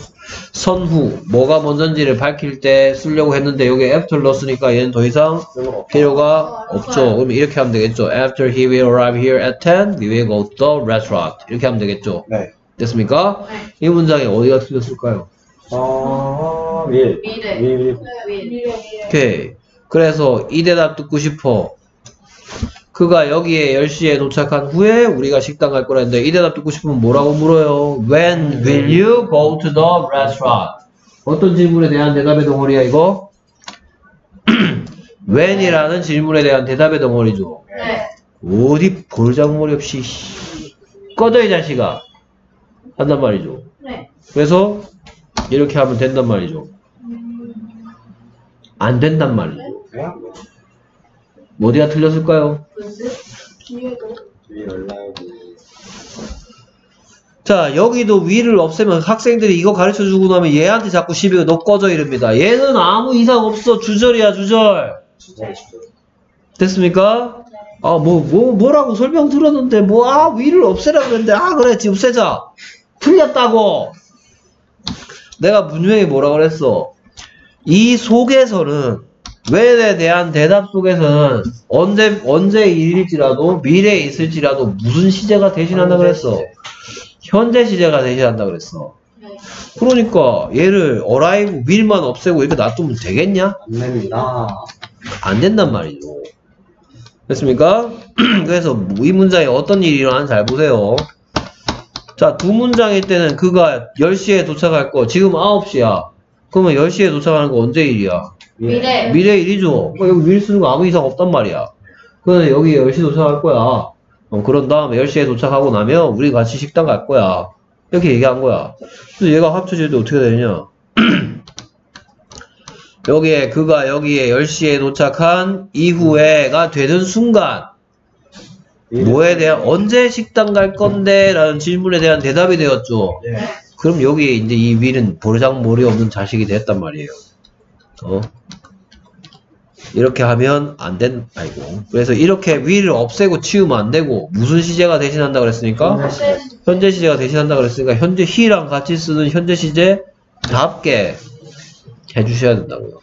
선후 뭐가 먼저인지를 밝힐 때 쓰려고 했는데 여기 after 넣었으니까 얘는 더 이상 필요가 없죠. 그러면 이렇게 하면 되겠죠. After he will arrive here at 10 we will go to the restaurant 이렇게 하면 되겠죠. 네. 됐습니까? 네. 이 문장에 어디가 틀렸을까요? 어, 밀. 미래. 밀, 밀. 미래. 미래. 오케이. 그래서 이 대답 듣고 싶어. 그가 여기에 10시에 도착한 후에 우리가 식당 갈 거라는데 이 대답 듣고 싶으면 뭐라고 물어요? When will you go to the restaurant? 어떤 질문에 대한 대답의 덩어리야 이거? when이라는 질문에 대한 대답의 덩어리죠. 네. 어디 볼자국머리 없이 씨. 꺼져 이 자식아 한단 말이죠. 네. 그래서 이렇게 하면 된단 말이죠. 안 된단 말이죠. 뭐 어디가 틀렸을까요? 자 여기도 위를 없애면 학생들이 이거 가르쳐 주고 나면 얘한테 자꾸 시비가 너 꺼져 이럽니다. 얘는 아무 이상 없어 주절이야 주절. 됐습니까? 아, 뭐, 뭐, 뭐라고 설명 들었는데, 뭐, 아, 위를 없애라 그랬는데, 아, 그래, 지금 없애자. 틀렸다고! 내가 문중에 뭐라 그랬어? 이 속에서는, 왜에 대한 대답 속에서는, 언제, 언제 일일지라도, 미래에 있을지라도, 무슨 시제가 대신한다 그랬어? 현재 시제가 대신한다 그랬어. 네. 그러니까, 얘를, 어라이브, 밀만 없애고 이렇게 놔두면 되겠냐? 안 됩니다. 안 된단 말이죠. 됐습니까? 그래서 이 문장에 어떤 일이 일어나는지 잘 보세요. 자, 두 문장일 때는 그가 10시에 도착할 거, 지금 9시야. 그러면 10시에 도착하는 거 언제 일이야? 미래. 미래 일이죠. 어, 여기 밀 쓰는 거 아무 이상 없단 말이야. 그래서 여기 10시 도착할 거야. 어, 그런 다음에 10시에 도착하고 나면 우리 같이 식당 갈 거야. 이렇게 얘기한 거야. 그래서 얘가 합쳐질 때 어떻게 되냐? 여기에 그가 여기에 10시에 도착한 이후에가 되는 순간 뭐에 대한 언제 식당 갈 건데 라는 질문에 대한 대답이 되었죠. 네. 그럼 여기에 이제 이 위는 보르장머리 없는 자식이 됐단 말이에요. 어? 이렇게 하면 안 된, 아이고. 그래서 이렇게 위를 없애고 치우면 안 되고, 무슨 시제가 대신한다 그랬으니까? 현재 시제가 대신한다 그랬으니까, 현재 he랑 같이 쓰는 현재 시제 답게 해주셔야 된다고요.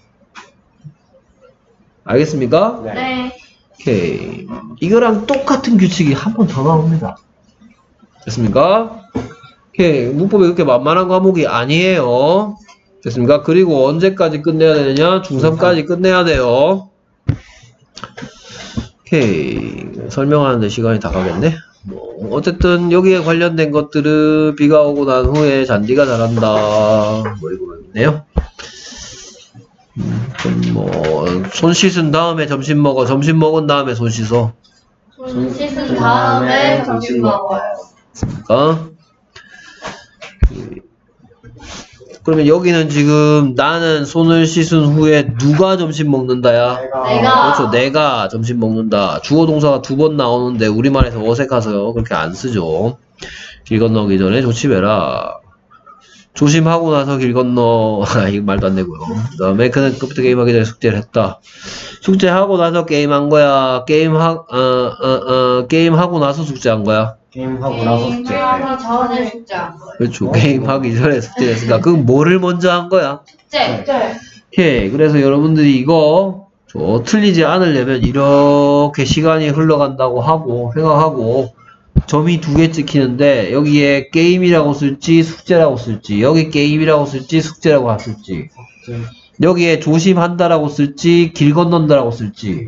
알겠습니까? 네. 네. 오케이. 이거랑 똑같은 규칙이 한 번 더 나옵니다. 됐습니까? 오케이. 문법이 그렇게 만만한 과목이 아니에요. 됐습니까? 그리고 언제까지 끝내야 되느냐? 중3까지 끝내야 돼요. 오케이. 설명하는데 시간이 다 가겠네? 뭐, 어쨌든 여기에 관련된 것들은 비가 오고 난 후에 잔디가 자란다. 뭐 이거 있네요. 음, 뭐, 손 씻은 다음에 점심 먹어. 점심 먹은 다음에 손 씻어. 손 씻은 다음에 점심 먹어요. 어? 그러면 여기는 지금 나는 손을 씻은 후에 누가 점심 먹는다야? 내가. 그렇죠. 내가 점심 먹는다. 주어 동사가 두 번 나오는데 우리말에서 어색해서요. 그렇게 안 쓰죠. 길 건너기 전에 조심해라. 조심하고 나서 길 건너. 아, 이거 말도 안 되고요. 그 다음에 그는 컴퓨터 게임하기 전에 숙제를 했다. 숙제하고 나서 게임한 거야. 게임하, 어, 어, 어, 게임하고 나서 숙제한 거야. 게임하고 나서 숙제. 게임하기 전에 숙제 한 거예요. 그렇죠. 게임하기 전에 숙제를 했으니까. 그럼 뭐를 먼저 한 거야? 숙제. 네. 오케이. 그래서 여러분들이 이거 저 틀리지 않으려면 이렇게 시간이 흘러간다고 하고 생각하고 점이 두 개 찍히는데 여기에 게임이라고 쓸지 숙제라고 쓸지 여기 게임이라고 쓸지 숙제라고 쓸지 여기에 조심한다라고 쓸지 길 건넌다라고 쓸지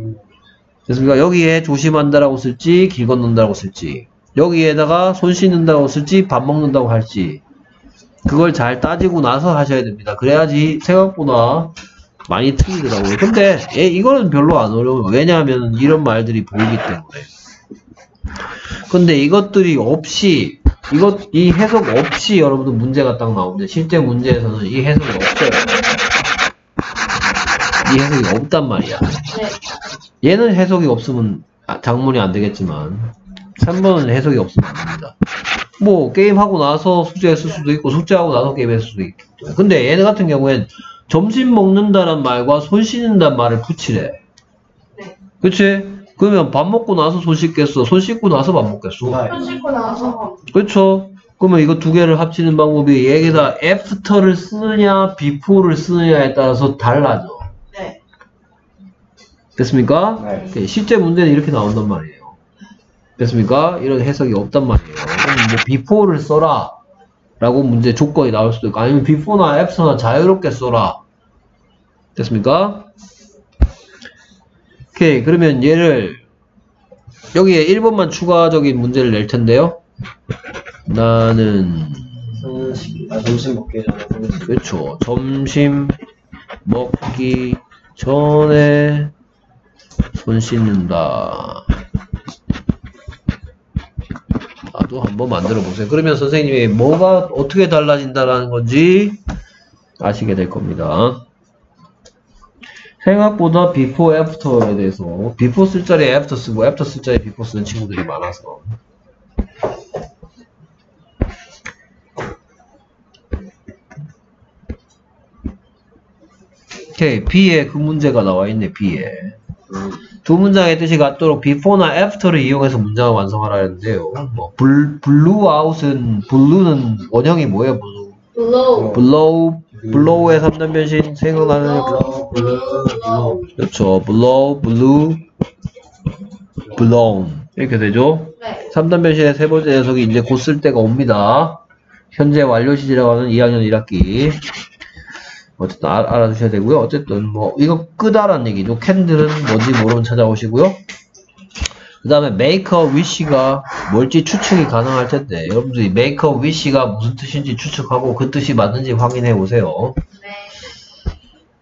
됐습니까? 여기에 조심한다라고 쓸지 길 건넌다라고 쓸지 여기에다가 손 씻는다고 쓸지 밥 먹는다고 할지 그걸 잘 따지고 나서 하셔야 됩니다. 그래야지 생각보다 많이 틀리더라고요. 근데 예, 이거는 별로 안 어려워요. 왜냐하면 이런 말들이 보이기 때문에. 근데 이것들이 없이 이것 이 해석 없이 여러분들 문제가 딱 나오는데 실제 문제에서는 이 해석이 없어요. 이 해석이 없단 말이야. 네. 얘는 해석이 없으면 아, 장문이 안 되겠지만 3번은 해석이 없으면 안 됩니다. 뭐 게임하고 나서 숙제했을 수도 있고 숙제하고 나서 게임했을 수도 있고 근데 얘네 같은 경우엔 점심 먹는다는 말과 손 씻는다는 말을 붙이래 네. 그치? 그러면 밥 먹고 나서 손 씻겠어 손 씻고 나서 밥 먹겠어 손 씻고 나서. 그렇죠 그러면 이거 두 개를 합치는 방법이 여기다 after를 쓰느냐 before를 쓰느냐에 따라서 달라져 네. 됐습니까? 네. 실제 문제는 이렇게 나온단 말이에요. 됐습니까? 이런 해석이 없단 말이에요. 그럼 뭐 before를 써라 라고 문제 조건이 나올 수도 있고 아니면 before나 after나 자유롭게 써라 됐습니까? 오케이 그러면 얘를 여기에 1번만 추가적인 문제를 낼 텐데요. 나는 점심 먹기 전에 그렇죠. 점심 먹기 전에 손 씻는다. 나도 한번 만들어 보세요. 그러면 선생님이 뭐가 어떻게 달라진다라는 건지 아시게 될 겁니다. 생각보다 before, after에 대해서 before 쓸 자리에 after 쓰고 after 쓸 자리에 before 쓰는 친구들이 많아서 오케이. B에 그 문제가 나와 있네, B에. 두 문장의 뜻이 같도록 before나 after를 이용해서 문장을 완성하라 했는데요. 뭐, 불, blue out은, blue는 원형이 뭐예요, blue? blow. blow, blow의 3단 변신 생각나는 그렇죠. blow, blue, blown. 이렇게 되죠. 네. 3단 변신의 세 번째 녀석이 이제 곧 쓸 때가 옵니다. 현재 완료 시제라고 하는 2학년 1학기. 어쨌든 알, 알아두셔야 되고요. 어쨌든 뭐 이거 끄다란 얘기죠. candle은 뭔지 모르면 찾아오시고요. 그 다음에 a wish가 뭘지 추측이 가능할 텐데 여러분들이 a wish가 무슨 뜻인지 추측하고 그 뜻이 맞는지 확인해 보세요. 네.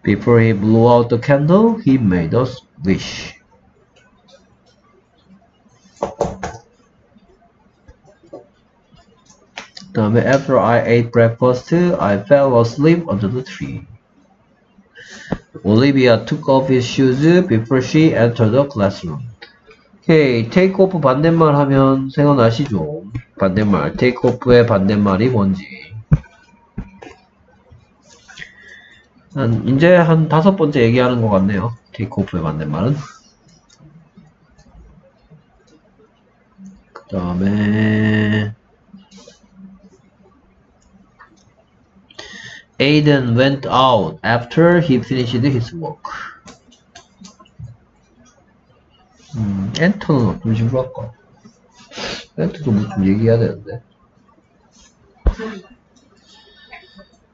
Before he blew out the candle, he made a wish. 다음에 after I ate breakfast, I fell asleep under the tree. Olivia took off his shoes before she entered the classroom. 오케이, take off 반대말 하면 생각나시죠? 반대말, take off의 반대말이 뭔지. 한, 이제 한 다섯 번째 얘기하는 것 같네요. take off의 반대말은. 그 다음에, Aiden went out after he finished his work. 음, 엔터는 어떤 식으로 할까? 엔터도 뭐 좀 얘기해야 되는데.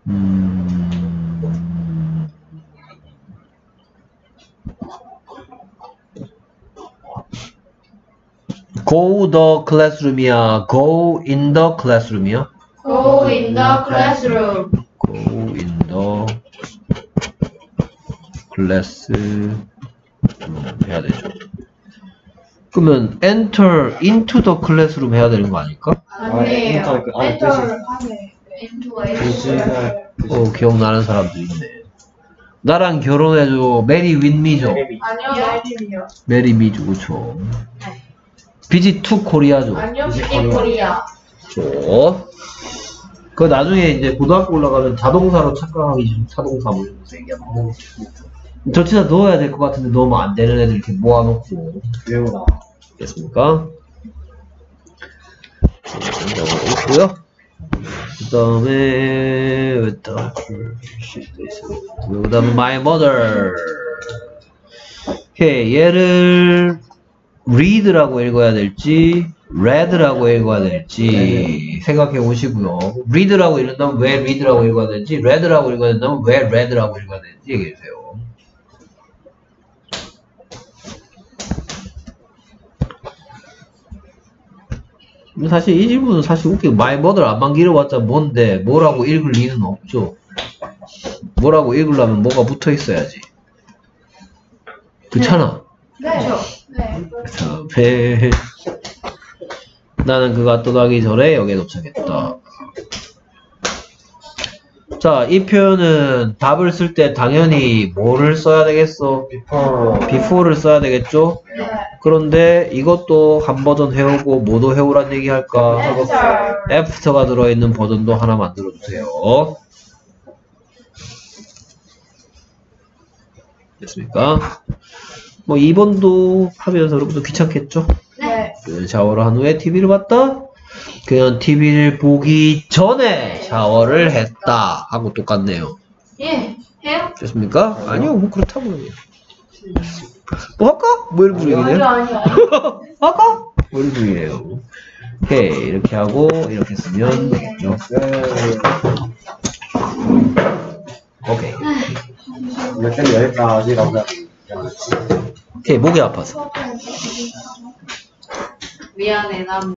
음, go the classroom이야. go in the classroom이야. Go in the classroom. Classroom 해야 되죠. 그러면 enter into the classroom 해야 되는 거 아닐까? 아니에요. 뜻이 하네. 뜻이가 어, 기억나는 사람도 있네. 나랑 결혼해줘. 메리 윈미죠. 아니요, 날팀이요. 메리 미죠. 그쵸. 비지 투 코리아죠. 아니요, 비기 코리아. 그쵸. 그 나중에 이제 고등학교 올라가면 자동사로 착각하기 싫은 차동사 뭐 이런 거 얘기하면 저 진짜 넣어야 될 것 같은데 넣으면 안 되는 애들 이렇게 모아놓고 외우라. 됐습니까? 네, 있고요. 그 다음에 왜다 그 다음에 my mother 오케이 얘를 read라고 읽어야 될지 read라고 읽어야 될지 생각해 보시고요. read라고 읽는다면 왜 read라고 읽어야 될지 read라고 읽어야 된다면 왜 read라고 읽어야 될지 얘기해 주세요. 사실 이 질문은 사실 웃기고 my mother 안만 길어봤자 뭔데 뭐라고 읽을 리는 없죠. 뭐라고 읽으려면 뭐가 붙어 있어야지. 그렇잖아. 네. 네. 배 나는 그가 떠나기 전에 여기에 도착했다. 자, 이 표현은 답을 쓸 때 당연히 뭐를 써야 되겠어? before before를 써야 되겠죠? 네. 그런데 이것도 한 버전 해오고 뭐도 해오란 얘기 할까? After. 애프터가 들어있는 버전도 하나 만들어주세요. 됐습니까? 뭐 2번도 하면서 여러분도 귀찮겠죠? 네. 그 샤워를 한 후에 TV를 봤다? 그냥 TV를 보기 전에 샤워를 했다. 하고 똑같네요. 예. 해요? 됐습니까? 아니요, 뭐 그렇다고요. 뭐 할까? 뭐 이런 아니요, 분위기네요. 아니요. 할까? 뭐 이런 분위기네요. 오케이, 이렇게 하고, 이렇게 쓰면 되겠죠. 오케이. 이렇게 여기까지 가보자. 오케이, 목이 아파서. 미안해. 난